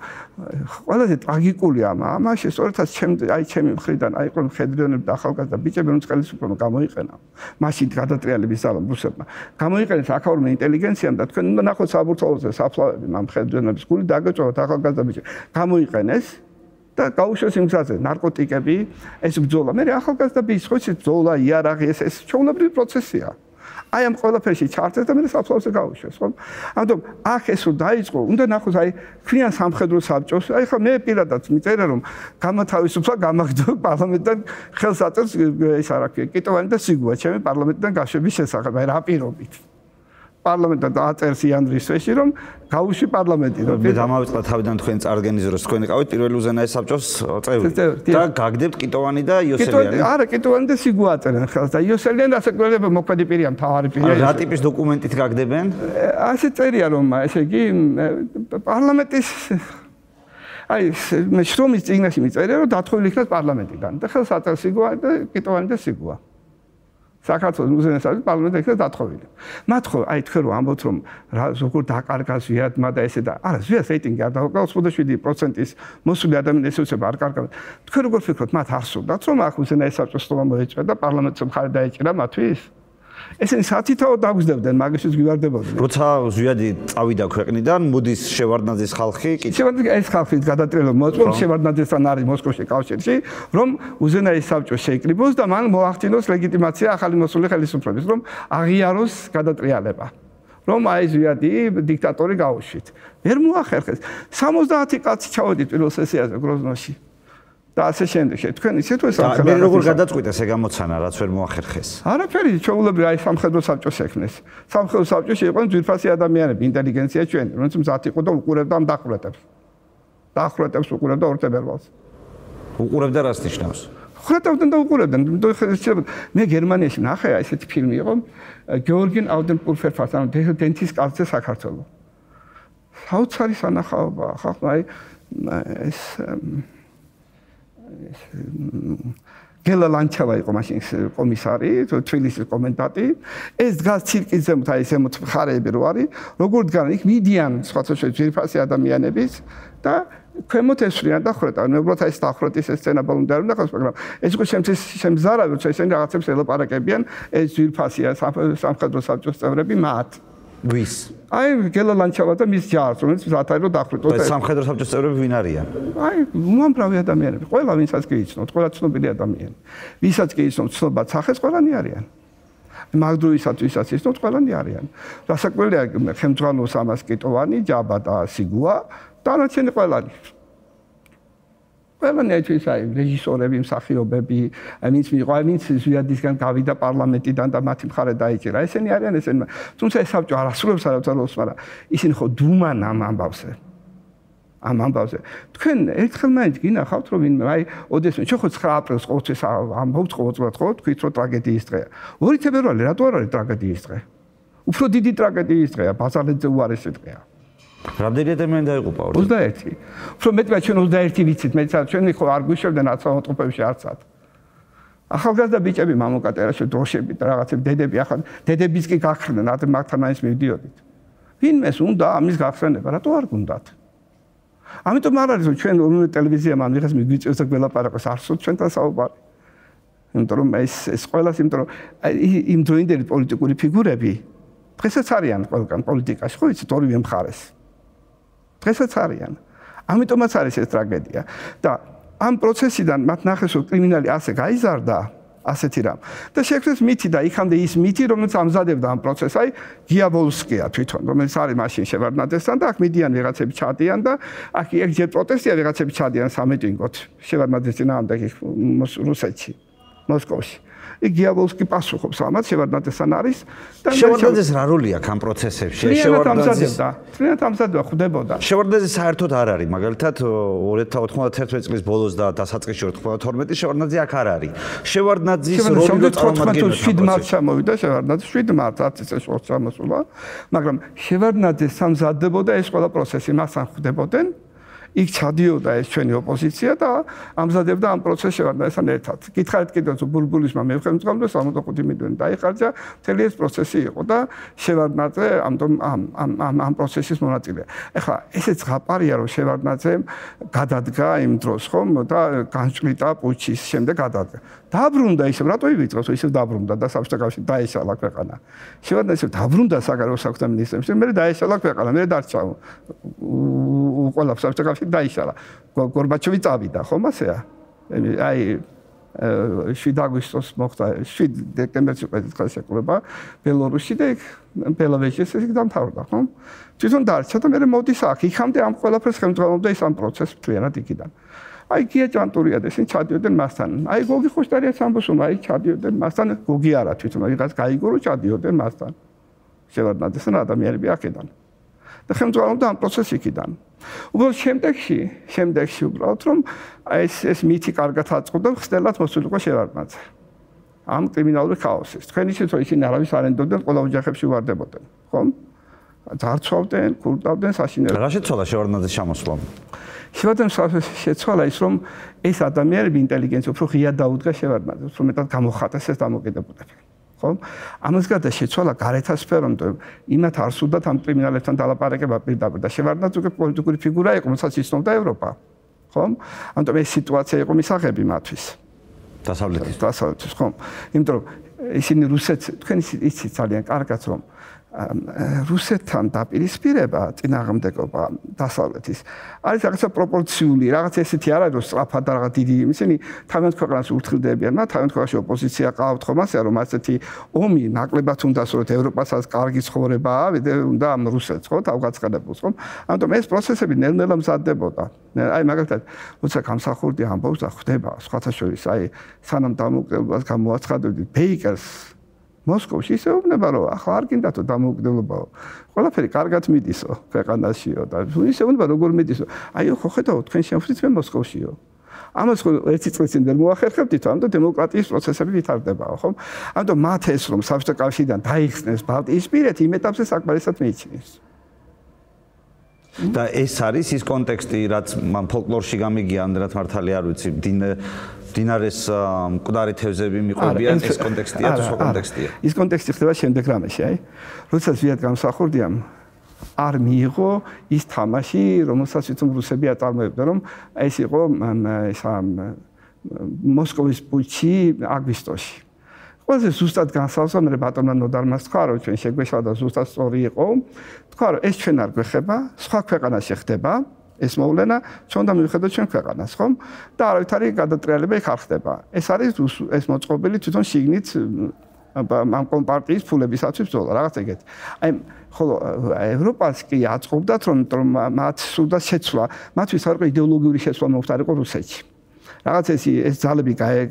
ყველაზე ტრაგიკულია ამაში სწორედაც ჩემ აი ჩემი მხრიდან აი ყო მხედრიონები და ახალგაზრდა ბიჭები რომ ხელისუფლებამ გამოიყენა. მაშინ გადატრიალების ძალა რუსებმა. გამოიყენეს აქაურმე ინტელიგენციამ და თქვენ უნდა ნახოთ საბურთალოზე საფლავები ამ მხედრიონების გული დაგეჭოთ ახალგაზრდა ბიჭები. გამოიყენეს და გაუშვეს იმ გზაზე ნარკოტიკები ეს ბრძოლა. მე ახალგაზრდა ბიჭი ხო ის ბრძოლა იარაღი ეს ეს ჩაუნებრივი პროცესია აი ამ ყველაფერში ჩართეს და მე საფლავზე გავუშვეს, ხო? ამიტომ აქ ეს რომ დაიწყო, უნდა ნახოს აი ქვიან სამხედრო საბჭოს, აი ხა მე პირადად მიწერა რომ გამათავისუფლა გამაგდო პარლამენტთან ხელს აწევს ეს არა კი, კიტოვანი და სიგუა ჩემი პარლამენტთან გაშვების შესახებ, აი რა პირობით. პარლამენტთან დააწერს იანვრის სეში რომ გაუში პარლამენტი რომ მე დამავიწყდა თავიდან თქვენ წარგენის დროს. თქვენ იყავით პირველი უზენაეს საბჭოს წევრი. და გაგდებთ კიტოვანი და იოსელიანი. არა კიტოვანი და სიგუ აწერენ ხელს და იოსელიანი ასაკრებება მოქმედი პირია მთავარი პირია რა ტიპის დოკუმენტით გაგდებენ? ასე წერია რომ ესე იგი პარლამენტის აი მე შრომის წიგნაში მიწერია რომ დათხოვილი იქნას პარლამენტიდან. და ხელს აწერს სიგუ და კიტოვანი და სიგუა საქართველოს არის პარლამენტი ექნა დათხოვილი. მათ ხო აი თქვენ რომ ამბობთ რომ როგორ დაკარგა ზვიადმა და ესე და არა ზვიად რეიტინგი არ დაკარგა 87%-ის მოსული ადამიანის უსება არ კარგა. თქვენ როგორ ფიქრობთ მათ ახსოვდათ რომ აქ მუზეუმის საბჭოს მოეჭრა და პარლამენტს მხარი დაეჭრა მათთვის? ესენი სათითაო დაგზდებდნენ მაგისთვის გივარდებოდნენ როცა ზვიადი წავიდა ქვეყნიდან მოდის შევარდნაძის ხალხი კი. შევარდნაძის ეს ხალხი გადატრიალო მოწყობს შევარდნაძესთან არის მოსკოვში კავშირში რომ უზენაის საბჭო შეიკრიბოს და მან მოახდინოს ლეგიტიმაცია ახალი მოსული ხელისუფლების რომ აღიაროს გადატრიალება. რომ აი ზვიადი დიქტატორი გაუშვით. ვერ მოახერხეს. 70 კაცი ჩავედით პირველ სესიაზე გროზნოში და ასე შემდეგ. თქვენ ისე თუ ეს ახლა მე როგორ გადაწყვიტეს ეგ ამოცანა, რაც ვერ მოახერხეს? არაფერი, ჩაულებრი აი სამხედრო საბჭოს ეკნეს. სამხედრო საბჭოში იყვნენ ძვირფასი ადამიანები, ინტელიგენცია ჩვენი, რომელიც მზად იყო და უყურებდა ამ დახვრეტებს. დახვრეტებს უყურებდა ორთებერვალს. უყურებდა რას ნიშნავს? ხრეტავდნენ და უყურებდნენ. მე გერმანიაში ნახე ესეთი ფილმი იყო გეორგენ აუდენპურფერფას, ანუ დენთის კაცზე საქართველოს. საოცარი სანახაობა, ხახ აი ეს გელა ლანჩავა იყო მაშინ კომისარი, თბილისის კომენდანტი. ეს დგას ცირკიზე მთა ისე მხარეები რო არის, როგორ დგან იქ მიდიან სხვათა შორის ძირფასი ადამიანების და ქვემოთ ესვრიან და ხრეტა. მე უბრალოდ ეს დახრეტის ეს სცენა ბოლომდე და ხოს, მაგრამ ეს უკვე შემთხვევით შემზარავი, რომ ესენი რაღაცებს ელაპარაკებიან, ეს ძირფასია სამხედრო საბჭოს წევრები მათ. ვის? აი გელა ლანჩავა და მის ჯარს, რომელიც რათაირო დახვიტო და სამხედრო საბჭოს წევრები ვინ არიან? აი, უამრავი ადამიანები, ყველა ვინცაც კი იცნოთ, ყველა ცნობილი ადამიანი. ვისაც კი იცნოთ ცნობა სახეს, ყველანი არიან. მაგდროისათვისაც იცნოთ, ყველანი არიან. დასაკვირველია ხელმძღვანელოს ამას კიტოვანი, ჯაბა და სიგუა, დანარჩენი ყველანი. ყველანი ეს აი რეჟისორები, მსახიობები, ვინც მიიღო, ვინც ზვიადისგან გავიდა პარლამენტიდან და მათი მხარე დაიჭირა. ესენი არიან ესენი. თუმცა ეს საბჭო არასრულებს არასრულებს, მაგრამ ისინი ხო დუმან ამ ამბავზე. ამ ამბავზე. თქვენ ერთხელ მაინც გინახავთ რომ ვინმე აი ოდესმე ხო 9 აპრილს ყოველთვის ამბობთ ყოველწლიურად ხო თქვით რომ ტრაგედიის დღეა. 2 თებერვალი რატო არ არის ტრაგედიის დღე? უფრო დიდი ტრაგედიის დღეა, ბაზარეთზე უარესი დღეა. რამდენი ადამიანი დაიღუპა? 21. უფრო მეტია ჩვენ 21 ვიცით, მეც ჩვენი ხო არ გვიშევდნენ აცალოტოფებში არცად. ახალგაზრდა ბიჭები მამოკატერაში დროშები და რაღაცები დედები ახლა დედების კი გახსნენ, ათ მაგთან მაინც მივდიოდით. ვინმეს უნდა ამის გახსენება, რატო არ გუნდათ? ამიტომ არ არის რომ ჩვენ უმე ტელევიზია მან ვიღაც მიგვიწევს და გველაპარაკოს არსო ჩვენთან საუბარი. იმიტომ რომ ეს ეს ყველას იმიტომ რომ იმ დროინდელი პოლიტიკური ფიგურები დღესაც არიან ყველგან პოლიტიკაში, ხო იცით ორივე მხარეს. დღესაც არიან. ამიტომაც არის ეს ტრაგედია. და ამ პროცესიდან მათ ნახეს რომ კრიმინალი ასე გაიზარდა ასეთი რამ. და შექმნეს მითი და იქამდე ის მითი, რომელიც ამზადებდა ამ პროცესს, აი დიაბოლსკია თვითონ, რომელიც არის მაშინ შევარდნაძესთან და აქ მიდიან ვიღაცები ჩადიან და აქ ეგ ჯერ პროტესტია ვიღაცები ჩადიან სამიტინგოთ შევარდნაძეს წინააღმდეგ რუსეთში, მოსკოვში. იქ გიაბოლსკი პასუხობს ამათ შევარდნაძესთან არის და შევარდნაძეს რა როლი აქვს ამ პროცესებში შევარდნაძეს თრინათ ამზადდა ხვდებოდა. შევარდნაძე საერთოდ არ არის მაგალითად 2091 წლის ბოლოს და დასაწყისში 92 შევარდნაძე აქ არ არის. შევარდნაძის როლი რო წარმოგიდგენთ 7 მარტს ჩამოვიდა შევარდნაძე 7 მარტს არც ის ეს ჩამოსულა მაგრამ შევარდნაძე სამზადდებოდა ეს ყველა პროცესი მასთან ხვდებოდნენ იქ ჩადიოდა ეს ჩვენი ოპოზიცია და ამზადებდა ამ პროცესს შევარდნაესთან ერთად. გითხარით კიდევ თუ ბულბულისმა მე ხელმძღვანელო 65 მილიონი დაიხარჯა, მთელი ეს პროცესი იყო და შევარდნაძე ამ ამ ამ ამ პროცესის მონაწილეა. ეხლა ესეც ღაპარია რომ შევარდნაძე გადადგა იმ დროს ხომ და განჭრიტა პუჩის შემდეგ გადადგა. დაბრუნდა ისე რატო ივიწყოს ისე დაბრუნდა და საბჭოთა კავშირი დაეშალა ქვეყანა. შევარდა ისე დაბრუნდა საგარეო საქმეთა მინისტრებში მე დაეშალა ქვეყანა მე დარჩა ყველა საბჭოთა კავშირი დაეშალა გორბაჩოვი წავიდა ხომ ასეა? აი შვიდ აგვისტოს მოხდა შვიდ დეკემბერში ყველა შეკრება ბელორუსში და ბელავეჟის ის დამთავრდა ხომ? თვითონ დარჩა და მე მოდის აქ იქამდე ამ ყველაფერს ხელმძღვანელობდა ის ამ პროცესს მთლიანად იქიდან აი გია ჭანტურია და ისინი ჩადიოდნენ მასთან. აი გოგი ხუშტარია სამბოსო, აი ჩადიოდნენ მასთან, გოგი არა თვითონ, ვიღაც გაიგო რომ ჩადიოდნენ მასთან. შევარდნაძესთან ადამიანები აქედან. და ხელმძღვანელობდა ამ პროცესს იქიდან. უბრალოდ შემდეგში, შემდეგში უბრალოდ რომ ეს ეს მითი კარგად აწყობდა, ხსნელად მოსულიყო შევარდნაძე. ამ კრიმინალური ქაოსის. თქვენ ისიც რომ ისინი არავის არ ენდობდნენ, ყველა ოჯახებში ვარდებოდნენ, ხომ? ძარცვავდნენ, კურტავდნენ საშინელებას. რა შეცვალა შევარდნაძის ჩამოსვლა? შევადან შეცვალა ის რომ ეს ადამიანები ინტელიგენცია უფრო ღია დაუდგა შევარდნაძეს უფრო მეტად გამოხატეს ეს დამოკიდებულება ხო? ამას გადა შეცვალა გარეთა სფერომდე იმათ არ სულდათ ამ კრიმინალებთან დალაპარაკება პირდაპირ და შევარდნაძე უკვე პოლიტიკური ფიგურა იყო რომელსაც იცნობდა ევროპა ხო? ამიტომ ეს სიტუაცია იყო მისაღები მათთვის. დასავლეთის. დასავლეთის ხო? იმიტომ რომ ისინი რუსეთს თქვენ იცით ძალიან კარგად რომ რუსეთთან დაპირისპირება წინააღმდეგობა დასავლეთის არის რაღაცა პროპორციული, რაღაც ესეთი არ არის რომ სწრაფად და რაღაც დიდი ისინი თავიანთ ქვეყანას ურთილდებიან, მაგრამ თავიანთ ქვეყანაში ოპოზიცია ყავთ ხომ ასე რომ ასეთი ომი ნაკლებად უნდა სწორედ ევროპასაც კარგი ცხოვრება ავიდე უნდა ამ რუსეთს ხო თავგაცხადებულს ხო? ამიტომ ეს პროცესები ნელ-ნელა მზადდებოდა. აი მაგალითად, როცა გამსახურდი ამბობს და ხვდება სხვათა შორის აი სანამ დამოუკიდებლობას გამოაცხადებდი ბეიკერს მოსკოვში ისე უნება რომ ახლა არ გინდათო დამოუკიდებლობაო. ყველაფერი კარგად მიდისო ქვეყანაშიო და ისე უნება როგორ მიდისო? აი ხო ხედავ თქვენ შეფრით მე მოსკოვშიო. ამას ხო ერთი წელი წინ ვერ მოახერხებთ თვითონ და დემოკრატიის პროცესები ვითარდებაო ხო ამიტომ მათ ეს რომ საბჭოთა კავშირიდან დაიხსნეს ბალტიისპირეთი იმ ეტაპზე საკმარისად მეჩნიეს და ეს არის ის კონტექსტი რაც მან ფოლკლორში გამიგია ანდრათ მართალი არ ვიცი დინარეს მკვდარი თევზები მიყვებიან ეს კონტექსტია თუ სხვა კონტექსტია? ის კონტექსტი ხდება შემდეგ რამეში აი. როდესაც ვიად გამსახურდია არ მიიღო ის თამაში რომელსაც თვითონ რუსები აწარმოებდნენ რომ ეს იყო ეს მოსკოვის პუჩი აგვისტოში. ყველაზე ზუსტად განსავსა მე ბატონმა ნოდარმას თქვა რომ ჩვენ შეგვეშალა და ზუსტად სწორი იყო. თქვა რომ ეს ჩვენ არ გვეხება სხვა ქვეყანაში ხდება ეს მოვლენა ჩვენდა მივხედოთ ჩვენ ქვეყანას, ხომ? და არავითარი გადატრიალება იქ არ ხდება. ეს არის ეს მოწყობილი თვითონ შიგნით ამ კომპარტიის ფულებისაცვი ბრძოლა, რაღაც ეგეთი. აი ხოლო ევროპას კი აწყობდათ რომ მათ სულდა შეცვლა, მათთვის არ იყო იდეოლოგიური შეცვლა მოხდარიყო რუსეთში. რაღაც ეს ეს ძალები აი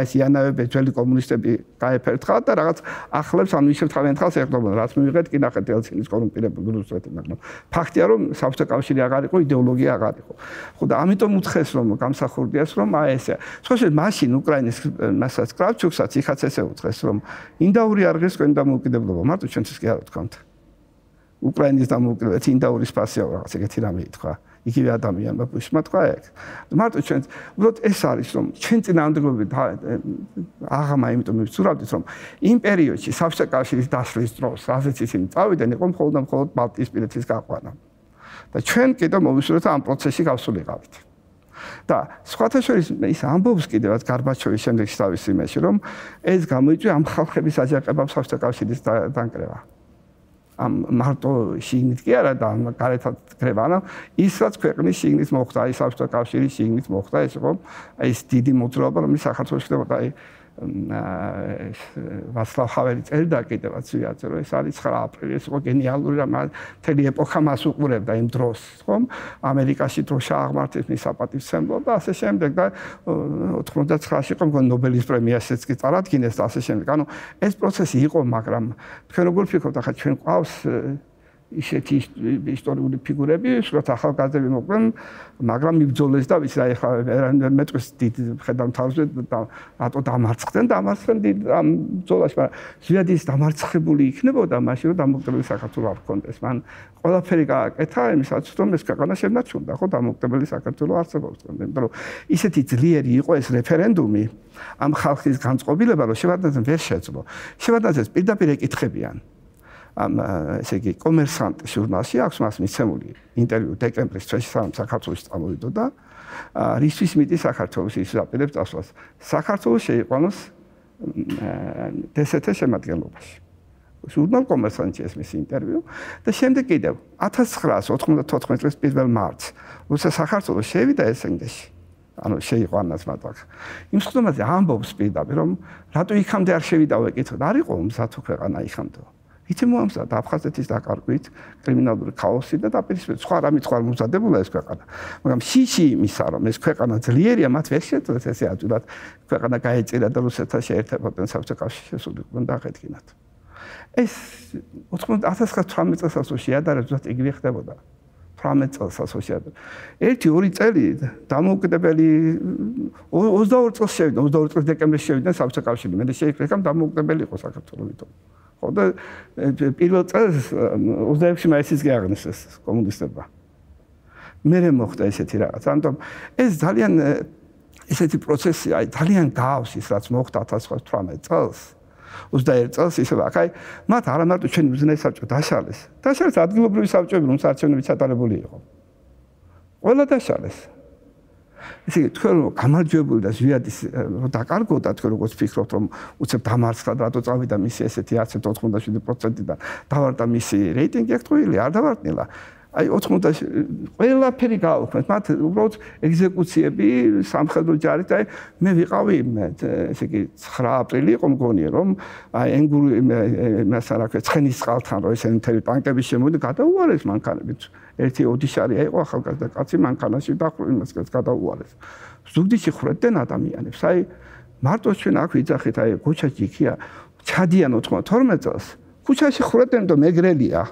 ეს იანავები ძველი კომუნისტები გაეფერთხათ და რაღაც ახლებს ანუ ისევ თავიანთ ხალხს ეხდობენ რაც მივიღეთ კი ნახეთ ელცინის კორუმპირებული რუსეთი მაგრამ ფაქტია რომ საბჭოთა კავშირი აღარ იყო იდეოლოგია აღარ იყო. ხო და ამიტომ უთხეს რომ გამსახურდიას რომ აი ესე სხვა შე მაშინ უკრაინის მასაც კრავჩუკსაც იხაც ესე უთხეს რომ ინდაური არღეს თქვენ დამოუკიდებლობა. მარტო ჩვენთვის კი არა თქვათ უკრაინის დამოუკიდებლობა ინდაურის ფასია რაღაც ეგეთი რამე ითქვა იგივე ადამიანმა ბუშმა თქვა ეგ. მარტო ჩვენ უბრალოდ ეს არის რომ ჩვენ წინააღმდეგობები აღამა იმიტომ მივწურავდით რომ იმ პერიოდში საბჭოთა კავშირის დასრულის დროს ასეც ისინი წავიდნენ იყო მხოლოდ და მხოლოდ ბალტიისპირეთის გაყვანა. და ჩვენ კიდევ მოვისურვეთ ამ პროცესში გავსულიყავით. და სხვათა შორის ის ამბობს კიდევაც გარბაჩოვის შემდეგ თავის იმაში რომ ეს გამოიწვია ამ ხალხების აჯანყებამ საბჭოთა კავშირის დანკრება. ამ მარტო შიგნით კი არა და გარეთაც ხრება, ანუ ის რაც ქვეყნის შიგნით მოხდა, ის საბჭოთა კავშირის შიგნით მოხდა, ეს იყო ეს დიდი მოძრაობა, რომელიც საქართველოს ხდებოდა აი ვასლავ ჰაველი წერდა კიდევაც ვიაწერო რომ ეს არის 9 აპრილი ეს იყო გენიალური რამ მთელი ეპოქა მას უყურებდა იმ დროს ხომ? ამერიკაში თუ შააღმართის მის საპატივცემლო და ასე შემდეგ და 99-ში ყო ნობელის პრემიასაც კი წარადგინეს და ასე შემდეგ. ანუ ეს პროცესი იყო მაგრამ თქვენ როგორ ფიქრობთ? ახლა ჩვენ ყავს ისეთი ისტორიული ფიგურები, როგორც ახალგაზრდები მოყვნენ, მაგრამ იბძოლეს და ვიცი, აი ახლა მეტყვის დიდ ხედავთავზე და რატო დამარცხდნენ, დამარცხდნენ დიდ ამ ბძოლაში, მაგრამ ზიადის დამარცხებული იქნებოდა მაშინ, რომ დამოუკიდებელი საქართველოს არ ქონდეს. მან ყველაფერი გააკეთა იმისაც, რომ ეს ქვეყანა შემნაჩუნდა, ხო, დამოუკიდებელი საქართველოს არსებობს. იმიტომ რომ ისეთი ძლიერი იყო ეს რეფერენდუმი ამ ხალხის განწყობილება, რომ შევადნაძემ ვერ შეძლო. შევადნაძეს პირდაპირ ეკითხებიან. ამ ესე იგი კომერსანტ ჟურნალში აქვს მას მიცემული ინტერვიუ დეკემბრის თვეში სამ საქართველოს წამოვიდო და რისთვის მიდი საქართველოს ის აპირებს წასვლას საქართველოს შეიყვანოს დსთ შემადგენლობაში ჟურნალ კომერსანტში ეს მისი ინტერვიუ და შემდეგ კიდევ 1994 წლის 1 მარტს როცა საქართველოს შევიდა ესენგეში ანუ შეიყვანას მათაც. იმ ხდომაზე ამბობს პირდაპირ რომ რატო იქამდე არ შევიდაო ეკითხა. არ იყო მზათო ქვეყანა იქამდე. იცი მოამზადა აფხაზეთის დაკარგვით კრიმინალური ქაოსი და დაპირისპირება სხვა რამე სხვა მომზადებულა ეს ქვეყანა მაგრამ შიში იმისა რომ ეს ქვეყანა ძლიერია მათ ვერ შეძლეს ესე ადვილად ქვეყანა გაეწირა და რუსეთთან შეერთებოდნენ საბჭოთა კავშირში შესულიყო და აღედგინათ ეს 1918 წელს შეადარებდა იგივე ხდებოდა 18 წელს ასოციატი. 1-2 წელი დამოუკიდებელი 22 წელს შევიდა, 22 წელს დეკემბერში შევიდა საბჭოთა კავშირი. მე შეიძლება დამოუკიდებელი იყო საქართველოს თვითონ. ხო და პირველ წელს 26 მაისის გეაღნესეს კომუნისტებმა. მე მე მოხდა ესეთი რაღაც. ამიტომ ეს ძალიან ესეთი პროცესი, აი ძალიან გაავს ის რაც მოხდა 1918 წელს. 21 წელს ისე ვაკაი, მათ არა მარტო ჩვენი ბიზნეს საბჭო დაშალეს. დაშალეს ადგილობრივი საბჭოები, რომ საარჩევნები ჩატარებული იყო. ყველა დაშალეს. ესე იგი თქვენ რომ გამარჯვებული და ზვიადის დაკარგოთ და თქვენ როგორც ფიქრობთ რომ უცებ დამარცხდა და რატო წავიდა მისი ესეთი 197%-დან დავარდა მისი რეიტინგი აქტუალური არ დავარდნილა აი 80 ყველაფერი გააუქმეს მათ უბრალოდ ეგზეკუციები სამხედრო ჯარით აი მე ვიყავი ესე იგი 9 აპრილი იყო მგონი რომ აი ენგური მასა რა ქვია ცხენის წყალთან რომ ესენი მთელი ტანკები შემოვიდა გადაუარეს მანქანებით ერთი ოდიშარი იყო ახალგაზრდა კაცი მანქანაში და იმას გადაუარეს. ზუგდიდში ხრედდნენ ადამიანებს. აი მარტო ჩვენ აქ ვიძახით აი ქუჩაში იქია ჩადიან 92 წელს. ქუჩაში ხრედდნენ და მეგრელია.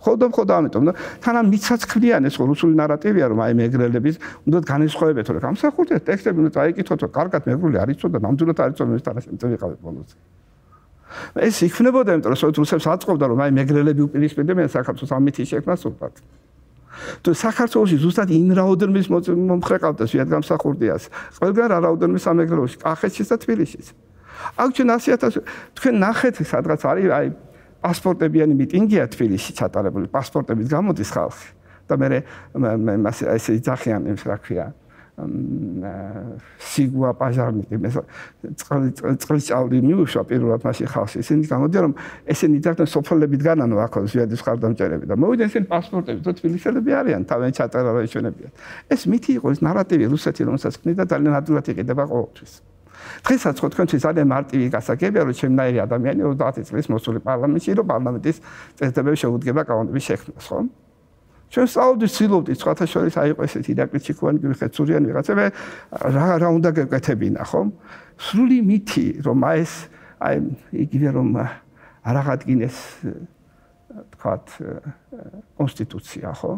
ხოდა ხოდა ამიტომ და თანამ მიცაცქლიან ეს რუსული ნარატივია რომ აი მეგრელების უნდა განესხვავებეთ რომ გამსახურდეთ ტექსტები უნდა წაიკითხოთ რომ კარგად მეგრული არის წოდა ნამდვილად არის წოდა ეს თანაშემ წევიყავით ბოლოს. ეს იქნებოდა იმიტომ რომ რუსებს აწყობდა რომ აი მეგრელები უპირისპირდებიან საქართველოს ამითი შექმნა სულფად. თუ საქართველოსი ზუსტად იმ რაოდენობის მომხრეყავდა სიად გამსახურდიას, ყველგან რა რაოდენობის ამეგრელოში, კახეთშიც და თბილისშიც. აქ ჩვენ 100000 თქვენ ნახეთ სადღაც არის აი პასპორტებიანი მიტინგია თბილისში ჩატარებული, პასპორტებით გამოდის ხალხი. და მე მასე ესე იძახიან იმს რა ქვია. სიგვა პაჟარნიკი მე წყლის ჭავლი მიუშვა პირველად მასი ხალხი ისინი გამოდიან რომ ესენი ძახდნენ სოფლებით განანო აქ ზიადის ხარდამჭერები და მოვიდნენ ესენი პასპორტები თუ თბილისელები არიან თავენ ჩაწერა რა ეჩვენებიან ეს მითი იყო ეს ნარატივი რუსეთი რომელსაც ქნიდა ძალიან ადვილად იყიდება ყოველთვის დღესაც ხო თქვენთვის ძალიან მარტივი გასაგებია რომ ჩემნაირი ადამიანი 30 წლის მოსული პარლამენტში რომ პარლამენტის წესდებები შეუდგება კანონების შექმნას ხო? ჩვენ საუდის ცდილობთ სხვათა შორის აიყო ესეთი დაკრიტიკოვანი გიხეცურიან ვიღაცები რა რა უნდა გეკეთებინა ხომ სრული მითი რომ ეს აი იგივე რომ არ აღადგინეს თქვათ კონსტიტუცია ხო?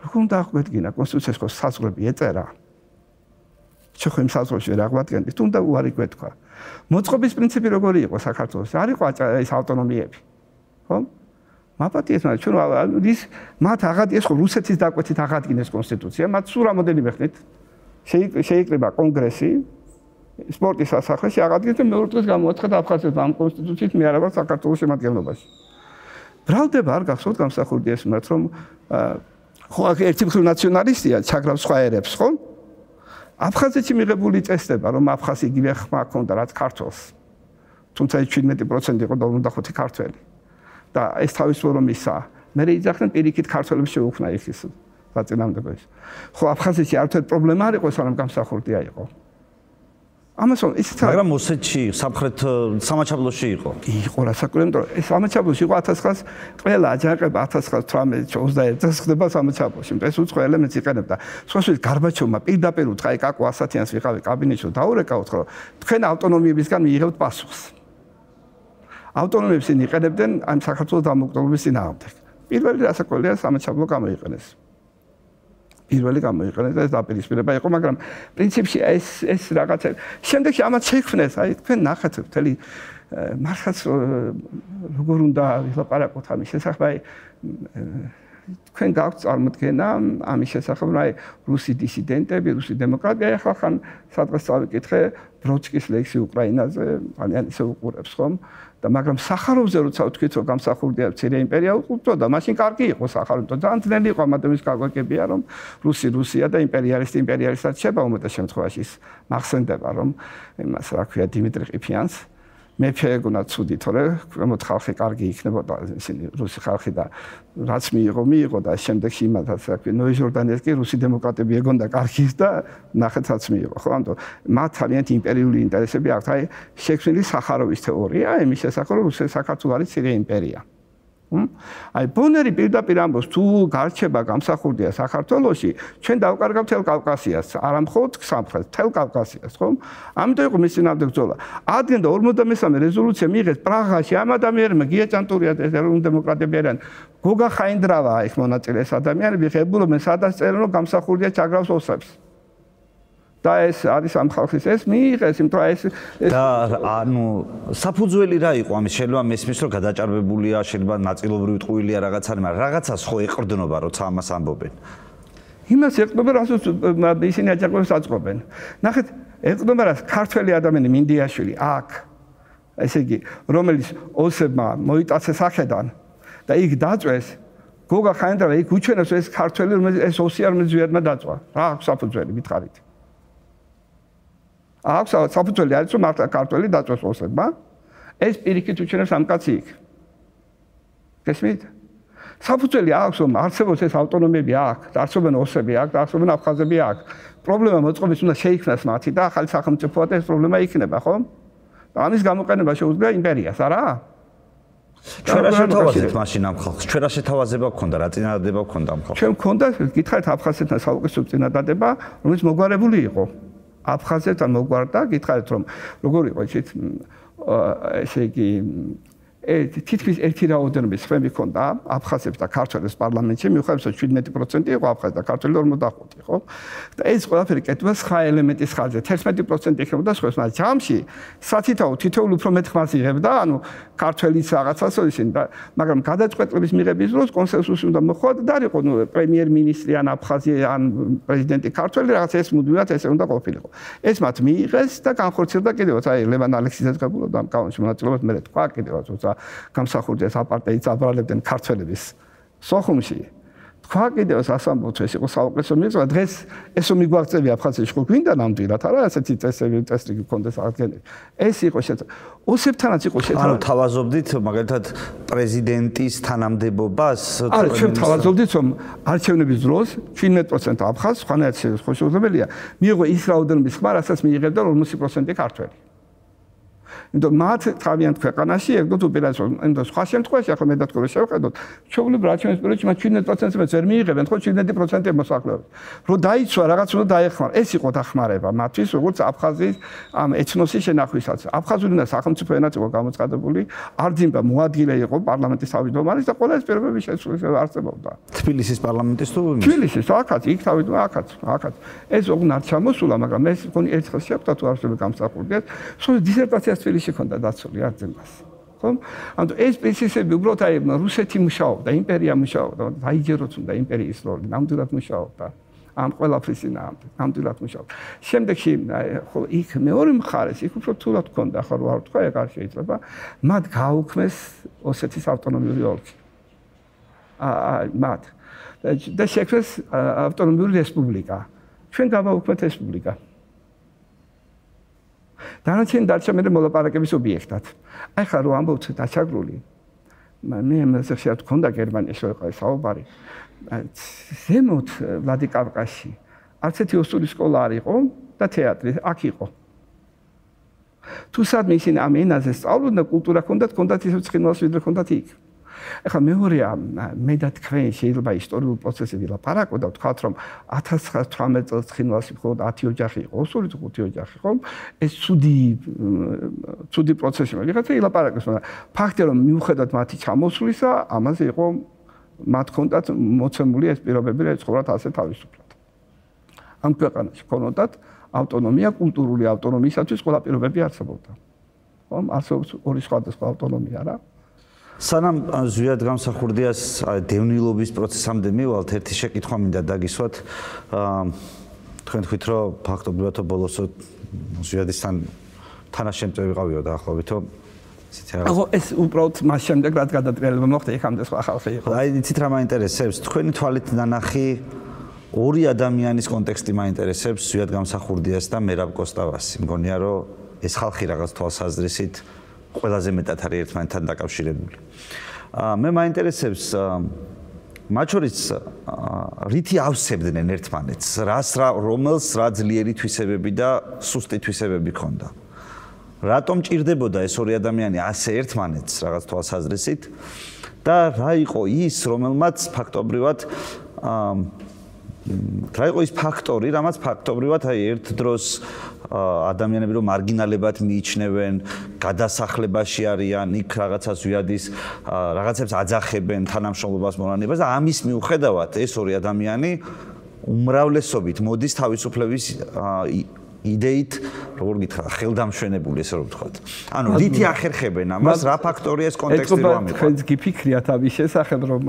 როგორ უნდა აღგვედგინა კონსტიტუციას ხო საზღვრები ეწერა ხომ საზღვრებში რა აღგვადგენთ თუნდა უარი გვეთქვა. მოწყობის პრინციპი როგორი იყო საქართველოს არ იყო ეს ავტონომიები ხო? მაპატიეს მაგრამ ჩვენ ის მათ აღადგინეს ხო რუსეთის დაკვეთით აღადგინეს კონსტიტუცია მათ სულ რამოდენიმე ხნით შეიკრიბა კონგრესი სპორტის სასახლეში აღადგინეს და მეორე დღეს გამოაცხადა აფხაზეთს ამ კონსტიტუციით მიარაღება საქართველოს შემადგენლობაში. ბრალდება არ გახსოვთ გამსახურდი ეს მათ რომ ხო ერთი მხრივ ნაციონალისტია ჩაგრავს სხვა ერებს ხო აფხაზეთში მიღებული წესდება რომ აფხაზი იგივე ხმა ქონდა რაც ქართლს თუმცა 17% იყო და უნდა ხუთი ქართველი. და ეს თავისუფლ რომ ისა მე იძახდნენ პირიქით ქართველებს შეუქმნა ის ის საწინააღმდეგო ის. ხო აფხაზეთში არც ერთ პრობლემა არ იყო სანამ გამსახურდია იყო ამასო ის მაგრამ ოსეთში სამხრეთ სამაჩაბლოში იყო. იყო რა საკვირემდრო ეს სამაჩაბლოში იყო 1900 ყველა აჯანყება 1918-21 ხდება სამაჩაბლოში ეს უცხო ელემენტს იყენებდა. სხვაშორის გარბაჩოვმა პირდაპირ უთხრა ეკაკო ასათიანს ვიყავი კაბინეტში დაურეკავთ რომ თქვენ ავტონომიებისგან მიიღებთ პასუხს. ავტონომიებს ინიყენებდნენ ამ საქართველოს დამოუკიდებლობის წინააღმდეგ. პირველი რასაკვირველია სამაჩაბლო გამოიყენეს პირველი გამოიყენეს და ეს დაპირისპირება იყო, მაგრამ პრინციპში ეს ეს რაღაცა შემდეგში ამათ შექმნეს, აი თქვენ ნახეთ მთელი მარხაც როგორ უნდა ვილაპარაკოთ ამის შესახებ, აი თქვენ გაქვთ წარმოქმნა ამის შესახებ, აი რუსი დისიდენტები, რუსი დემოკრატია, ახლა ხან სადღაც წავიკითხე ბროჩკის ლექსი უკრაინაზე, ძალიან ისე უყურებს ხომ? და მაგრამ სახაროვზე როცა ვთქვით რომ გამსახურდია ცირე იმპერია უყურთო და მაშინ კარგი იყო სახაროვო ძალიან ძნელი იყო ამათების გაგვეკებია რომ რუსი რუსია და იმპერიალისტი იმპერიალისტად შეება უმეტეს შემთხვევაში მახსენდება რომ იმას რა ქვია დიმიტრი ყიფიანს მეფე ეგონა ცუდი თორე ქვემოთ ხალხი კარგი იქნებოდა ისინი რუსი ხალხი და რაც მიიღო მიიღო და შემდეგში იმათაც რა ქვია ნოე ჟორდანიესკი რუსი დემოკრატები ეგონდა კარგი და ნახეთაც მიიღო ხო? ამიტომ მათ ძალიან იმპერიული ინტერესები აქვს აი შექმნილი სახაროვის თეორია იმის შესახებ რომ რუსეთი საქართველოს არის ცირე იმპერია აი ბონერი პირდაპირ ამბობს თუ გარჩება გამსახურდია საქართველოსი ჩვენ დავკარგავთ თელ კავკასიას არა მხოლოდ სამხრეთ თელ კავკასიას ხო ამიტომ იყო მისი ნამდვილ ბრძოლა ადგენდა 53 რეზოლუცია მიიღეს პრაღაში ამ ადამიანებმა გია ჭანტურია ეროვნული დემოკრატები არიან. გოგა ხაინდრავა ეს მონაწილე ეს ადამიანები ხებულობენ სადაც წერენ რომ გამსახურდია ჩაგრავს ოსებს და ეს არის ამ ხალხის ეს მიიღეს იმიტომ ეს და ანუ საფუძველი რა იყო ამის? შეიძლება მესმის რომ გადაჭარბებულია შეიძლება ნაწილობრივ ტყუილია რაღაცა მაგრამ რაღაცას ხო ეყრდნობა როცა ამას ამბობენ. იმას ეყრდნობა რასაც ისინი აჭარბებს აწყობენ. ნახეთ ეყრდნობა რას? ქართველი ადამიანი მინდიაშვილი აქ. ესე იგი რომელიც ოსებმა მოიტაცეს ახედან და იქ დაწვეს გოგა ხაინდრავა იქ უჩვენებს ეს ქართველი რომელიც ეს ოსი არ მეძვიერმა დაწვა. რა აქვს საფუძველი მითხარით აქვს საფუძველი არის რომ მართლა ქართველი დაწვეს ოსებმა ეს პირიქით უჩვენებს ამ კაცი იქ გესმით საფუძველი აქვს რომ არსებობს ეს ავტონომიები აქ არსებობენ ოსები აქ არსებობენ აფხაზები აქ პრობლემა მოწყობის უნდა შეიქმნას მათი და ახალი სახელმწიფოა და ეს პრობლემა იქნება ხო ამის გამოყენება შეუძლია იმპერიას არა ჩვენ რა შეთავაზებთ მაშინ ამ ხალხს? ჩვენ რა შეთავაზება გქონდა, რა წინადადება გქონდა ამ ხალხს? ჩვენ გქონდა, გითხარით აფხაზეთთან საუკეთესო წინადადება, რომელიც მოგვარებული იყო. აფხაზეთთან მოგვარდა, გითხარით რომ როგორ იყო ისეთ ესე იგი თითქმის ერთი რაოდენობის ხმები ქონდა აფხაზებს და ქართველებს პარლამენტში, მიუხედავად 17% იყო აფხაზი და ქართველი 45 ხო? და ეს ყველაფერი კეთება სხვა ელემენტის ხარჯზე. 11% იქნებოდა სხვა, მაგრამ ჯამში სათითაო თითოეულ უფრო მეტ ხმას იღებდა, ანუ ქართველის რაღაცას ისინი და მაგრამ გადაწყვეტილების მიღების დროს კონსენსუსი უნდა მოხდა და არისო ნუ პრემიერ-მინისტრი ან აფხაზი ან პრეზიდენტი ქართველი რაღაც ეს მუდმივად ესე უნდა ყოფილიყო. ეს მათ მიიღეს და განხორციელდა კიდევაც აი ლევან ალექსიძეს გაბულობდა ამ კანონში მონაწილეობას მე თქვა კიდევაც თორსა გამსახურდიას აპარტეიდს აბრალებდნენ ქართველების სოხუმში. თქვა კიდევაც ასამბლოთო ეს იყო საუკეთესო მიღწევა დღეს ესო მიგვაღწევი აფხაზეთში ხო გვინდა ნამდვილად არა ასეთი წესები წესი გქონდეს აღგენი ეს იყო შეც ოსებთანაც იყო შეც ანუ თავაზობდით მაგალითად პრეზიდენტის თანამდებობას არა ჩვენ თავაზობდით რომ არჩევნების დროს 17% აფხაზ სხვანაირად ხელშეუძლებელია მიიღო ის რაოდენობის ხმა რასაც მიიღებდა 40% ქართველი იმიტომ მათ თავიანთ ქვეყანაში ეგდოთ უპირატესობას. იმიტომ სხვა შემთხვევაში ახლა მე და თქო შევხედოთ, ჩაულებრ რაჩვენის პერიოდში მათ 17%-ს ვერ მიიღებენ, ხო 17% მოსახლეობა. რო დაიცვა რაღაც უნდა დაეხმარ. ეს იყო დახმარება მათთვის, როგორც აფხაზის ამ ეთნოსის შენახვისაც. აფხაზური და სახელმწიფო ენაც იყო გამოცხადებული, არძიმბა მოადგილე იყო პარლამენტის თავმჯდომარის და ყველა ეს პირობები შესრულება არსებობდა. თბილისის პარლამენტის თუ თბილისის, აქაც, იქ თავმჯდომარე აქაც, აქაც. ეს ოღონდ არ ჩამოსულა, მაგრამ ეს კონი ერთხელ შეხვდა თუ არსებობდა გამსახურდიას. სულ დისერტაციას თბილისში თბილისში ქონდა დაცული არძებას. ხო? ანუ ეს პრინციპები უბრალოდ აი რუსეთი მუშაობდა, იმპერია მუშაობდა, დაიჯეროთ უნდა იმპერიის როლი, ნამდვილად მუშაობდა. ამ ყველაფრის ძინაამდე, ნამდვილად მუშაობდა. შემდეგში ხო იქ მეორე მხარეს, იქ უფრო თულად ქონდა, ხო რა ვთქვა, ეგ არ შეიძლება. მათ გაუქმეს ოსეთის ავტონომიური ოლქი. აა მათ და შექმნეს ავტონომიური რესპუბლიკა. ჩვენ გავაუქმეთ რესპუბლიკა. დანარჩენი დარჩა მე მოლაპარაკების ობიექტად. აი ხა რო ამბობთ დაჩაგრული. მე იმას შეიძლება თქონდა გერმანიაში იყო საუბარი. ზემოთ ვლადიკავკაში არც ერთი ოსტური სკოლა არ იყო და თეატრი აქ იყო. თუ სადმე ისინი ამ ენაზე სწავლობდნენ და კულტურა ჰქონდათ, ჰქონდათ ისე ცხინვალს ვიდრე ჰქონდათ იქ. ეხლა მეორეა მე და თქვენ შეიძლება ისტორიულ პროცესებში ვილაპარაკო და ვთქვათ რომ 1918 წელს ცხინვალში მხოლოდ 10 ოჯახი იყო, ოსური 5 ოჯახი ხო? ეს ცუდი ცუდი პროცესი მე ვიღაცა ილაპარაკოს, მაგრამ ფაქტია რომ მიუხედავად მათი ჩამოსვლისა, ამაზე იყო მათ ჰქონდათ მოცემული ეს პირობები, რომ ეცხოვრათ ასე თავისუფლად. ამ ქვეყანაში ჰქონდათ ავტონომია, კულტურული ავტონომიისათვის ყველა პირობები არსებობდა. ხო? არსებობს ორი სხვადასხვა ავტონომია რა. სანამ ზვიად გამსახურდიას დევნილობის პროცესამდე მივალთ, ერთი შეკითხვა მინდა დაგისვათ. თქვენ თქვით, რომ ფაქტობრივად ბოლოს ზვიადისთან თანაშემწე ვიყავიო დაახლოებით, რომ ახო ეს უბრალოდ მას შემდეგ რაც გადატრიალება მოხდა, ეხამდე სხვა ხალხი იყო. აი, იცით რა მაინტერესებს? თქვენი თვალით ნანახი ორი ადამიანის კონტექსტი მაინტერესებს, ზვიად გამსახურდიას და მერაბ კოსტავასი. მგონია, რომ ეს ხალხი რაღაც თვალსაზრისით ყველაზე მეტად არის ერთმანეთთან დაკავშირებული. აა მე მაინტერესებს მათ შორის რითი ავსებდნენ ერთმანეთს, რას რა რომელს რა ძლიერი თვისებები და სუსტი თვისებები ქონდა. რატომ ჭირდებოდა ეს ორი ადამიანი ასე ერთმანეთს რაღაც თვალსაზრისით და რა იყო ის რომელმაც ფაქტობრივად აა რა იყო ის ფაქტორი, რამაც ფაქტობრივად აი ერთ დროს ადამიანები რომ მარგინალებად მიიჩნევენ, გადასახლებაში არიან, იქ რაღაცას ვიადის, რაღაცებს აძახებენ თანამშრომლობას მონანებას და ამის მიუხედავად ეს ორი ადამიანი უმრავლესობით მოდის თავისუფლების იდეით, როგორ გითხრა, ხელდამშვენებული ესე რომ ვთქვათ. ანუ რითი ახერხებენ ამას, რა ფაქტორია ეს კონტექსტი რომ ამიყვა? თქვენ გიფიქრიათ ამის შესახებ, რომ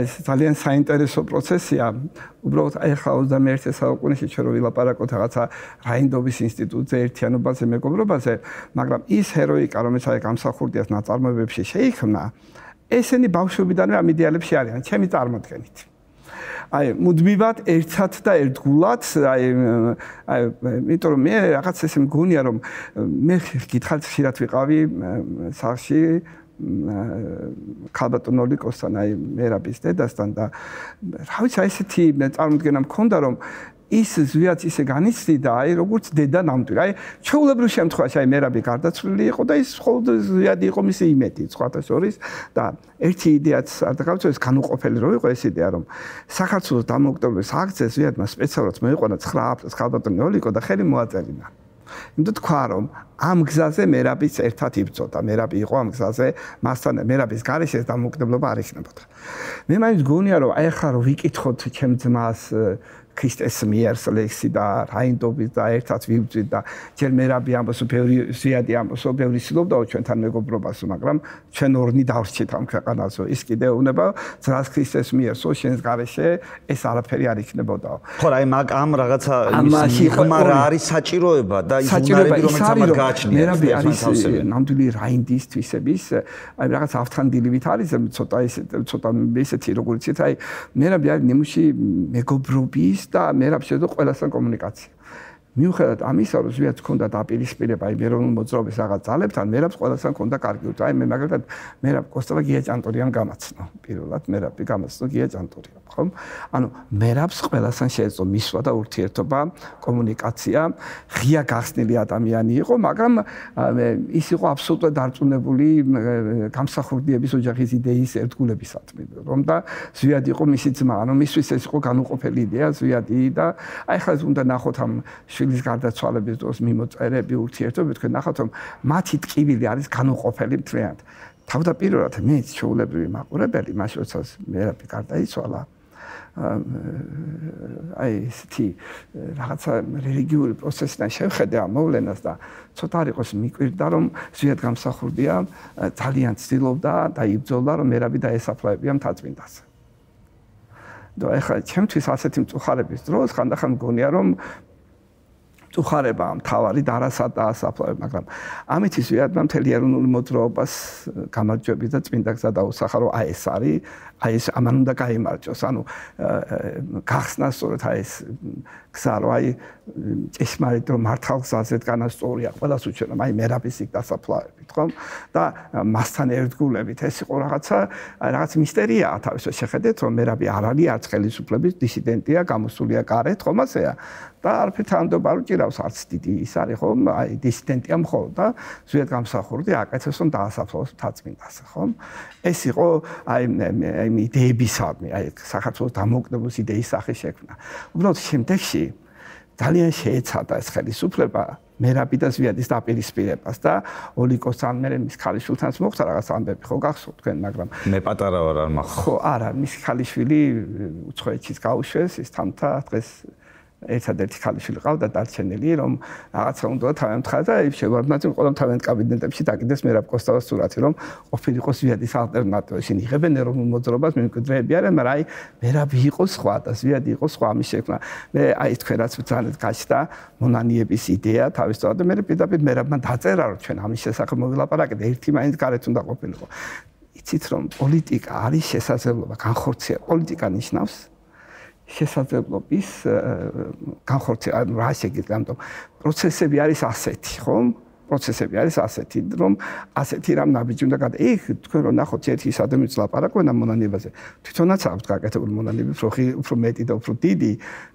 ეს ძალიან საინტერესო პროცესია. უბრალოდ აი ხა 21 საუკუნეში ჩვენ რო ვილაპარაკოთ რაღაცა რაინდობის ინსტიტუტზე, ერთიანობაზე, მეგობრობაზე, მაგრამ ის ჰეროიკა, რომელიც აი გამსახურდიას ნაწარმოებებში შეიქმნა, ესენი ბავშვობიდანვე ამ იდეალებში არიან, ჩემი წარმოდგენით. აი მუდმივად ერთად და ერთგულად აი აი იმიტომ რომ მე რაღაც ესე მგონია რომ მე გითხართ ხშირად ვიყავი სახში კაბატონოლიკოსთან აი მერაბის დედასთან და რა ვიცი აი ესეთი წარმოდგენა მქონდა რომ ის ზვიაც ისე განიცდიდა, აი როგორც დედა ნამდვილ. აი ჩაულებრივ შემთხვევაში აი მერაბი გარდაცვლილი იყო და ის მხოლოდ ზვიადი იყო მისი იმედი, სხვათა შორის და ერთი იდეაც არ დაგავწევ ეს განუყოფელი რო იყო ეს იდეა რომ საქართველოს დამოუკიდებლობის აქცია ზვიადმა სპეციალურად მოიყვანა 9 აპრილს ქალბატონი ოლიკო და ხელი მოაწერინა. იმდო თქვა რომ ამ გზაზე მერაბის ერთად იბრძოდა. მერაბი იყო ამ გზაზე, მასთან მერაბის გარეშე დამოუკიდებლობა არ იქნებოდა. მე მაინც გონია რომ აი ახლა რო ვიკითხოთ ჩემ ძმას ქრისტეს მიერს ლექსი და რაინდობის და ერთად ვიბძვით და ჯერ მერაბი ამბობს ბევრი ზიადი ამბობს ბევრი სილობდაო ჩვენთან მეგობრობას მაგრამ ჩვენ ორნი დავრჩით ამ ქვეყანაზე. ის კიდე უნება ძრას ქრისტეს მიერსო შენს გარეშე ეს არაფერი არ იქნებოდაო ხო რა იმ ამ რაღაცა ის ხმა რა არის საჭიროება და ის უნარები რომელიც ამას გააჩნია მერაბი არის ნამდვილი რაინდის თვისების აი რაღაც ავთანდილივით არის ცოტა ის ცოტა ესეთი როგორც იცით აი მერაბი არის ნიმუში მეგობრობის და მე რა შეიძლება ყველასთან კომუნიკაცია. მიუხედავად ამისა, რომ ზვიად ქონდა დაპირისპირება იმ ეროვნულ მოძრაობის რაღაც ძალებთან, მე რაბს ყველასთან ქონდა კარგი უთო. აი მე მაგალითად მე რა კოსტავა გია ჭანტურიან გამაცნო. პირველად მე რაბი გამაცნო გია ჭანტურია, ხო? ანუ მე რაბს ყველასთან შეეძლო მისვა და ურთიერთობა, კომუნიკაცია, ღია გახსნილი ადამიანი იყო, მაგრამ ის იყო აბსოლუტურად დარწმუნებული გამსახურდიების ოჯახის იდეის ერთგულებისადმი, რომ და ზვიად იყო მისი ძმა, ანუ მისთვის ეს იყო განუყოფელი იდეა ზვიადი და აი ხა უნდა ნახოთ ამ შვილის გარდაცვალების დროს მიმოწერები ურთიერთობები თქვენ ნახავთ რომ მათი ტკივილი არის განუყოფელი მთლიანად. თავდაპირველად მე ჩაულებრივი მაყურებელი მას როდესაც მე რა გარდაიცვალა აი ისეთი რაღაცა რელიგიური პროცესიდან შევხედე ამ მოვლენას და ცოტა არ იყოს მიკვირდა რომ ზიად გამსახურდია ძალიან ცდილობდა და იბრძოლა რომ მერაბი დაესაფლავებია მთაწმინდას. და ეხლა ჩემთვის ასეთი მწუხარების დროს ხანდახან მგონია რომ უხარება მთავარი და ასაფლავე, მაგრამ ამით ის ვიადმა მთელი ეროვნული მოძრაობას გამარჯვების და წმინდა გზა დაუსახარო, აი ეს არის აი ეს ამან უნდა გამოიმარჯოს. ანუ გახსნა სწორედ აი ეს გზა რო აი ჭეშმარიტ რომ მართალ გზაზე დგანა სწორია. ყველას უჩვენა, აი მერაბის იქ დასაფლავებით, ხომ? და მასთან ერთგულებით ეს იყო რაღაცა, აი რაღაც მისტერიაა თავისო შეხედეთ, რომ მერაბი არ არის არც ხელისუფლების დისიდენტია, გამოსულია კარეთ, ხომ ასეა? და არაფერთან ანდობა რო ჭირავს არც დიდი ის არის ხომ? აი დისიდენტია მხოლოდ და ზუსტად გამსახურდი აკეთებს რომ დაასაფლავოს თაცმინდას, ხომ? ეს იყო აი აი იმ იდეებისადმი, აი საქართველოს დამოუკიდებლობის იდეის სახე შექმნა. უბრალოდ შემდეგში ძალიან შეეცადა ეს ხელისუფლება მერაბი და ზვიადის დაპირისპირებას და ოლიკოს ან მე მის ქალიშვილთანაც მოხდა რაღაც ამბები ხო გახსოვთ თქვენ მაგრამ მე პატარა ვარ არ მახსოვს ხო არა მის ქალიშვილი უცხოეთშიც გაუშვეს ის თამთა დღეს ერთადერთი ქალიშვილი ყავდა დარჩენილი რომ რაღაცა უნდა თავემთხარ და შევარდნაძე ყველა თავენ კაბინეტებში დაკიდეს მერაბ კოსტავას სურათი რომ ყოფილიყო ზვიადის ალტერნატივა ისინი იღებენ ეროვნულ მოძრაობას მემკვიდრეები არიან მაგრამ აი მერაბი იყო სხვა და ზვიადი იყო სხვა ამის შექმნა. მე აი თქვენ რაც ძალიან გაჩნდა მონანიების იდეა თავისთავად და მე პირდაპირ მერაბმა დაწერა რომ ჩვენ ამის შესახებ მოვილაპარაკეთ ერთი მაინც გარეთ უნდა ყოფილიყო. იცით რომ პოლიტიკა არის შესაძლებლობა განხორციელება. პოლიტიკა ნიშნავს შესაძლებლობის განხორციელება ანუ რა შეგიძლია ამიტომ პროცესები არის ასეთი ხომ? პროცესები არის ასეთი რომ ასეთი რამ ნაბიჯი უნდა გადა. იქ თქვენ რომ ნახოთ ერთი ადამიანის ლაპარაკობენ ამ მონანიებაზე თვითონაც აქვს გაკეთებული მონანიები უფრო უფრო მეტი და უფრო დიდი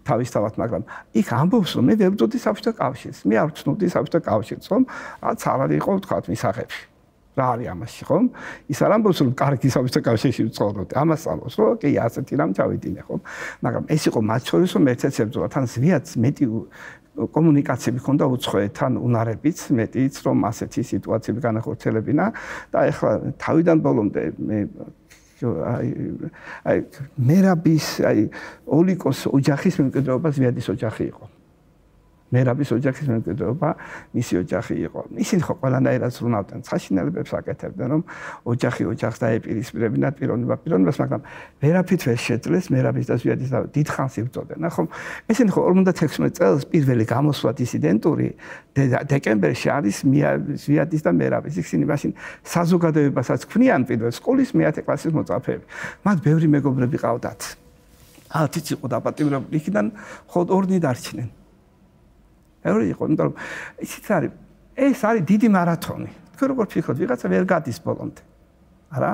თავისთავად მაგრამ იქ ამბობს რომ მე ვერ ვწოდი საბჭოთა კავშირს. მე არ ვწნობდი საბჭოთა კავშირს ხომ? რაც არ არის იყო თქვა მისაღები რა არის ამაში ხომ? ის არ ამბობს რომ კარგი საბჭოთა კავშირში ვცხოვრობ. ამას ამბობს რომ კი ასეთი რამ ჩავიდინე ხომ? მაგრამ ეს იყო მათ შორის რომ ერთ-ერთი ებრძოლა თან ზვიაც მეტი კომუნიკაციები ქონდა უცხოეთთან უნარებიც მეტიც რომ ასეთი სიტუაციები განახორციელებინა და ეხლა თავიდან ბოლომდე მე აი აი მერაბის აი ოლიკოს ოჯახის მემკვიდრეობა ზვიადის ოჯახი იყო მერაბის ოჯახის მემკვიდრეობა მისი ოჯახი იყო. ისინი ხო ყველანაირად ზრუნავდნენ, ცხაშინელებებს აკეთებდნენ, რომ ოჯახი ოჯახს დაეპირისპირებინათ პიროვნება პიროვნებას, მაგრამ ვერაფრით ვერ შეძლეს მერაბის და ზვიადის და დიდხანს იბრძოდნენ. ხო, ესენი ხო 56 წელს პირველი გამოსვლა დისიდენტური დეკემბერში არის ზვიადის და მერაბის. ისინი მაშინ საზოგადოებასაც ქმნიან პირველ სკოლის მეათე კლასის მოწაფეები. მათ ბევრი მეგობრები ყავდათ. ათიც იყო დაპატიმრებული, იქიდან ხოდ ორნი დარჩნენ. მეორე იყო, იმიტომ რომ ისიც არის ეს არის დიდი მარათონი. თქვენ როგორ ფიქრობთ, ვიღაცა ვერ გადის ბოლომდე. არა?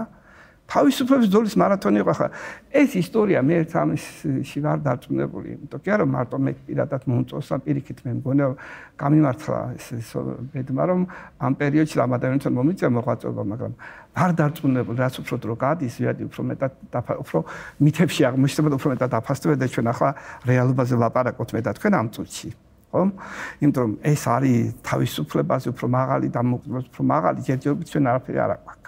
თავისუფლების ძოლის მარათონი იყო ხა. ეს ისტორია მე ერთ ამში ვარ დარწმუნებული, იმიტომ კი არა მარტო მე პირადად მომწონს, პირიქით მე მგონია გამიმართლა ეს ბედმა რომ ამ პერიოდში რამადანთან მომიწია მოღვაწეობა, მაგრამ ვარ დარწმუნებული, რაც უფრო დრო გადის, ვიადი უფრო მეტად უფრო მითებში აღმოჩნდება და უფრო მეტად დაფასდება და ჩვენ ახლა რეალობაზე ვლაპარაკობთ მე და თქვენ ამ წუთში. ხო? იმიტომ რომ ეს არის თავისუფლებაზე უფრო მაღალი და უფრო მაღალი ჯერჯერობით ჩვენ არაფერი არ აქვს.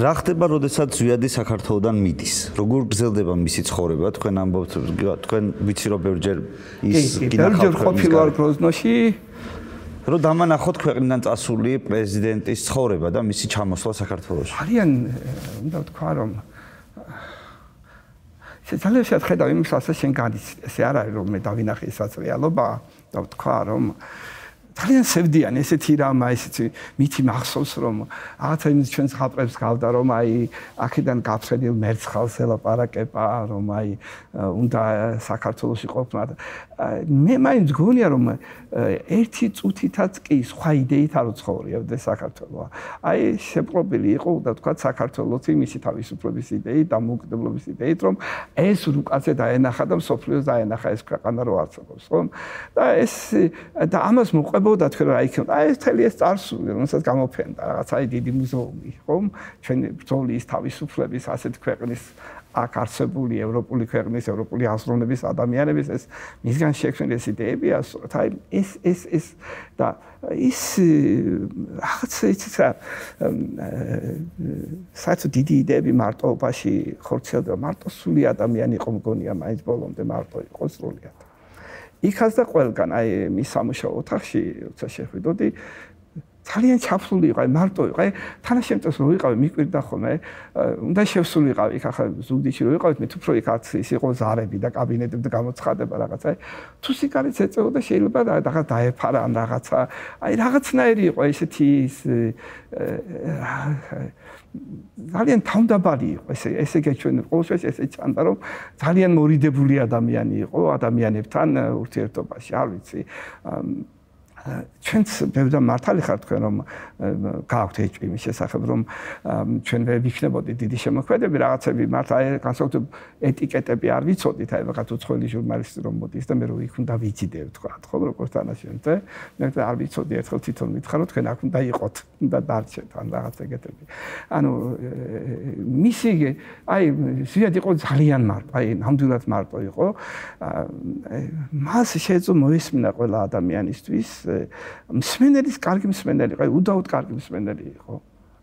რა ხდება, როდესაც ზვიადი საქართველოსდან მიდის? როგორ გრძელდება მისი ცხოვრება? თქვენ ამბობთ, თქვენ ვიცი რომ ბევრჯერ ის კიდევ ყოფილა გროზნოში რომ დამანახოთ ქვეყნიდან წასული პრეზიდენტის ცხოვრება და მისი ჩამოსვლა საქართველოში. არიან უნდა ვთქვა რომ შეიძლება შეხედავ იმის ასე შენ გადის ესე არ არის რომ მე დავინახე ისაც რეალობაა და ვთქვა რომ ძალიან სევდიანი ესეთი რამ აი ესეთი მითი მახსოვს რომ რაღაცა იმის ჩვენს ხალხებს გავდა რომ აი აქედან გაფრენილ მერცხალს ელაპარაკება რომ აი უნდა საქართველოსი ყოფნა. მე მაინც გონია რომ ერთი წუთითაც კი სხვა იდეით არ უცხოვრიებდე საქართველოს. აი შეპყრობილი იყო და თქვა საქართველოს იმისი თავისუფლების იდეით და მოუკიდებლობის იდეით რომ ეს რუკაზე დაენახა და სოფლიოს დაენახა ეს ქვეყანა რო არსებობს ხო და ეს და ამას მოყვება ხდებოდა თქვენ რა იქნება? აი ეს თელი ეს წარსული რომელსაც გამოფენდა რაღაც აი დიდი მუზეუმი ხომ? ჩვენი ბრძოლის თავისუფლების ასეთ ქვეყნის აქ არსებული ევროპული ქვეყნის ევროპული აზროვნების ადამიანების ეს მისგან შექმნილი ეს იდეებია სწორად აი ეს ეს ეს და ის რაღაც ის საერთოდ დიდი იდეები მარტოობაში ხორციელდება მარტო სული ადამიანი იყო მგონია მაინც ბოლომდე მარტო იყო სრულიად იქაც და ყველგან. აი მის სამუშაო ოთახში როცა შეხვიდოდი ძალიან ჩაფლული იყო, აი მარტო იყო, აი თანაშემწეს რო ვიყავი, მიკვირდა ხოლმე, უნდა შევსულიყავი, იქ ახლა ზუგდიდში რო ვიყავით, მე თუ უფრო იქ არც ის იყო ზარები და კაბინეტები და გამოცხადება რაღაცა, აი თუ სიგარეტს ეწეოდა შეიძლება რაღაც დაეფარა ან რაღაცა, აი რაღაცნაირი იყო ესეთი ძალიან თავდაბალი იყო ესე ესე გეჩვენ ყოველთვის ესე ჩანდა რომ ძალიან მორიდებული ადამიანი იყო ადამიანებთან ურთიერთობაში არ ვიცი ჩვენც ბევრდა მართალი ხარ თქვენ რომ გააქვთ ეჭვი მის შესახებ რომ ჩვენ ვერ ვიქნებოდი დიდი შემოქმედები რაღაცები მართლა აი განსაკუთრებით ეტიკეტები არ ვიცოდით აი რაღაც უცხოელი ჟურნალისტი რომ მოდის და მე რო იქ უნდა ვიციდე თქვა ხო როგორც თანაშემწე მე არ ვიცოდი ერთხელ თვითონ მითხრა რომ თქვენ აქ უნდა იყოთ უნდა დარჩეთ ან რაღაც ეგეთები. ანუ მისი აი ზიად იყო ძალიან მარტო აი ნამდვილად მარტო იყო მას შეეძლო მოისმინა ყველა ადამიანისთვის მსმენელის კარგი მსმენელი, აი უდაოდ კარგი მსმენელი იყო.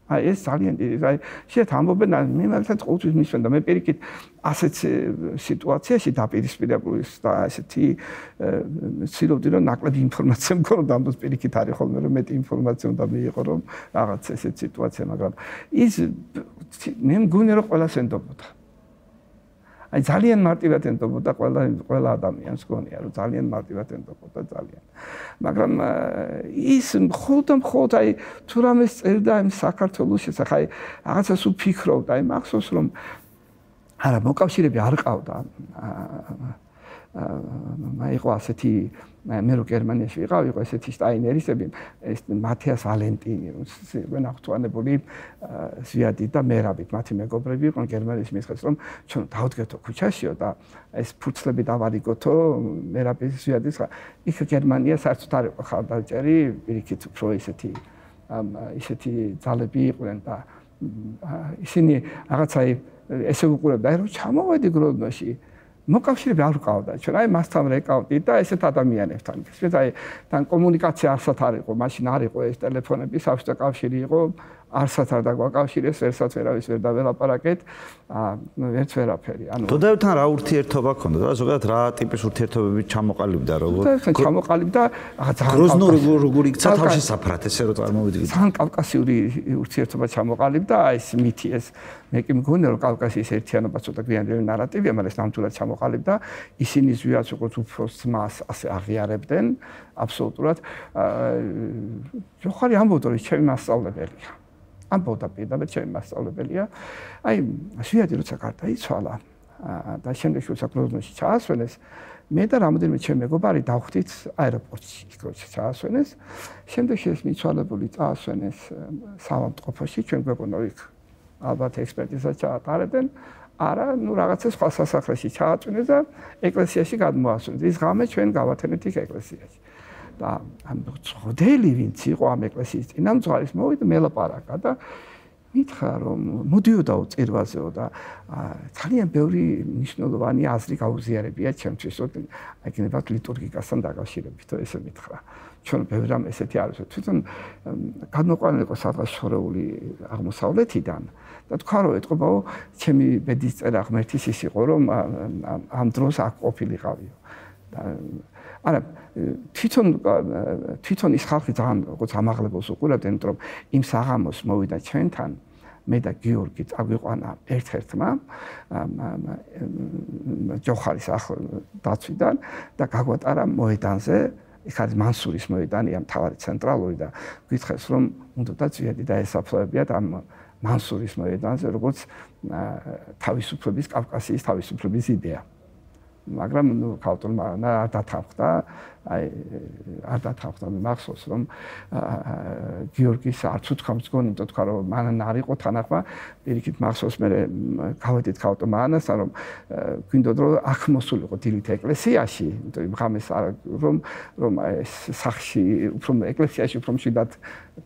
აი ეს ძალიან დიდი, აი შეიძლება ამბობენ, მე მაგალითად ყოველთვის მისვენ და მე პირიქით ასეთ სიტუაციაში დაპირისპირებული და ესეთი ცდილობდი რომ ნაკლები ინფორმაცია მქონოდა ამ დროს პირიქით არის ხოლმე რომ მეტი ინფორმაცია უნდა მიიღო რომ რაღაც ესეთ სიტუაცია, მაგრამ ის მე მგონი რომ ყველას ენდობოდა. აი ძალიან მარტივად ენდობოდა ყველა ყველა ადამიანს გონია რომ ძალიან მარტივად ენდობოდა ძალიან. მაგრამ ის მხოლოდ მხოლოდ აი თუ რამეს წერდა იმ საქართველოს შესახ აი რაღაცას უფიქრობდა აი მახსოვს რომ არა მოკავშირეები არ ყავდა. აა იყო ასეთი მე რო გერმანიაში ვიყავ, იყო ესეთი სტაინერისები, ეს მათიას ალენტინი, ვენ აღთვალებული ზიადი და მერაბით, მათი მეგობრები იყვნენ გერმანიაში მისხეს რომ ჩვენ დავდგეთო ქუჩაშიო და ეს ფუცლები დავარიგოთო მერაბის ზიადის იქ გერმანია საერთოდ არ იყო ხალხდაჭერი, პირიქით უფრო ესეთი ისეთი ძალები იყვნენ და ისინი რაღაცაი ესე უყურებდა, რომ ჩამოვედი გროდნოში მოკავშირეები არ ყავდა ჩვენ აი მასთან რეკავდი და ესეთ ადამიანებთან ეს აი თან კომუნიკაცია არსად არ იყო მაშინ არ იყო ეს ტელეფონები საბჭოთა კავშირი იყო არსად არ დაგვაკავშირეს, ვერსაც ვერავის ვერ დაველაპარაკეთ, ვერც ვერაფერი. ანუ დოდაებთან რა ურთიერთობა ქონდა და ზოგადად რა ტიპის ურთიერთობები ჩამოყალიბდა როგორ? და ჩამოყალიბდა აა ძალიან გროზნო როგორ იქცა თავში საფრათ ესე რომ წარმოვიდგინე. ძალიან კავკასიური ურთიერთობა ჩამოყალიბდა, აი ეს მითი ეს მე კი მგონია რომ კავკასიის ერთიანობა ცოტა გვიანები ნარატივია, მაგრამ ეს ნამდვილად ჩამოყალიბდა. ისინი ზვიაც როგორც უფრო მას ასე აღიარებდნენ აბსოლუტურად. აა ჯოხარი ამბობდა რომ ჩემი მასწავლებელია. ამბობდა პირდაპირ ჩემი მასწავლებელია. აი, შეადი როცა გარდაიცვალა და შემდეგ პროგნოზში ჩაასვენეს, მე და რამოდენიმე ჩემი მეგობარი დავხვდით აეროპორტში, როცა ჩაასვენეს. შემდეგ ეს მიცვალებული წაასვენეს სამავტყოფოში, ჩვენ გვეკონა იქ ალბათ ექსპერტიზა ჩაატარებენ. არა, ну რაღაცა სხვა სასახლეში ჩააწვინეს და ეკლესიაში გადმოასვენეს. ის ღამე ჩვენ გავათენეთ იქ ეკლესიაში. და ამ წოდელი ვინც იყო ამ ეკლესიის წინამძღვარის მოვიდა მელაპარაკა და მითხრა რომ მოდიოდაო წირვაზეო და ძალიან ბევრი მნიშვნელოვანი აზრი გაუზიარებია ჩემთვის რომ აიქნება ლიტურგიკასთან დაკავშირებით ესე მითხრა. ჩვენ ბევრი რამ ესეთი არის თვითონ განმოყვანილი იყო სადღაც შორეული აღმოსავლეთიდან და თქვა რომ ეთყობაო ჩემი ბედის წერა ღმერთის ის იყო რომ ამ დროს აქ ყოფილიყავიო. და არა თვითონ თვითონ ის ხალხი ძალიან როგორც ამაღლებელს უყურებდნენ რომ იმ საღამოს მოვიდა ჩვენთან მე და გიორგი წაგვიყვანა ერთ-ერთმა ჯოხარის ახალ დაცვიდან და გაგვატარა მოედანზე იქ არის მანსურის მოედანი ამ თავარი ცენტრალური და გითხეს რომ უნდა დაწიედი და ესაფლოებიათ ამ მანსურის მოედანზე როგორც თავისუფლების კავკასიის თავისუფლების იდეა მაგრამ ნუ ქალტონმა არ დათანხმდა. აი არ დათანხმდა მე მახსოვს რომ გიორგის არც უთქვა მძგონი და თქვა რომ მან არ იყო თანახმა პირიქით მახსოვს მე გავედით ქალტომანას რომ გვინდოდ რომ აქ მოსულიყო დილით ეკლესიაში. იმიტომ ღამეს რომ რომ ეს სახში უფრო ეკლესიაში უფრო მშვიდად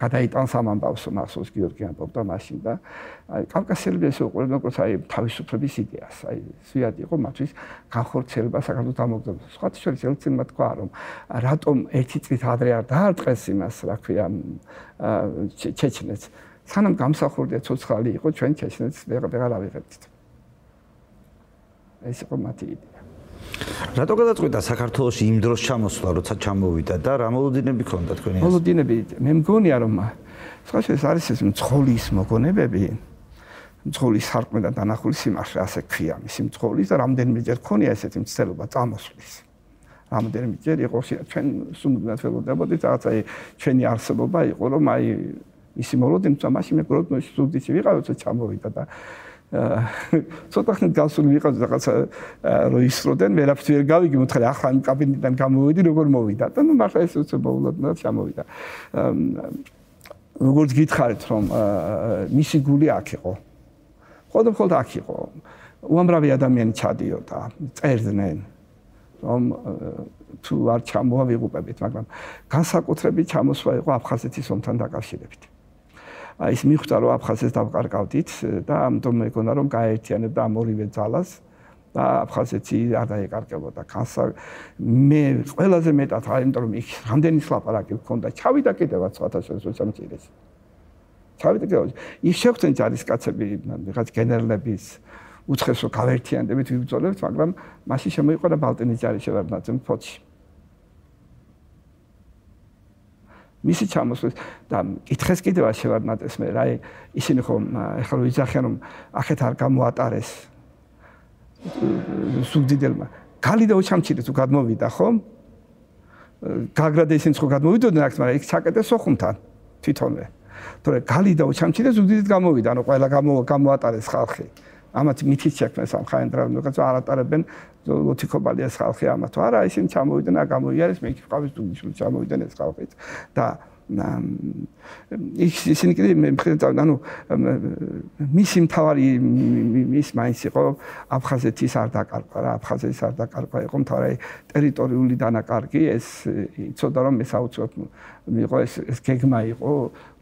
გადაიტანს ამ ამბავს მახსოვს გიორგი ამბობდა მაშინ და აი კავკასიელები ესე უყურებდნენ როგორც აი თავისუფლების იდეას. აი სვიად იყო მათთვის განხორციელება საქართველოს დამოუკიდებლობის სხვა შორის ელცინმა თქვა რომ რატომ ერთი წით ადრე არ დაარტყეს იმას რა ქვია ჩეჩნეთს სანამ გამსახურდია ცოცხალი იყო ჩვენ ჩეჩნეთს ვეღარ ავიღებთ ეს იყო მათი იდეა რატო გადაწყვიტა საქართველოს იმ დროს ჩამოსვლა, როცა ჩამოვიდა და რა მოლოდინები ქონდა თქვენი? მოლოდინები მე მგონია რომ სხვაშე ეს არის ეს მძღოლის მოგონებები. მძღოლის სარკმლიდან დანახული სიმართლე ასე ქვია, მისი მძღოლის და რამდენიმეჯერ ქონია ესეთი მცდელობა წამოსვლის. რამდენიმეჯერ იყო ჩვენ სულ ნაცველობდით რაღაცა ჩვენი არსებობა იყო რომ აი ისი მოლოდინი თამაში მე გროდ მე სტუდიაში ვიყავ როცა ჩამოვიდა და ცოტა ხნით გასული ვიყავ რაღაცა რო ისროდენ ვერაფერს ვერ გავიგი მოთხარი ახლა იმ კაბინეტიდან გამოვიდი როგორ მოვიდა და ნუ მართლა ეს უცებ ბოლოდ და ჩამოვიდა როგორც გითხარით რომ მისი გული აქ იყო ხოდა ხოდა აქ იყო. უამრავი ადამიანი ჩადიოდა წერდნენ. რომ თუ არ ჩამოვიღუპებით მაგრამ განსაკუთრებით ჩამოსვა იყო აფხაზეთის ომთან დაკავშირებით. აი ეს მიხვდა რომ აფხაზეთს დავყარკავდით და ამიტომ მეკონა რომ გაერთიანებ და ამ ორივე ძალას და აფხაზეთი არ დაეკარკებოდა კანსა მე ყველაზე მეტად აი იმიტომ რომ იქ რამდენი სლაპარაკი მქონდა ჩავიდა კიდევაც 1923 ჩავიდა კიდევ ის შეხვდნენ ჯარისკაცები რაღაც გენერლების უცხესო გაერთიანებით ვიბრძოლებთ მაგრამ მაშინ შემოიყარა ბალტინის ჯარის შევარდნაძემ ფოთში. მისი ჩამოსვლის და კითხეს კიდევ შევარნატეს მე რა ისინი ხომ ეხლა რო იძახიან რომ ახეთ არ გამოატარეს. სუბდიდელმა გალიდა უჩამჩირი თუ გადმოვიდა ხომ? გაგრადა ისინი ხო გადმოვიდოდნენ აქ მაგრამ იქ ჩაკეტეს სოხუმთან თვითონვე თორე გალიდა უჩამჩირი ზუგდიდით გამოვიდა. ანუ ყველა გამოატარეს ხალხი. ამათ მითიც შექმნეს ამ ხაენდრავენ როგორც არ ატარებენ ლოთიკობალიას ხალხი ამათ არა ისინი ჩამოვიდნენ და გამოიარეს მე იქ ყავის დუგიში ჩამოვიდნენ ეს ხალხი და ის ისინი კიდე მე მხედავ ანუ მისი მთავარი ის მაინც იყო აფხაზეთის არ დაკარგვა რა აფხაზეთის არ დაკარგვა იყო მთავარი ტერიტორიული დანაკარგი ეს იცოდა რომ ეს აუცილებლად იყო ეს ეს გეგმა იყო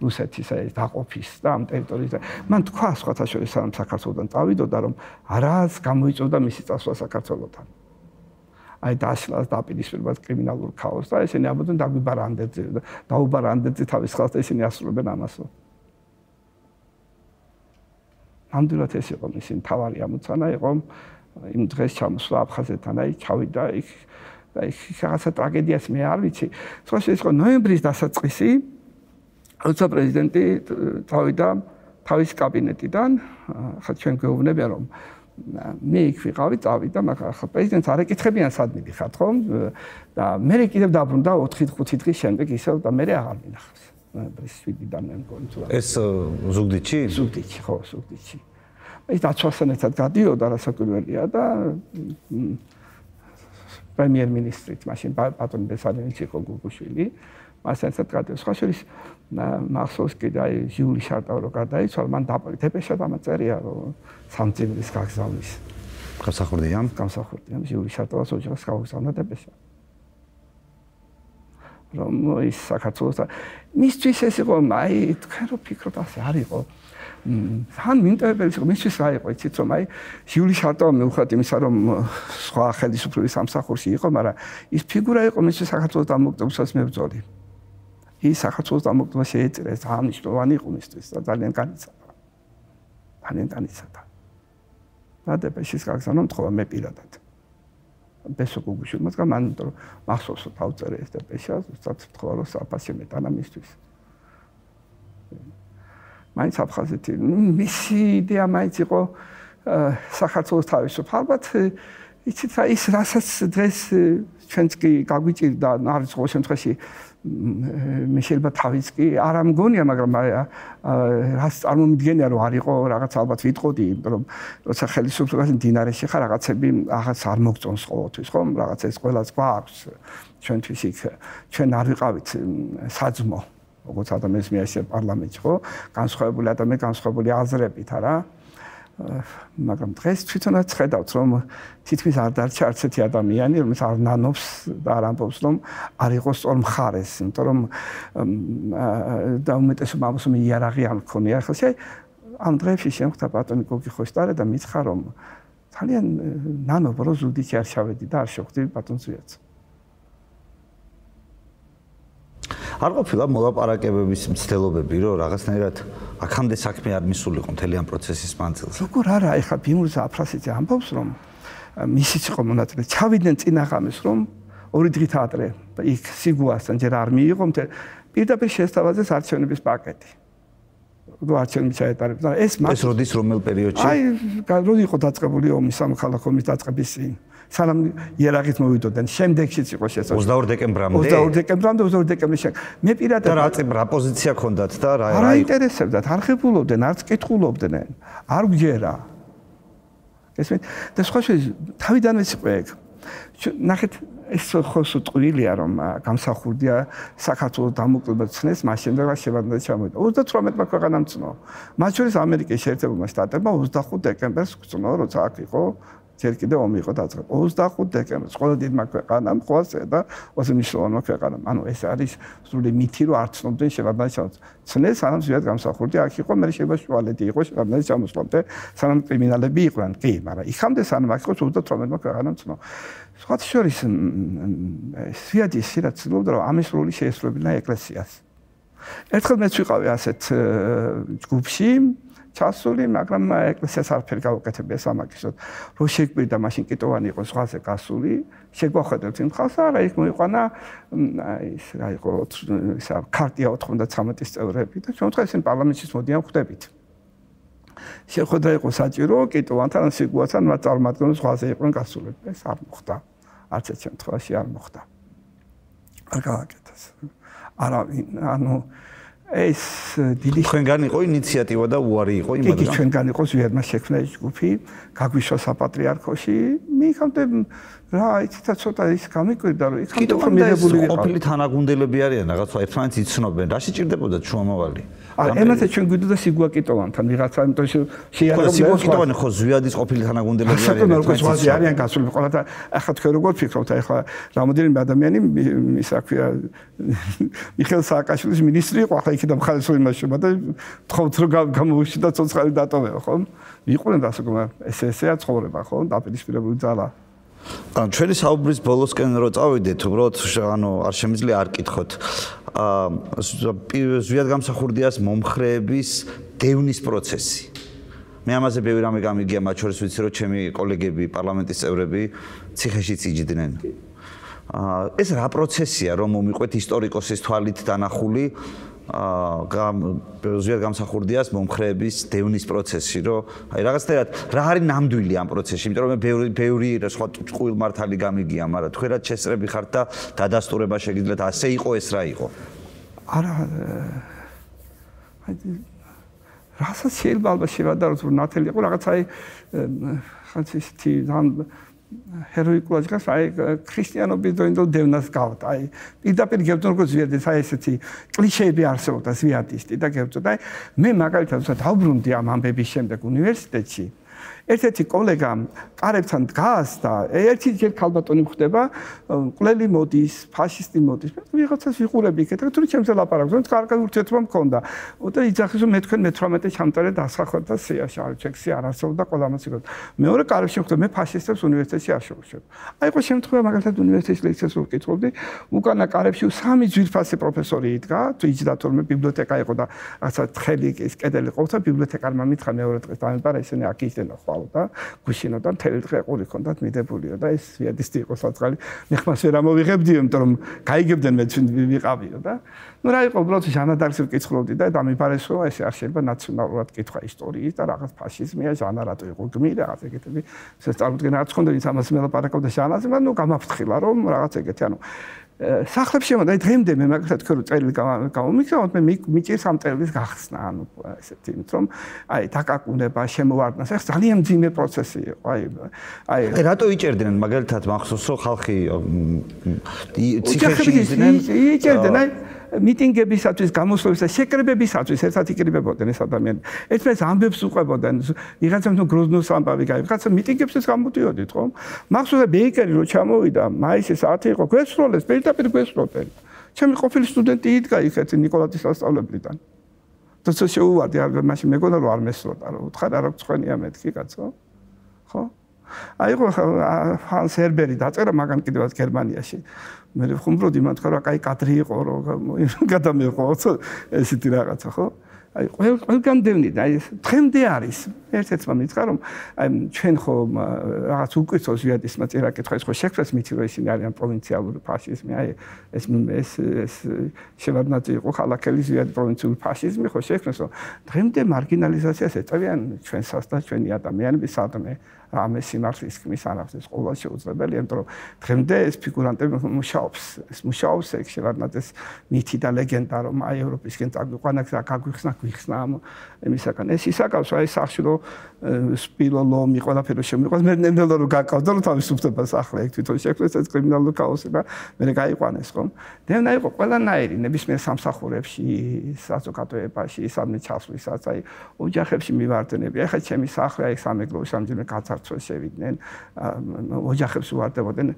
რუსეთის ეს დაყოფის და ამ ტერიტორიის მან თქვა სხვათა შორის ამ საქართველოსთან წავიდოდა რომ არას გამოიწოდა მისი წასვლა საქართველოსთან აი დაშლას დაპირისპირებას კრიმინალურ ქაოსს და ესენი ამბობენ დაგვიბარანდეთ დაუბარანდეთ თავის ხალხს და ესენი ასრულებენ ამასო. ამდენად ეს იყო მისი თავარი ამოცანა იყო იმ დღეს ჩამოსვლა აფხაზეთთან აი ჩავიდა იქ და იქ რაღაცა ტრაგედიას მე არ ვიცი. სხვა შეიძლება ნოემბრის დასაწყისი როცა პრეზიდენტი წავიდა თავის კაბინეტიდან ხა ჩვენ გვეუბნებია რომ მე იქ ვიყავი, წავიდა, მაგრამ ახლა პრეზიდენტს არ ეკითხებიან სად მიდიხარ, ხო? და მე კიდევ დაბრუნდა 4-5 დღის შემდეგ ისევ და მე აღარ მინახავს. ბრისვიდიდან მე მგონი თუ ეს ზუგდიდში? ზუგდიდში, ხო, ზუგდიდში. ეს დაცვასთან ერთად გადიოდა რასაკვირველია და პრემიერ-მინისტრით მაშინ ბატონ ბესალინიჩი იყო გუგუშვილი. მასთან ერთად გადაიწყო. სხვა შორის მახსოვს კიდე აი ჟიული შარტავ რო გადაიცვალა, მან დაპეშა დამაწერია რომ სამწივრის გაგზავნის. გამსახურდია? გამსახურდია ჟიული შარტავას ოჯახს გავგზავნა დაპეშა. რომ ის საქართველოს მისთვის ეს იყო აი თქვენ რო ფიქრობთ ასე არ იყო. თან მინტებელს რომ მისთვის რა იყო იცით რომ აი ჟიული შარტავა მეუხათ იმისა რომ სხვა ხელისუფლების სამსახურში იყო, მაგრამ ის ფიგურა იყო მისთვის საქართველოს დამოუკიდებლობასაც მებრძოლი. ის საქართველოს დამოუკიდებლობა შეეწირა ეს ძალიან მნიშვნელოვანი იყო მისთვის და ძალიან განიცადა. ძალიან განიცადა. და დეპეშის გაგზავნა მთხოვა მე პირადად. ბესო გუგუში მაგრამ მან იმიტომ მახსოვს თავწერე ეს დეპეშა ზუსტად მთხოვა რომ საფასი მეტანა მისთვის. მაინც აფხაზეთი მისი იდეა მაინც იყო საქართველოს თავისუფალ ალბათ იცით რა ის რასაც დღეს ჩვენც კი გაგვიჭირდა არის ყოველ შემთხვევაში მე შეიძლება თავიც კი არ ამგონია, მაგრამ რას წარმომიდგენია რომ არ იყო რაღაც ალბათ ვიტყოდი, რომ როცა ხელისუფლებას დინარეში ხარ რაღაცები აღაც არ მოგწონს ყოველთვის, ხო? რაღაც ეს ყველას გვაქვს ჩვენთვის იქ ჩვენ არ ვიყავით საძმო, როგორც ადამიანის მიაშე პარლამენტში, ხო? განსხვავებული ადამიანი, განსხვავებული აზრებით, არა? მაგრამ დღეს თვითონაც ხედავთ რომ თითქმის არ დარჩა არც ერთი ადამიანი რომელიც არ ნანობს და არ ამბობს რომ არ იყოს სწორ მხარეს იმიტომ რომ და უმეტესობა ამას მე იარაღი არ მქონია ხალხი ამ დღეებში შემხთა ბატონი გოგი ხოსტარე და მითხრა რომ ძალიან ნანობ რო ზუდიჩი არ შავედი და არ შეხვდი ბატონს ვიაც არ ყოფილა მოლაპარაკებების მცდელობები რომ რაღაცნაირად აქამდე საქმე არ მისულიყო მთელი ამ პროცესის მანძილზე. როგორ არა, ეხლა ბიმურს აფრასიძე ამბობს რომ მისიც იყო მონაწილე. ჩავიდნენ წინაღამის რომ ორი დღით ადრე იქ სიგუასთან ჯერ არ მიიღო მთელ პირდაპირ შესთავაზეს არჩევნების პაკეტი. რო არჩევნები ჩაეტარებდა. ეს ეს როდის რომელ პერიოდში? აი, როდი იყო დაწყებული ომი სამხალხო ომის დაწყების წინ. სანამ იერაღით მოვიდოდნენ, შემდეგშიც იყო შესაძლებელი. 22 დეკემბრამდე. 22 დეკემბრამდე, 22 დეკემბრის შემდეგ. მე პირადად და რა რა პოზიცია ქონდათ და რა რა ინტერესებდათ? არ ხებულობდნენ, არც კითხულობდნენ. არ გჯერა. ეს მე და სხვა შეიძლება თავიდანვე ეგ. ნახეთ ეს ხო სუტყვილია რომ გამსახურდია საქართველოს დამოკლება ცნეს მაშინ და შევარდა ჩამოვიდა 38-მა ქვეყანამ ცნო მათ შორის ამერიკის შეერთებულმა შტატებმა 25 დეკემბერს ცნო როცა აქ იყო ჯერ კიდე ომი იყო დაწყებული 25 დეკემბერს ყველა დიდმა ქვეყანამ ყოველსა და ოსი მნიშვნელოვანმა ქვეყანამ. ანუ ეს არის სრული მითი რომ არ ცნობდნენ შევარდნაჩავს ცნეს სანამ ზიად გამსახურდი აქ იყო მე შეიძლება შუალედი იყო შევარდნაჩ ჩამოსვლამდე სანამ კრიმინალები იყვნენ. კი მაგრამ იქამდე სანამ აქ იყო 38-მა ქვეყანამ ცნო. სხვა შორის ზიადი შეიძლება ცდილობდა რომ ამის როლი შეესრულებინა ეკლესიას. ერთხელ მეც ვიყავი ასეთ ჯგუფში ჩასული, მაგრამ ეკლესიას არაფერი გავუკეთებია სამაგისოდ. რო შეგვიდა მაშინ კიტოვანი იყო სხვაზე გასული, შეგვახედოთ იმ ხალხს, არა იქ მოიყვანა აი ეს რა იყო ისა კარტია 93 წევრები და დღეს იმ პარლამენტში მოდიან ხვდებით. შეხვედრა იყო საჭირო, კიტოვანთან სიგუასთან მათ წარმატებული სხვაზე იყვნენ გასული. ეს არ მოხდა. არც ერთ შემთხვევაში არ მოხდა. არ გავაკეთეს. არა, ანუ ეს დიდი ჩვენგან იყო ინიციატივა და უარი იყო იმ ადგილას. კი, ჩვენგან იყო ზვიადმა შექმნა ეს ჯგუფი, გაგვიშვა საპატრიარქოში. მიქამდე რა, იცით ცოტა ის გამიკვირდა რომ იქ კიდევ მიღებული იყო. ყოფილი თანაგუნდელები არიან რაღაცა ერთმანეთს იცნობენ. რა შეჭirdებოდა ჩვენმოვალი? არა, ემათა ჩვენ გვიდოდა სიგუაკიტოვანთან ვიღაცა, იმიტომ რომ შეიარაღო სიგუაკიტოვანი ხო ზვიადის ყოფილი თანაგუნდელები არიან. საკუთარ კოსმოსი არიან გასული ყველა და ახლა თქვენ როგორ ფიქრობთ, ახლა რამოდენიმე ადამიანი ისა ქვია მიხელ სააკაშვილის ministri იყო, ახლა იქიდან მხარესო იმაშობა და თხოვთ რომ გამოუშვი და ცოცხალი დატოვება, ხო? იყვნენ დასაგმა ეს ესეა ცხოვრება, ხო? დაპირისპირებული ძალა. ან ჩვენი საუბრის ბოლოსკენ რო წავიდეთ, უბრალოდ ანუ არ შემიძლია არ კითხოთ. აა ზვიად გამსახურდიას მომხრეების დევნის პროცესი. მე ამაზე ბევრი რამე გამიგია, მათ შორის ვიცი რომ ჩემი კოლეგები, პარლამენტის წევრები ციხეში წიჯდნენ. აა ეს რა პროცესია რომ მომიყვეთ ისტორიკოსის თვალით დანახული? აა ზიად გამსახურდიას მომხრეების დევნის პროცესში, რომ აი რაღაცნაირად რა არის ნამდვილი ამ პროცესში, იმიტომ რომ მე ბევრი ბევრი სხვა ჭყვილ მართალი გამიგია, მაგრამ თქვენ რაც შესწრები ხართ და დადასტურება შეგიძლიათ ასე იყო ეს რა იყო? არა აი რასაც შეიძლება ალბათ შევადაროთ რომ ნათელი იყო რაღაც აი ხანც ისეთი ძალიან ჰეროიკულად გას აი ქრისტიანობის დოინდო დევნას გავთ აი პირდაპირ გებძონ როგორ ზვიადი აი ესეთი კლიშეები არსებობდა ზვიადისტი და გებძონ აი მე მაგალითად ვსა დავბრუნდი ამ ამბების შემდეგ უნივერსიტეტში ერთ-ერთი კოლეგა კარებთან დგას და ერთი ჯერ ქალბატონი ხდება, ყლელი მოდის, ფაშისტი მოდის. ვიღაცას ვიყურები იქეთ, თუ ჩემს ლაპარაკს, რომ კარგი ურთიერთობა მქონდა. და იძახის რომ მე თქვენ მე-18 ჩამწარე დასახოთ და სიაში არ ჩექსი არ არსებობდა ყველამაც იქოთ. მეორე კარებში ხდება, მე ფაშისტებს უნივერსიტეტში არ შევშებ. აი ყო შემთხვევა მაგალითად უნივერსიტეტის ლექციას ვკითხავდი, უკანა კარებში სამი ძვირფასი პროფესორი იდგა, თუ იჯდა თორმე ბიბლიოთეკა იყო და რაცა თხელი ის კედელი ყოფდა ბიბლიოთეკარმა მითხრა მეორე დღეს დამეპარა ისინი აქ ისდენა ხო და გუშინოდა მთელი დღე ყური ქონდათ მიდებულია და ეს ვიადისტი იყო საწყალი. მე ხმას ვერ ამოვიღებდიო იმიტომ რომ გაიგებდნენ მე ჩვენ ვიყავიო და ну რა იყო უბრალოდ ჟანადარს ვკითხულობდი და დამიფარეს რომ ეს არ შეიძლება ნაციონალურად კითხვა ისტორიის და რაღაც ფაშიზმია ჟანა რატო იყო გმირი რაღაც ეგეთები ეს წარმოდგენა არ ხონდა ის ამას მელაპარაკობდა ჟანაზე მაგრამ ნუ გამაფრთხილა რომ რაღაც ეგეთი ანუ სახლებში მოდი დღემდე მე მაგალითად თქვენ წელი გამომიქცევთ მე მიჭირს ამ წელის გახსნა ანუ ესეთი იმით რომ აი დაკაკუნება შემოვარდნა ეს ძალიან ძიმე პროცესი იყო აი აი რატო იჭერდნენ? მაგალითად მახსოვსო ხალხი ციხეში იჭერდნენ აი მიტინგებისათვის, გამოსვლისა, შეკრებებისათვის ერთად იკრიბებოდნენ ეს ადამიანები. ერთმანეთს ამბებს უყვებოდნენ. ვიღაცამ თუ გროზნოს ამბავი გაიგე, ვიღაცა მიტინგებსაც გამოდიოდით, ხო? მახსოვს ბეიკერი რო ჩამოვიდა, მაისი საათი იყო, გვესროლეს, პირდაპირ გვესროლდნენ. ჩემი ყოფილი სტუდენტი იდგა იქეთ ნიკოლატის სასწავლებლიდან. და ცოტა შეუვარდი, არ მაშინ მეგონა რომ არ მესროდა, რომ უთხარ არა გწვენია მეთქი კაცო. ხო? აი ხო ჰანს ჰერბერი დაწერა მაგან კიდევაც გერმანიაში. მე ვხუმროდი მათ ხარ აი კადრი იყო რომ გადამეყო ესეთი რაღაცა ხო? აი ყველ ყველგან დევნით აი დღემდე არის. ერთ-ერთმა მითხრა რომ აი ჩვენ ხო რაღაც უკვიცოს იატისმა წერა კითხვა ის ხო შექმნეს მითი რომ ისინი არიან პროვინციალური ფაშიზმი აი ეს ეს ეს შევარდნაძე იყო ხალაკელი ზიად პროვინციული ფაშიზმი ხო შექმნეს რომ დღემდე მარგინალიზაციას ეწევიან ჩვენსაც და ჩვენი ადამიანების სადმე რამე სიმართლის ქმის არაფერს ყოველ შეუძლებელია, იმიტომ რომ დღემდე ეს ფიგურანტები მუშაობს, ეს მუშაობს ეგ შევარდნაძეს მითი და ლეგენდა რომ აი ევროპისკენ წაგვიყვანა და გაგვიხსნა გვიხსნა ამ იმისაგან. ეს ისაკავს აი სახშილო სპილოლო მი ყველაფერი შემიყვანს მე ნენდელო რომ გაკავდა რომ თავისუფლებას ახლა ეგ თვითონ შექმნეს ეს კრიმინალური ქაოსი და მე გაიყვანეს ხომ? დევნა იყო ყველანაირი ნებისმიერ სამსახურებში, საზოგადოებაში, სამი ჩასვლისას აი ოჯახებში მივარდნები. ახლა ჩემი სახლი აი სამეგრელო სამჯერ გაცა საქართველოს შევიდნენ ოჯახებს უარდებოდნენ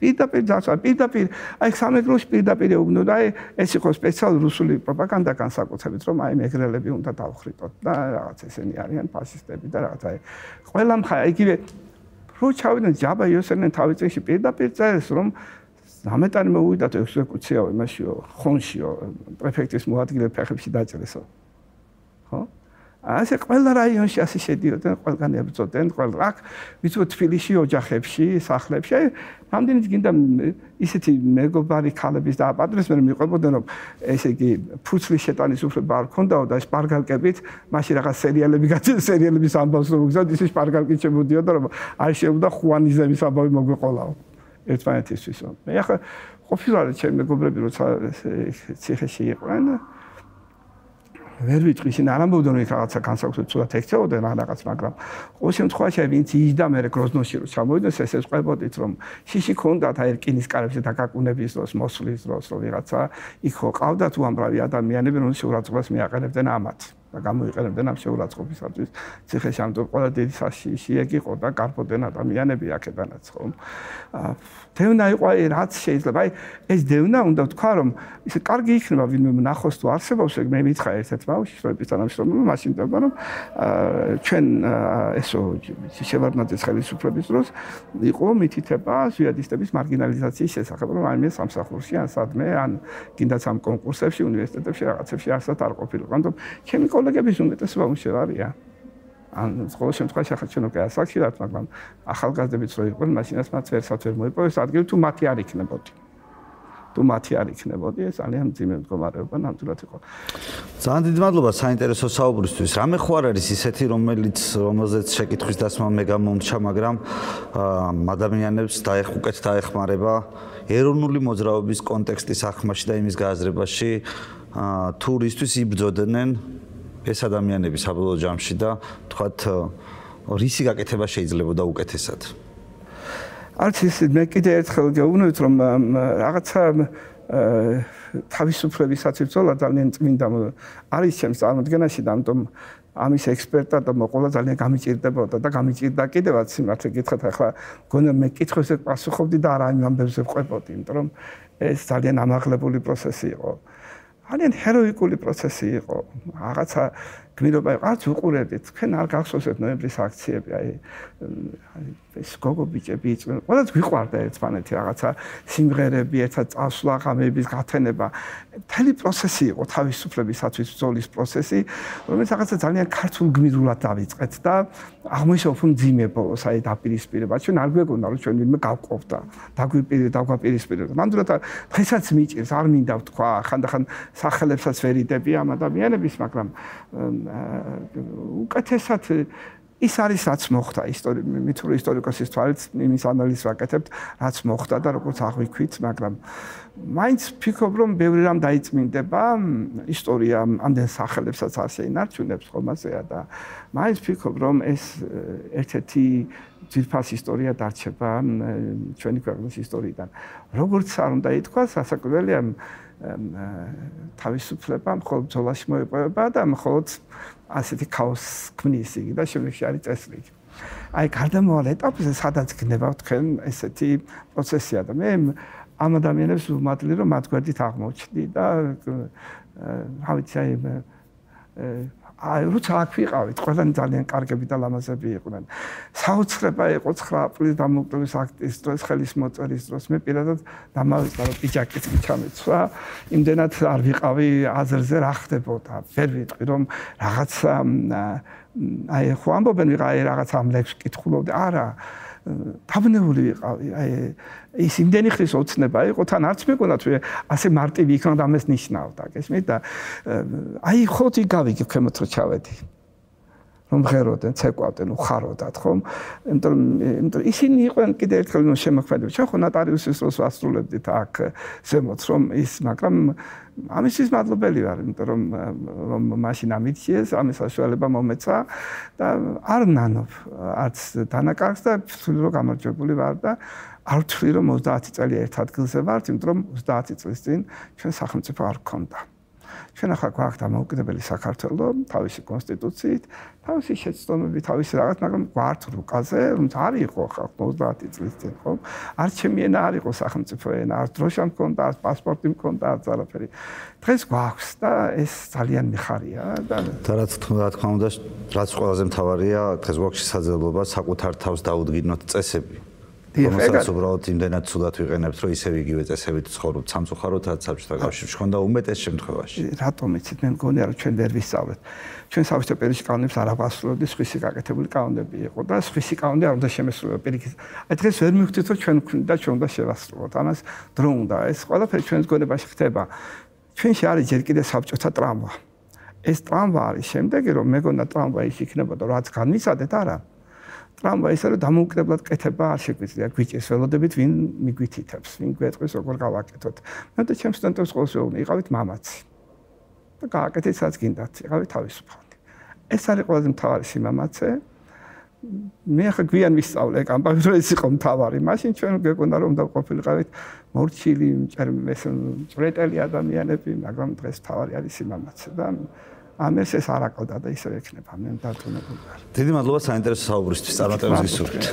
პირდაპირ დაცვა პირდაპირ აი სამეგროში პირდაპირ ეუბნოდა აი ეს იყო სპეციალური რუსული პროპაგანდა განსაკუთრებით რომ აი მეგრელები უნდა დავხრიტოთ და რაღაც ესენი არიან ფაშისტები და რაღაც აი ყველა მხარე იგივე რო ჩავიდნენ ჯაბა იოსერნენ თავიწინში პირდაპირ წერს რომ ამეტანი მოუვიდათ ექსეკუციაო იმაშიო ხონშიო პრეფექტის მოადგილე ფეხებში დაჭრესო. ხო ასე ყველა რაიონში ასე შედიოდნენ, ყველგან ებრძოდნენ, ყველა აქ ვიცო თბილისში ოჯახებში, სახლებში. აი, რამდენიც გინდა ისეთი მეგობარი ქალების დააპატრეს, მე მიყვებოდნენ რომ ესე იგი ფუცლის შეტანის უფლება არ ქონდაო და ეს პარგალკებით, მაშინ რაღაც სერიალები გაჩენ, სერიალების ამბავს რომ გზად ისე პარგალკით შემოდიოდა რომ არ შეუდა ხუანიზების ამბავი მოგვეყოლაო. ერთმანეთისთვისო. მე ახლა ყოფილა ჩემ მეგობრები როცა ციხეში იყვნენ და ვერ ვიტყვი ისინი არ ამბობდნენ რომ რაღაცა განსაკუთრებით ცუდად ექცეოდნენ რაღაც მაგრამ ყოველ შემთხვევაში ვინც იჯდა მე გროზნოში რომ ჩამოვიდეს ესე წყვებოდით რომ შიში ქონდათ აი რკინის კარებზე დაკაკუნების დროს მოსვლის დროს რომ ვიღაცა იქ ხო ყავდათ უამრავი ადამიანები რომ შეურაცხყოფას მიაყენებდნენ ამათ და გამოიყენებდნენ ამ შეურაცხყოფისათვის. ციხეში ამ ყველა დიდი საშიში ეგ იყო და კარპოდენ ადამიანები აქედანაც ხო დევნა იყო აი რაც შეიძლება აი ეს დევნა უნდა თქვა რომ ისე კარგი იქნება ვინმე ნახოს თუ არსებობს ეგ მე მითხრა ერთ-ერთ ბავშვს რომ ის თანამშრომელი მაშინ დაბა რომ ჩვენ ესო შევარდნაძის ხელისუფლების დროს იყო მითითება ზვიადისტების მარგინალიზაციის შესახებ რომ აი მე სამსახურში ან სადმე ან კიდაც ამ კონკურსებში უნივერსიტეტებში რაღაცებში არსად არ ყოფილიყო. ანუ ჩემი კოლეგების უმეტესობა უშევ არიან ან ყოველ შემთხვევაში ახლა ჩვენ უკვე ასაკშივართ, მაგრამ ახალგაზრდებიც რო იყვნენ, მაშინაც მათ ვერსად ვერ მოიპოვეს ადგილი თუ მათი არ იქნებოდი. თუ მათი არ იქნებოდი, ეს ძალიან ძიმე მდგომარეობა ნამდვილად იყო. ძალიან დიდი მადლობა საინტერესო საუბრისთვის. რამე არ არის ისეთი, რომელიც რომელზეც შეკითხვის დასმა მე გამომრჩა, მაგრამ ადამიანებს დაეხ უკეთ დაეხმარება ეროვნული მოძრაობის კონტექსტის ახმაში და იმის გააზრებაში თუ რისთვის იბრძოდნენ ეს ადამიანები საბოლოო ჯამში და თქვათ რისი გაკეთება შეიძლება და უკეთესად. არც ის მე კიდე ერთხელ გეუბნებით რომ რაღაცა თავისუფლებისაცი ბრძოლა ძალიან წმინდა არის ჩემს წარმოდგენაში და ამიტომ ამის ექსპერტად და მოყოლა ძალიან გამიჭირდებოდა და გამიჭირდა კიდევაც სიმართლე გითხრათ ახლა გონა მე კითხვებზე პასუხობდი და არა იმ ამბებზე ვყვებოდი იმიტომ რომ ეს ძალიან ამაღლებული პროცესი იყო. ძალიან ჰეროიკული პროცესი იყო. რაღაცა გმირობა იყო. არც უყურებდით. თქვენ არ გახსოვსეთ ნოემბრის აქციები, აი ეს გოგო ბიჭები იყვნენ. ყველაც გვიყვარდა ერთმანეთი რაღაცა სიმღერები, ერთად წასვლა, ღამეების გათენება. მთელი პროცესი იყო თავისუფლებისათვის ბრძოლის პროცესი, რომელიც რაღაცა ძალიან ქართულ გმირულად დავიწყეთ და აღმოჩნდა უფრო ძიმე ბოლოს, აი დაპირისპირება. ჩვენ არ გვეგონა რომ ჩვენ ვინმე გავყოფდა. დაგვიპირე, დაგვაპირისპირება. ნამდვილად დღესაც მიჭირს, არ მინდა ვთქვა, ხანდახან სახელებსაც ვერიდები ამ ადამიანების, მაგრამ უკეთესად ის არის რაც მოხდა ისტორი მითური ისტორიკოსის თვალით იმის ანალიზს ვაკეთებთ რაც მოხდა და როგორც აღვიქვით მაგრამ მაინც ფიქრობ რომ ბევრი რამ დაიწმინდება ისტორია ამდენ სახელებსაც არ შეინარჩუნებს ხომასეა და მაინც ფიქრობ რომ ეს ერთ-ერთი ძირფას ისტორია დარჩება ჩვენი ქვეყნის ისტორიიდან. როგორც არ უნდა ითქვას ასაკვირველია თავისუფლება მხოლოდ ბრძოლაში მოიპოვება და მხოლოდ ასეთი ქაოსს ქმნის იგი და შემდეგში არის წესრიგი. აი გარდამავალ ეტაპზე სადაც გნება თქვენ ესეთი პროცესია და მე ამ ადამიანებს ვუმატლი რომ მათ გვერდით აღმოჩნდი და რა ვიცი აი აი როცა აქ ვიყავით, ყველანი ძალიან კარგები და ლამაზები იყვნენ. საოცრება იყო 9 აპრილის დამოუკიდებლობის აქტის დროს, ხელის მოწერის დროს. მე პირადად დამავიწყდა, რომ პიჯაკიც კი ჩამეცვა. იმდენად არ ვიყავი აზრზე რა ხდებოდა. ვერ ვიტყვი, რომ რაღაცა აი ხო ამბობენ ვიღა აი რაღაცა ამლებს კითხულობდი. არა. თავნეული ვიყავი. აი ის იმდენი ხრის ოცნება იყო, თან არც მეკონა თუ ასე მარტივი იქნა და ამას ნიშნავდა, გესმით და აი ხოთი გავიგე ქვემოთ რო ჩავედი. რომ ღეროდენ, ცეკვავდნენ, უხაროდათ, ხომ? იმიტომ რომ ისინი იყვნენ კიდე ერთხელ ნუ შემოქმედები. ჩვენ ხო ნოტარიუსის დროს ვასრულებდით აქ ზემოთ, რომ ის, მაგრამ ამისთვის მადლობელი ვარ, იმიტომ რომ რომ მაშინ ამიჩიეს, ამის საშუალება მომეცა და არ ნანობ არც დანაკარგს და ვთვლი რომ გამარჯვებული ვარ და არ ვთვლი რომ 30 წელი ერთ ადგილზე ვარ, იმიტომ რომ 30 წლის წინ ჩვენ სახელმწიფო არ გქონდა. ჩვენ ახლა გვაქვს დამოუკიდებელი საქართველო თავისი კონსტიტუციით, თავისი შეცდომებით, თავისი რაღაც, მაგრამ გვართ რუკაზე, რომ არ იყო ხალხ 30 წლის წინ, ხო? არ ჩემი ენა არ იყო სახელმწიფო ენა, არ დროშა მქონდა, არ პასპორტი მქონდა, არ ძალაფერი. დღეს გვაქვს და ეს ძალიან მიხარია და და რა თქმა უნდა, რაც ყველაზე მთავარია, დღეს გვაქვს შესაძლებლობა საკუთარ თავს დაუდგინოთ წესები. რომელსაც უბრალოდ იმდენად ცუდად ვიყენებთ, რომ ისევ იგივე წესებით ცხოვრობთ სამწუხაროდაც საბჭოთა კავშირში, ხომ და უმეტეს შემთხვევაში. რატომ იცით, მე მგონია რომ ჩვენ ვერ ვისწავლეთ. ჩვენ საბჭოთა პერიოდში კანონებს არ აღვასრულებდი, სხვისი გაკეთებული კანონები იყო და სხვისი კანონი არ უნდა შემესრულება პირიქით. აი დღეს ვერ მივხვდით, რომ ჩვენ გვქონდა ჩვენ უნდა შევასრულოთ. ამას დრო უნდა ეს ყველაფერი ჩვენს გონებაში ხდება. ჩვენში არის ჯერ კიდე საბჭოთა ტრამვა. ეს ტრამვა არის შემდეგი რომ მეგონა ტრამვა ის იქნებოდა, რაც განვიცადეთ არა? ტრამვაი ისე რომ დამოუკიდებლად კეთება არ შეგვიძლია. გვიჭეს ველოდებით ვინ მიგვითითებს ვინ გვეტყვის როგორ გავაკეთოთ. მე და ჩემს სტუდენტებს ყოველს ვეუბნები იყავით მამაცი და გააკეთეთ სადაც გინდათ. იყავით თავისუფალი ეს არის ყველაზე მთავარი სიმამაცე. მე ახლა გვიან ვისწავლე კამპანიას რომ ეს იყო მთავარი. მაშინ ჩვენ გეკონდა რომ უნდა ყოფილიყავით მორჩილი მჭრეტელი ადამიანები მაგრამ დღეს მთავარი არის სიმამაცე და ამას ეს არ აკლდა და ისე ექნება მე დარწმუნებული ვარ. დიდი მადლობა საინტერესო საუბრისთვის წარმატებებს გისურვებთ.